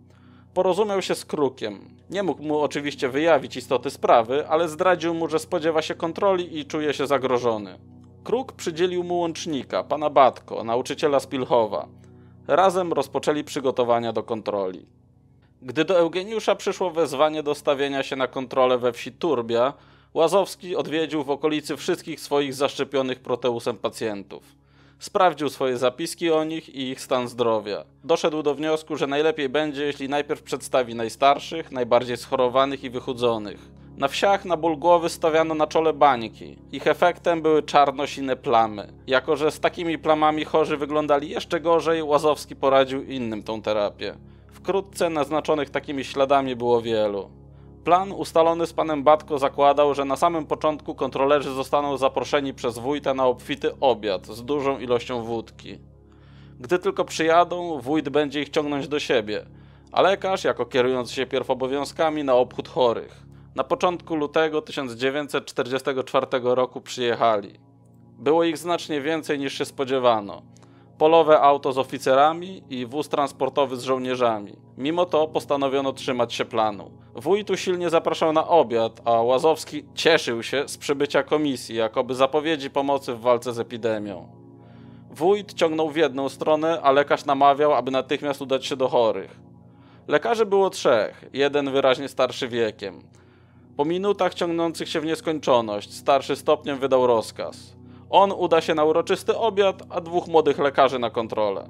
Porozumiał się z Krukiem. Nie mógł mu oczywiście wyjawić istoty sprawy, ale zdradził mu, że spodziewa się kontroli i czuje się zagrożony. Kruk przydzielił mu łącznika, pana Batko, nauczyciela z Pilchowa. Razem rozpoczęli przygotowania do kontroli. Gdy do Eugeniusza przyszło wezwanie do stawienia się na kontrolę we wsi Turbia, Łazowski odwiedził w okolicy wszystkich swoich zaszczepionych proteusem pacjentów. Sprawdził swoje zapiski o nich i ich stan zdrowia. Doszedł do wniosku, że najlepiej będzie, jeśli najpierw przedstawi najstarszych, najbardziej schorowanych i wychudzonych. Na wsiach na ból głowy stawiano na czole bańki. Ich efektem były czarno-sine plamy. Jako, że z takimi plamami chorzy wyglądali jeszcze gorzej, Łazowski poradził innym tą terapię. Wkrótce naznaczonych takimi śladami było wielu. Plan ustalony z panem Batko zakładał, że na samym początku kontrolerzy zostaną zaproszeni przez wójta na obfity obiad z dużą ilością wódki. Gdy tylko przyjadą, wójt będzie ich ciągnąć do siebie, a lekarz, jako kierując się pierw obowiązkami, na obchód chorych. Na początku lutego 1944 roku przyjechali. Było ich znacznie więcej niż się spodziewano. Polowe auto z oficerami i wóz transportowy z żołnierzami. Mimo to postanowiono trzymać się planu. Wójt usilnie zapraszał na obiad, a Łazowski cieszył się z przybycia komisji, jakoby zapowiedzi pomocy w walce z epidemią. Wójt ciągnął w jedną stronę, a lekarz namawiał, aby natychmiast udać się do chorych. Lekarzy było trzech, jeden wyraźnie starszy wiekiem. Po minutach ciągnących się w nieskończoność, starszy stopniem wydał rozkaz. On uda się na uroczysty obiad, a dwóch młodych lekarzy na kontrolę.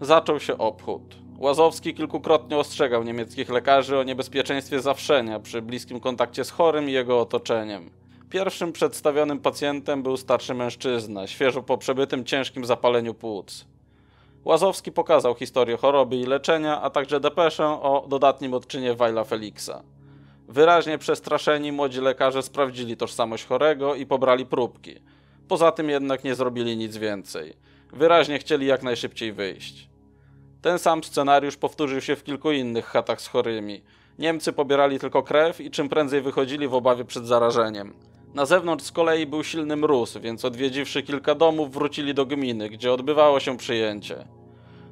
Zaczął się obchód. Łazowski kilkukrotnie ostrzegał niemieckich lekarzy o niebezpieczeństwie zawszenia przy bliskim kontakcie z chorym i jego otoczeniem. Pierwszym przedstawionym pacjentem był starszy mężczyzna, świeżo po przebytym ciężkim zapaleniu płuc. Łazowski pokazał historię choroby i leczenia, a także depeszę o dodatnim odczynie Wajla Felixa. Wyraźnie przestraszeni młodzi lekarze sprawdzili tożsamość chorego i pobrali próbki. Poza tym jednak nie zrobili nic więcej. Wyraźnie chcieli jak najszybciej wyjść. Ten sam scenariusz powtórzył się w kilku innych chatach z chorymi. Niemcy pobierali tylko krew i czym prędzej wychodzili w obawie przed zarażeniem. Na zewnątrz z kolei był silny mróz, więc odwiedziwszy kilka domów wrócili do gminy, gdzie odbywało się przyjęcie.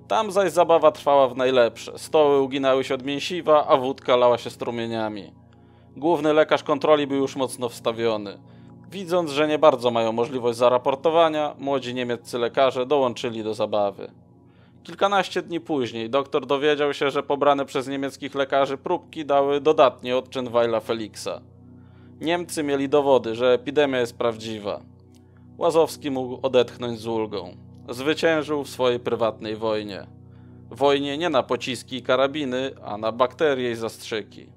Tam zaś zabawa trwała w najlepsze. Stoły uginały się od mięsiwa, a wódka lała się strumieniami. Główny lekarz kontroli był już mocno wstawiony. Widząc, że nie bardzo mają możliwość zaraportowania, młodzi niemieccy lekarze dołączyli do zabawy. Kilkanaście dni później doktor dowiedział się, że pobrane przez niemieckich lekarzy próbki dały dodatni odczyn Weila Felixa. Niemcy mieli dowody, że epidemia jest prawdziwa. Łazowski mógł odetchnąć z ulgą. Zwyciężył w swojej prywatnej wojnie. Wojnie nie na pociski i karabiny, a na bakterie i zastrzyki.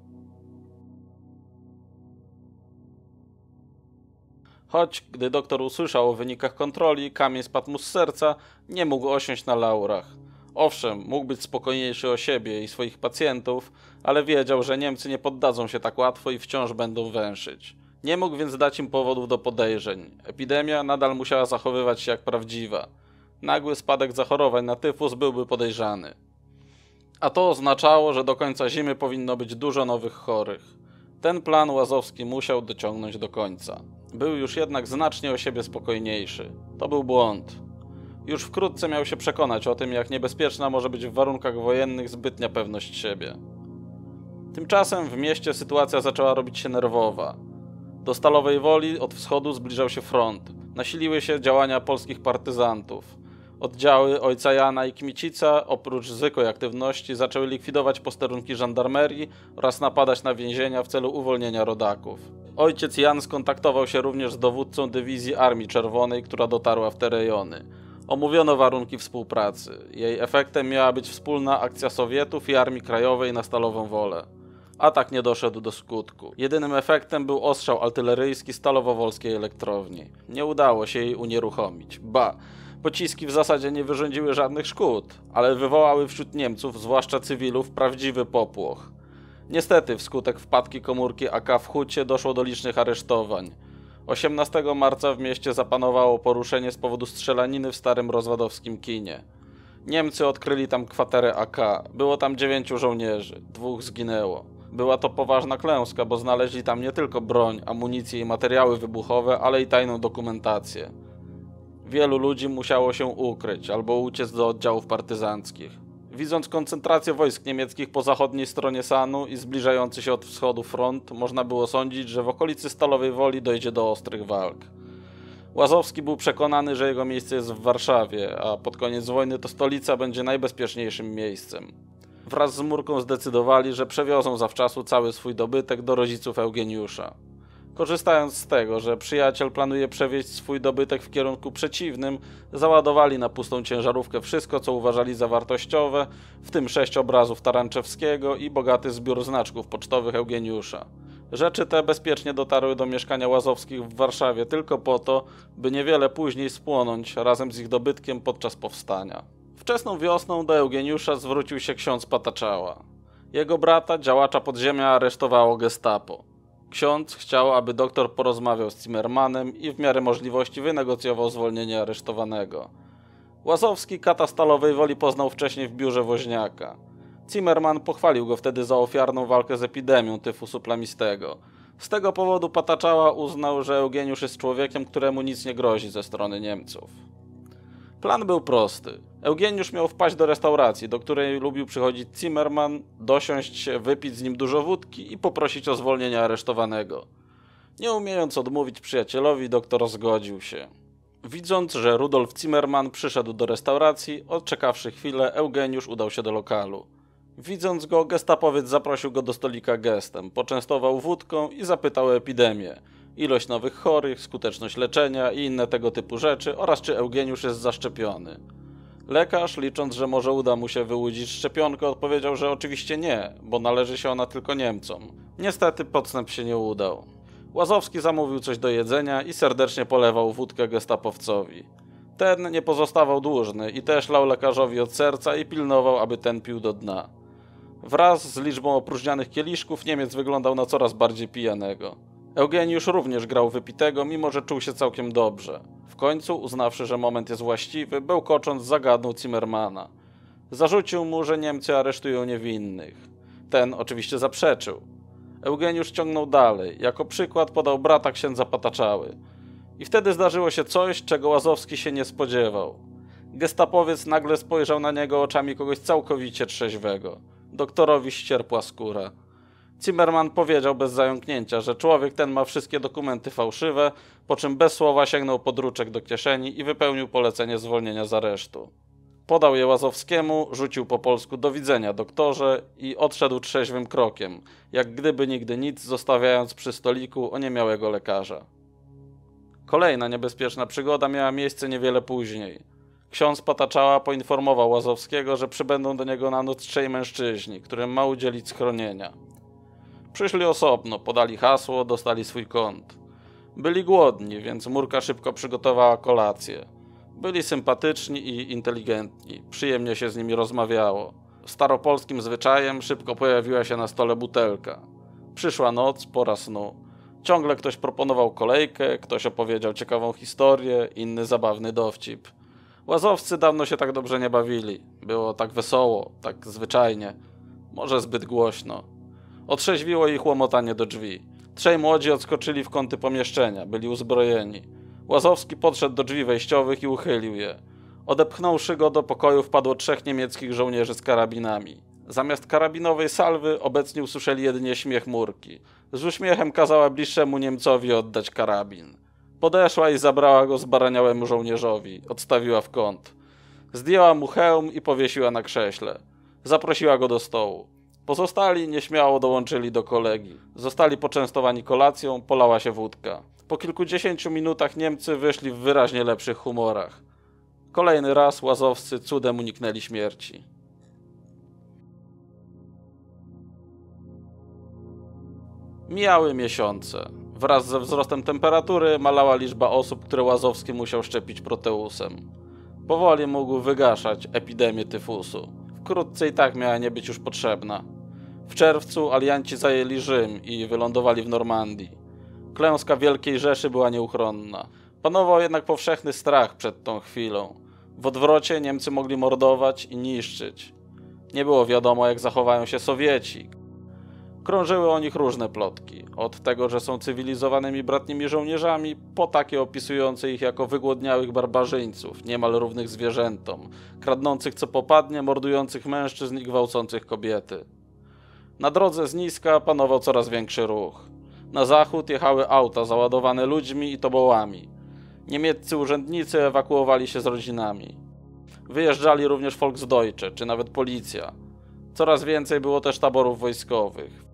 Choć, gdy doktor usłyszał o wynikach kontroli, kamień spadł mu z serca, nie mógł osiąść na laurach. Owszem, mógł być spokojniejszy o siebie i swoich pacjentów, ale wiedział, że Niemcy nie poddadzą się tak łatwo i wciąż będą węszyć. Nie mógł więc dać im powodów do podejrzeń. Epidemia nadal musiała zachowywać się jak prawdziwa. Nagły spadek zachorowań na tyfus byłby podejrzany. A to oznaczało, że do końca zimy powinno być dużo nowych chorych. Ten plan Łazowski musiał dociągnąć do końca. Był już jednak znacznie o siebie spokojniejszy. To był błąd. Już wkrótce miał się przekonać o tym, jak niebezpieczna może być w warunkach wojennych zbytnia pewność siebie. Tymczasem w mieście sytuacja zaczęła robić się nerwowa. Do Stalowej Woli od wschodu zbliżał się front. Nasiliły się działania polskich partyzantów. Oddziały Ojca Jana i Kmicica, oprócz zwykłej aktywności, zaczęły likwidować posterunki żandarmerii oraz napadać na więzienia w celu uwolnienia rodaków. Ojciec Jan skontaktował się również z dowódcą dywizji Armii Czerwonej, która dotarła w te rejony. Omówiono warunki współpracy. Jej efektem miała być wspólna akcja Sowietów i Armii Krajowej na Stalową Wolę. Atak nie doszedł do skutku. Jedynym efektem był ostrzał artyleryjski Stalowo-Wolskiej elektrowni. Nie udało się jej unieruchomić. Ba, pociski w zasadzie nie wyrządziły żadnych szkód, ale wywołały wśród Niemców, zwłaszcza cywilów, prawdziwy popłoch. Niestety, wskutek wpadki komórki AK w Hucie doszło do licznych aresztowań. 18 marca w mieście zapanowało poruszenie z powodu strzelaniny w starym rozwadowskim kinie. Niemcy odkryli tam kwaterę AK. Było tam dziewięciu żołnierzy, dwóch zginęło. Była to poważna klęska, bo znaleźli tam nie tylko broń, amunicję i materiały wybuchowe, ale i tajną dokumentację. Wielu ludzi musiało się ukryć albo uciec do oddziałów partyzanckich. Widząc koncentrację wojsk niemieckich po zachodniej stronie Sanu i zbliżający się od wschodu front, można było sądzić, że w okolicy Stalowej Woli dojdzie do ostrych walk. Łazowski był przekonany, że jego miejsce jest w Warszawie, a pod koniec wojny to stolica będzie najbezpieczniejszym miejscem. Wraz z Murką zdecydowali, że przewiozą zawczasu cały swój dobytek do rodziców Eugeniusza. Korzystając z tego, że przyjaciel planuje przewieźć swój dobytek w kierunku przeciwnym, załadowali na pustą ciężarówkę wszystko, co uważali za wartościowe, w tym sześć obrazów Taranczewskiego i bogaty zbiór znaczków pocztowych Eugeniusza. Rzeczy te bezpiecznie dotarły do mieszkania Łazowskich w Warszawie tylko po to, by niewiele później spłonąć razem z ich dobytkiem podczas powstania. Wczesną wiosną do Eugeniusza zwrócił się ksiądz Pataczała. Jego brata, działacza podziemia, aresztowało gestapo. Ksiądz chciał, aby doktor porozmawiał z Zimmermanem i w miarę możliwości wynegocjował zwolnienie aresztowanego. Łazowski kata stalowej woli poznał wcześniej w biurze woźniaka. Zimmerman pochwalił go wtedy za ofiarną walkę z epidemią tyfusu plamistego. Z tego powodu Pataczała uznał, że Eugeniusz jest człowiekiem, któremu nic nie grozi ze strony Niemców. Plan był prosty. Eugeniusz miał wpaść do restauracji, do której lubił przychodzić Zimmerman, dosiąść wypić z nim dużo wódki i poprosić o zwolnienie aresztowanego. Nie umiejąc odmówić przyjacielowi, doktor zgodził się. Widząc, że Rudolf Zimmerman przyszedł do restauracji, odczekawszy chwilę, Eugeniusz udał się do lokalu. Widząc go, gestapowiec zaprosił go do stolika gestem, poczęstował wódką i zapytał o epidemię, ilość nowych chorych, skuteczność leczenia i inne tego typu rzeczy oraz czy Eugeniusz jest zaszczepiony. Lekarz, licząc, że może uda mu się wyłudzić szczepionkę, odpowiedział, że oczywiście nie, bo należy się ona tylko Niemcom. Niestety podstęp się nie udał. Łazowski zamówił coś do jedzenia i serdecznie polewał wódkę gestapowcowi. Ten nie pozostawał dłużny i też lał lekarzowi od serca i pilnował, aby ten pił do dna. Wraz z liczbą opróżnianych kieliszków Niemiec wyglądał na coraz bardziej pijanego. Eugeniusz również grał wypitego, mimo że czuł się całkiem dobrze. W końcu, uznawszy, że moment jest właściwy, bełkocząc zagadnął Zimmermana. Zarzucił mu, że Niemcy aresztują niewinnych. Ten oczywiście zaprzeczył. Eugeniusz ciągnął dalej. Jako przykład podał brata księdza Pataczały. I wtedy zdarzyło się coś, czego Łazowski się nie spodziewał. Gestapowiec nagle spojrzał na niego oczami kogoś całkowicie trzeźwego. Doktorowi ścierpła skóra. Zimmerman powiedział bez zająknięcia, że człowiek ten ma wszystkie dokumenty fałszywe, po czym bez słowa sięgnął podruczek do kieszeni i wypełnił polecenie zwolnienia z aresztu. Podał je Łazowskiemu, rzucił po polsku do widzenia doktorze i odszedł trzeźwym krokiem, jak gdyby nigdy nic, zostawiając przy stoliku oniemiałego lekarza. Kolejna niebezpieczna przygoda miała miejsce niewiele później. Ksiądz Pataczała poinformował Łazowskiego, że przybędą do niego na noc trzej mężczyźni, którym ma udzielić schronienia. Przyszli osobno, podali hasło, dostali swój kąt. Byli głodni, więc Murka szybko przygotowała kolację. Byli sympatyczni i inteligentni, przyjemnie się z nimi rozmawiało. Staropolskim zwyczajem szybko pojawiła się na stole butelka. Przyszła noc, pora snu. Ciągle ktoś proponował kolejkę, ktoś opowiedział ciekawą historię, inny zabawny dowcip. Łazowcy dawno się tak dobrze nie bawili. Było tak wesoło, tak zwyczajnie. Może zbyt głośno. Otrzeźwiło ich łomotanie do drzwi. Trzej młodzi odskoczyli w kąty pomieszczenia, byli uzbrojeni. Łazowski podszedł do drzwi wejściowych i uchylił je. Odepchnąwszy go do pokoju wpadło trzech niemieckich żołnierzy z karabinami. Zamiast karabinowej salwy obecnie usłyszeli jedynie śmiech Murki. Z uśmiechem kazała bliższemu Niemcowi oddać karabin. Podeszła i zabrała go zbaraniałemu żołnierzowi. Odstawiła w kąt. Zdjęła mu hełm i powiesiła na krześle. Zaprosiła go do stołu. Pozostali nieśmiało dołączyli do kolegi. Zostali poczęstowani kolacją, polała się wódka. Po kilkudziesięciu minutach Niemcy wyszli w wyraźnie lepszych humorach. Kolejny raz łazowscy cudem uniknęli śmierci. Mijały miesiące. Wraz ze wzrostem temperatury malała liczba osób, które Łazowski musiał szczepić proteusem. Powoli mógł wygaszać epidemię tyfusu. Wkrótce i tak miała nie być już potrzebna. W czerwcu alianci zajęli Rzym i wylądowali w Normandii. Klęska Wielkiej Rzeszy była nieuchronna. Panował jednak powszechny strach przed tą chwilą. W odwrocie Niemcy mogli mordować i niszczyć. Nie było wiadomo, jak zachowają się Sowieci. Krążyły o nich różne plotki. Od tego, że są cywilizowanymi bratnimi żołnierzami, po takie opisujące ich jako wygłodniałych barbarzyńców, niemal równych zwierzętom, kradnących co popadnie, mordujących mężczyzn i gwałcących kobiety. Na drodze z niska panował coraz większy ruch. Na zachód jechały auta załadowane ludźmi i tobołami. Niemieccy urzędnicy ewakuowali się z rodzinami. Wyjeżdżali również Volksdeutsche, czy nawet policja. Coraz więcej było też taborów wojskowych.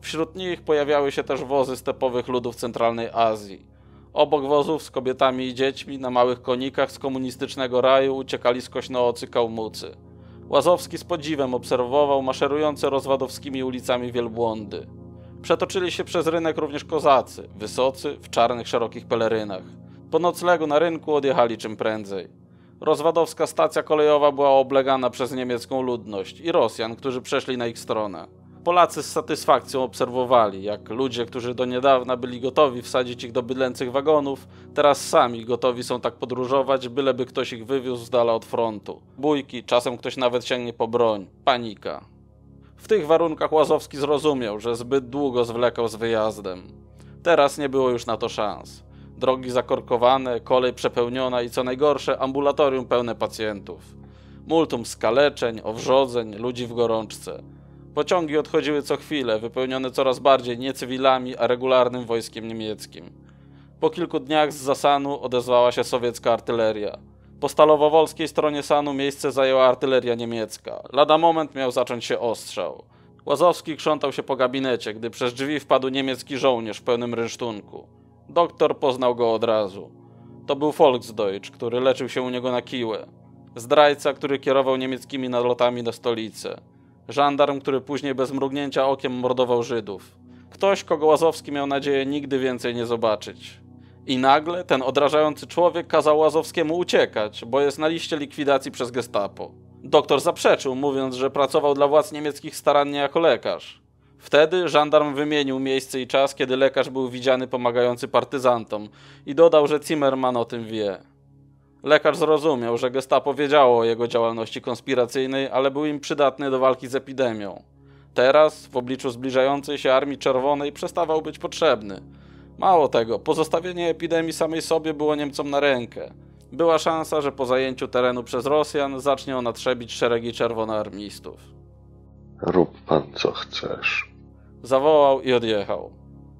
Wśród nich pojawiały się też wozy stepowych ludów centralnej Azji. Obok wozów z kobietami i dziećmi na małych konikach z komunistycznego raju uciekali skośnoocy kałmucy. Łazowski z podziwem obserwował maszerujące rozwadowskimi ulicami wielbłądy. Przetoczyli się przez rynek również kozacy, wysocy, w czarnych, szerokich pelerynach. Po noclegu na rynku odjechali czym prędzej. Rozwadowska stacja kolejowa była oblegana przez niemiecką ludność i Rosjan, którzy przeszli na ich stronę. Polacy z satysfakcją obserwowali, jak ludzie, którzy do niedawna byli gotowi wsadzić ich do bydlęcych wagonów, teraz sami gotowi są tak podróżować, byleby ktoś ich wywiózł z dala od frontu. Bójki, czasem ktoś nawet sięgnie po broń. Panika. W tych warunkach Łazowski zrozumiał, że zbyt długo zwlekał z wyjazdem. Teraz nie było już na to szans. Drogi zakorkowane, kolej przepełniona i co najgorsze, ambulatorium pełne pacjentów. Multum skaleczeń, owrzodzeń, ludzi w gorączce. Pociągi odchodziły co chwilę, wypełnione coraz bardziej nie cywilami, a regularnym wojskiem niemieckim. Po kilku dniach z Zasanu odezwała się sowiecka artyleria. Po stalowowolskiej stronie Sanu miejsce zajęła artyleria niemiecka. Lada moment miał zacząć się ostrzał. Łazowski krzątał się po gabinecie, gdy przez drzwi wpadł niemiecki żołnierz w pełnym rynsztunku. Doktor poznał go od razu. To był Volksdeutsch, który leczył się u niego na kiłę. Zdrajca, który kierował niemieckimi nalotami na stolicę. Żandarm, który później bez mrugnięcia okiem mordował Żydów. Ktoś, kogo Łazowski miał nadzieję nigdy więcej nie zobaczyć. I nagle ten odrażający człowiek kazał Łazowskiemu uciekać, bo jest na liście likwidacji przez gestapo. Doktor zaprzeczył, mówiąc, że pracował dla władz niemieckich starannie jako lekarz. Wtedy żandarm wymienił miejsce i czas, kiedy lekarz był widziany pomagający partyzantom i dodał, że Zimmerman o tym wie. Lekarz zrozumiał, że gestapo wiedziało o jego działalności konspiracyjnej, ale był im przydatny do walki z epidemią. Teraz, w obliczu zbliżającej się Armii Czerwonej, przestawał być potrzebny. Mało tego, pozostawienie epidemii samej sobie było Niemcom na rękę. Była szansa, że po zajęciu terenu przez Rosjan zacznie ona trzebić szeregi czerwonoarmistów. Rób pan co chcesz. Zawołał i odjechał.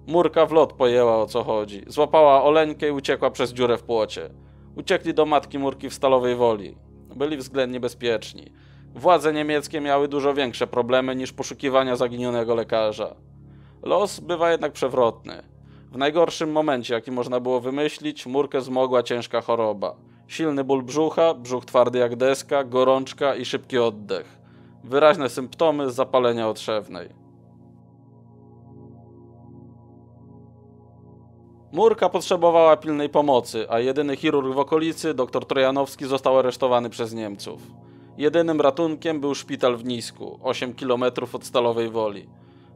Murka w lot pojęła o co chodzi. Złapała Oleńkę i uciekła przez dziurę w płocie. Uciekli do matki Murki w Stalowej Woli. Byli względnie bezpieczni. Władze niemieckie miały dużo większe problemy niż poszukiwania zaginionego lekarza. Los bywa jednak przewrotny. W najgorszym momencie, jaki można było wymyślić, Murkę zmogła ciężka choroba. Silny ból brzucha, brzuch twardy jak deska, gorączka i szybki oddech. Wyraźne symptomy zapalenia otrzewnej. Murka potrzebowała pilnej pomocy, a jedyny chirurg w okolicy, dr Trojanowski, został aresztowany przez Niemców. Jedynym ratunkiem był szpital w Nisku, 8 km od Stalowej Woli.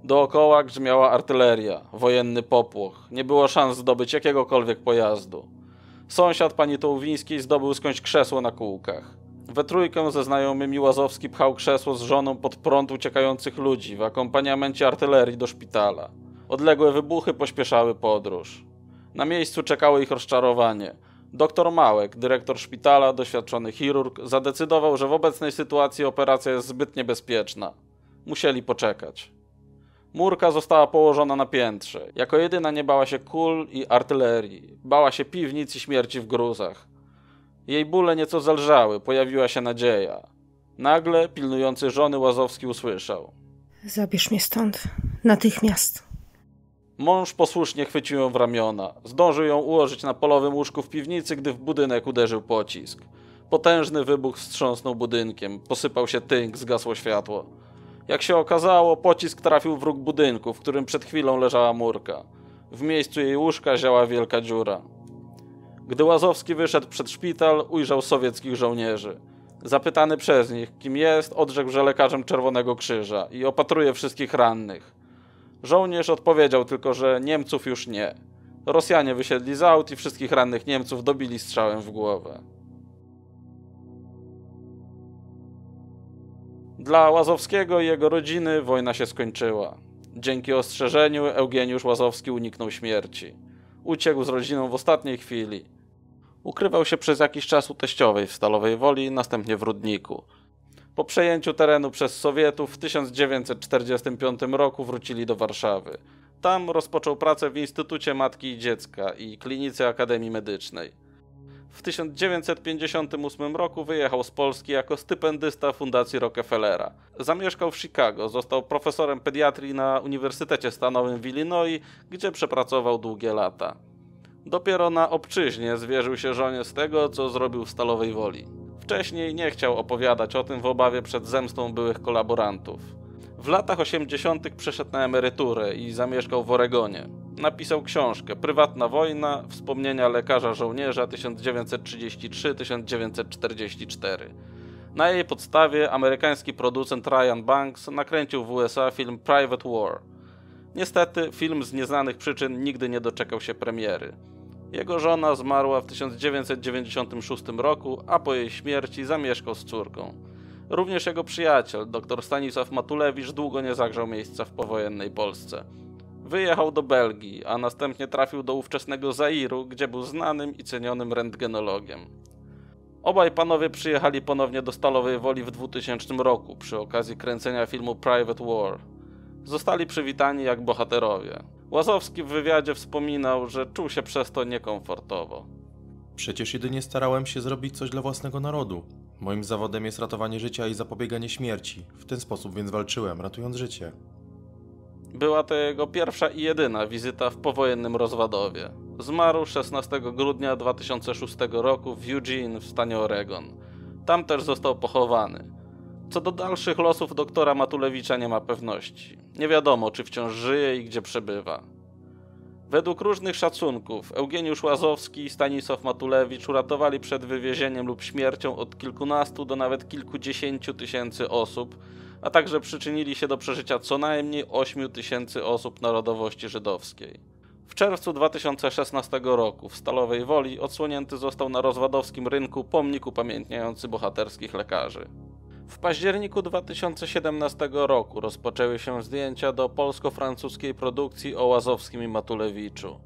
Dookoła grzmiała artyleria, wojenny popłoch. Nie było szans zdobyć jakiegokolwiek pojazdu. Sąsiad pani Tołwińskiej zdobył skądś krzesło na kółkach. We trójkę ze znajomymi Łazowski pchał krzesło z żoną pod prąd uciekających ludzi w akompaniamencie artylerii do szpitala. Odległe wybuchy pośpieszały podróż. Na miejscu czekało ich rozczarowanie. Doktor Małek, dyrektor szpitala, doświadczony chirurg, zadecydował, że w obecnej sytuacji operacja jest zbyt niebezpieczna. Musieli poczekać. Murka została położona na piętrze. Jako jedyna nie bała się kul i artylerii. Bała się piwnic i śmierci w gruzach. Jej bóle nieco zelżały, pojawiła się nadzieja. Nagle pilnujący żony Łazowski usłyszał. Zabierz mnie stąd. Natychmiast. Mąż posłusznie chwycił ją w ramiona. Zdążył ją ułożyć na polowym łóżku w piwnicy, gdy w budynek uderzył pocisk. Potężny wybuch wstrząsnął budynkiem. Posypał się tynk, zgasło światło. Jak się okazało, pocisk trafił w róg budynku, w którym przed chwilą leżała murka. W miejscu jej łóżka ziała wielka dziura. Gdy Łazowski wyszedł przed szpital, ujrzał sowieckich żołnierzy. Zapytany przez nich, kim jest, odrzekł, że lekarzem Czerwonego Krzyża i opatruje wszystkich rannych. Żołnierz odpowiedział tylko, że Niemców już nie. Rosjanie wysiedli z aut i wszystkich rannych Niemców dobili strzałem w głowę. Dla Łazowskiego i jego rodziny wojna się skończyła. Dzięki ostrzeżeniu Eugeniusz Łazowski uniknął śmierci. Uciekł z rodziną w ostatniej chwili. Ukrywał się przez jakiś czas u teściowej w Stalowej Woli, następnie w Rudniku. Po przejęciu terenu przez Sowietów w 1945 roku wrócili do Warszawy. Tam rozpoczął pracę w Instytucie Matki i Dziecka i Klinice Akademii Medycznej. W 1958 roku wyjechał z Polski jako stypendysta Fundacji Rockefellera. Zamieszkał w Chicago, został profesorem pediatrii na Uniwersytecie Stanowym w Illinois, gdzie przepracował długie lata. Dopiero na obczyźnie zwierzył się żonie z tego, co zrobił w Stalowej Woli. Wcześniej nie chciał opowiadać o tym w obawie przed zemstą byłych kolaborantów. W latach 80. przeszedł na emeryturę i zamieszkał w Oregonie. Napisał książkę Prywatna wojna wspomnienia lekarza żołnierza 1933-1944. Na jej podstawie amerykański producent Ryan Banks nakręcił w USA film Private War. Niestety, film z nieznanych przyczyn nigdy nie doczekał się premiery. Jego żona zmarła w 1996 roku, a po jej śmierci zamieszkał z córką. Również jego przyjaciel, dr Stanisław Matulewicz, długo nie zagrzał miejsca w powojennej Polsce. Wyjechał do Belgii, a następnie trafił do ówczesnego Zairu, gdzie był znanym i cenionym rentgenologiem. Obaj panowie przyjechali ponownie do Stalowej Woli w 2000 roku przy okazji kręcenia filmu Private War. Zostali przywitani jak bohaterowie. Łazowski w wywiadzie wspominał, że czuł się przez to niekomfortowo. Przecież jedynie starałem się zrobić coś dla własnego narodu. Moim zawodem jest ratowanie życia i zapobieganie śmierci. W ten sposób więc walczyłem, ratując życie. Była to jego pierwsza i jedyna wizyta w powojennym Rozwadowie. Zmarł 16 grudnia 2006 roku w Eugene w stanie Oregon. Tam też został pochowany. Co do dalszych losów doktora Matulewicza nie ma pewności. Nie wiadomo, czy wciąż żyje i gdzie przebywa. Według różnych szacunków Eugeniusz Łazowski i Stanisław Matulewicz uratowali przed wywiezieniem lub śmiercią od kilkunastu do nawet kilkudziesięciu tysięcy osób, a także przyczynili się do przeżycia co najmniej 8 tysięcy osób narodowości żydowskiej. W czerwcu 2016 roku w Stalowej Woli odsłonięty został na rozwadowskim rynku pomnik upamiętniający bohaterskich lekarzy. W październiku 2017 roku rozpoczęły się zdjęcia do polsko-francuskiej produkcji o Łazowskim i Matulewiczu.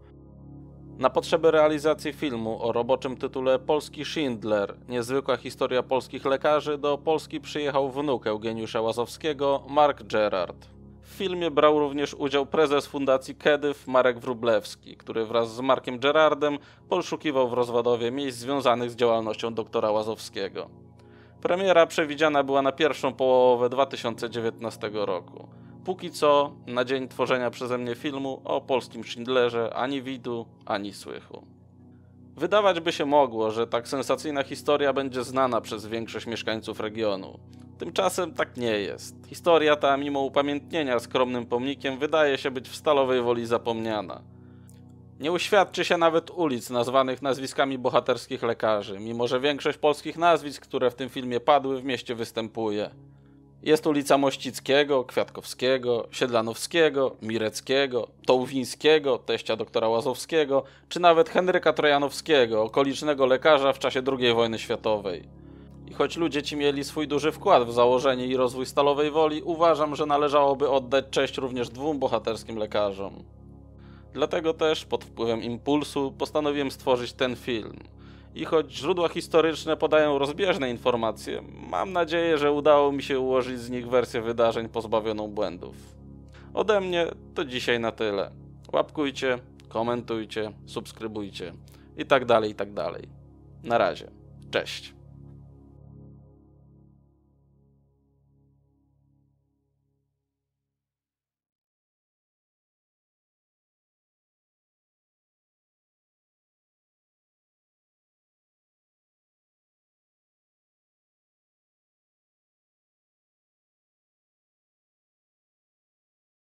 Na potrzeby realizacji filmu o roboczym tytule Polski Schindler niezwykła historia polskich lekarzy do Polski przyjechał wnuk Eugeniusza Łazowskiego, Mark Gerard. W filmie brał również udział prezes fundacji Kedyw Marek Wrublewski, który wraz z Markiem Gerardem poszukiwał w Rozwadowie miejsc związanych z działalnością doktora Łazowskiego. Premiera przewidziana była na pierwszą połowę 2019 roku. Póki co, na dzień tworzenia przeze mnie filmu o polskim Schindlerze ani widu, ani słychu. Wydawać by się mogło, że tak sensacyjna historia będzie znana przez większość mieszkańców regionu. Tymczasem tak nie jest. Historia ta, mimo upamiętnienia skromnym pomnikiem, wydaje się być w stalowej woli zapomniana. Nie uświadczy się nawet ulic nazwanych nazwiskami bohaterskich lekarzy, mimo że większość polskich nazwisk, które w tym filmie padły, w mieście występuje. Jest ulica Mościckiego, Kwiatkowskiego, Siedlanowskiego, Mireckiego, Tołwińskiego, teścia doktora Łazowskiego, czy nawet Henryka Trojanowskiego, okolicznego lekarza w czasie II wojny światowej. I choć ludzie ci mieli swój duży wkład w założenie i rozwój Stalowej Woli, uważam, że należałoby oddać cześć również dwóm bohaterskim lekarzom. Dlatego też, pod wpływem impulsu, postanowiłem stworzyć ten film. I choć źródła historyczne podają rozbieżne informacje, mam nadzieję, że udało mi się ułożyć z nich wersję wydarzeń pozbawioną błędów. Ode mnie to dzisiaj na tyle. Łapkujcie, komentujcie, subskrybujcie i tak dalej, i tak dalej. Na razie. Cześć.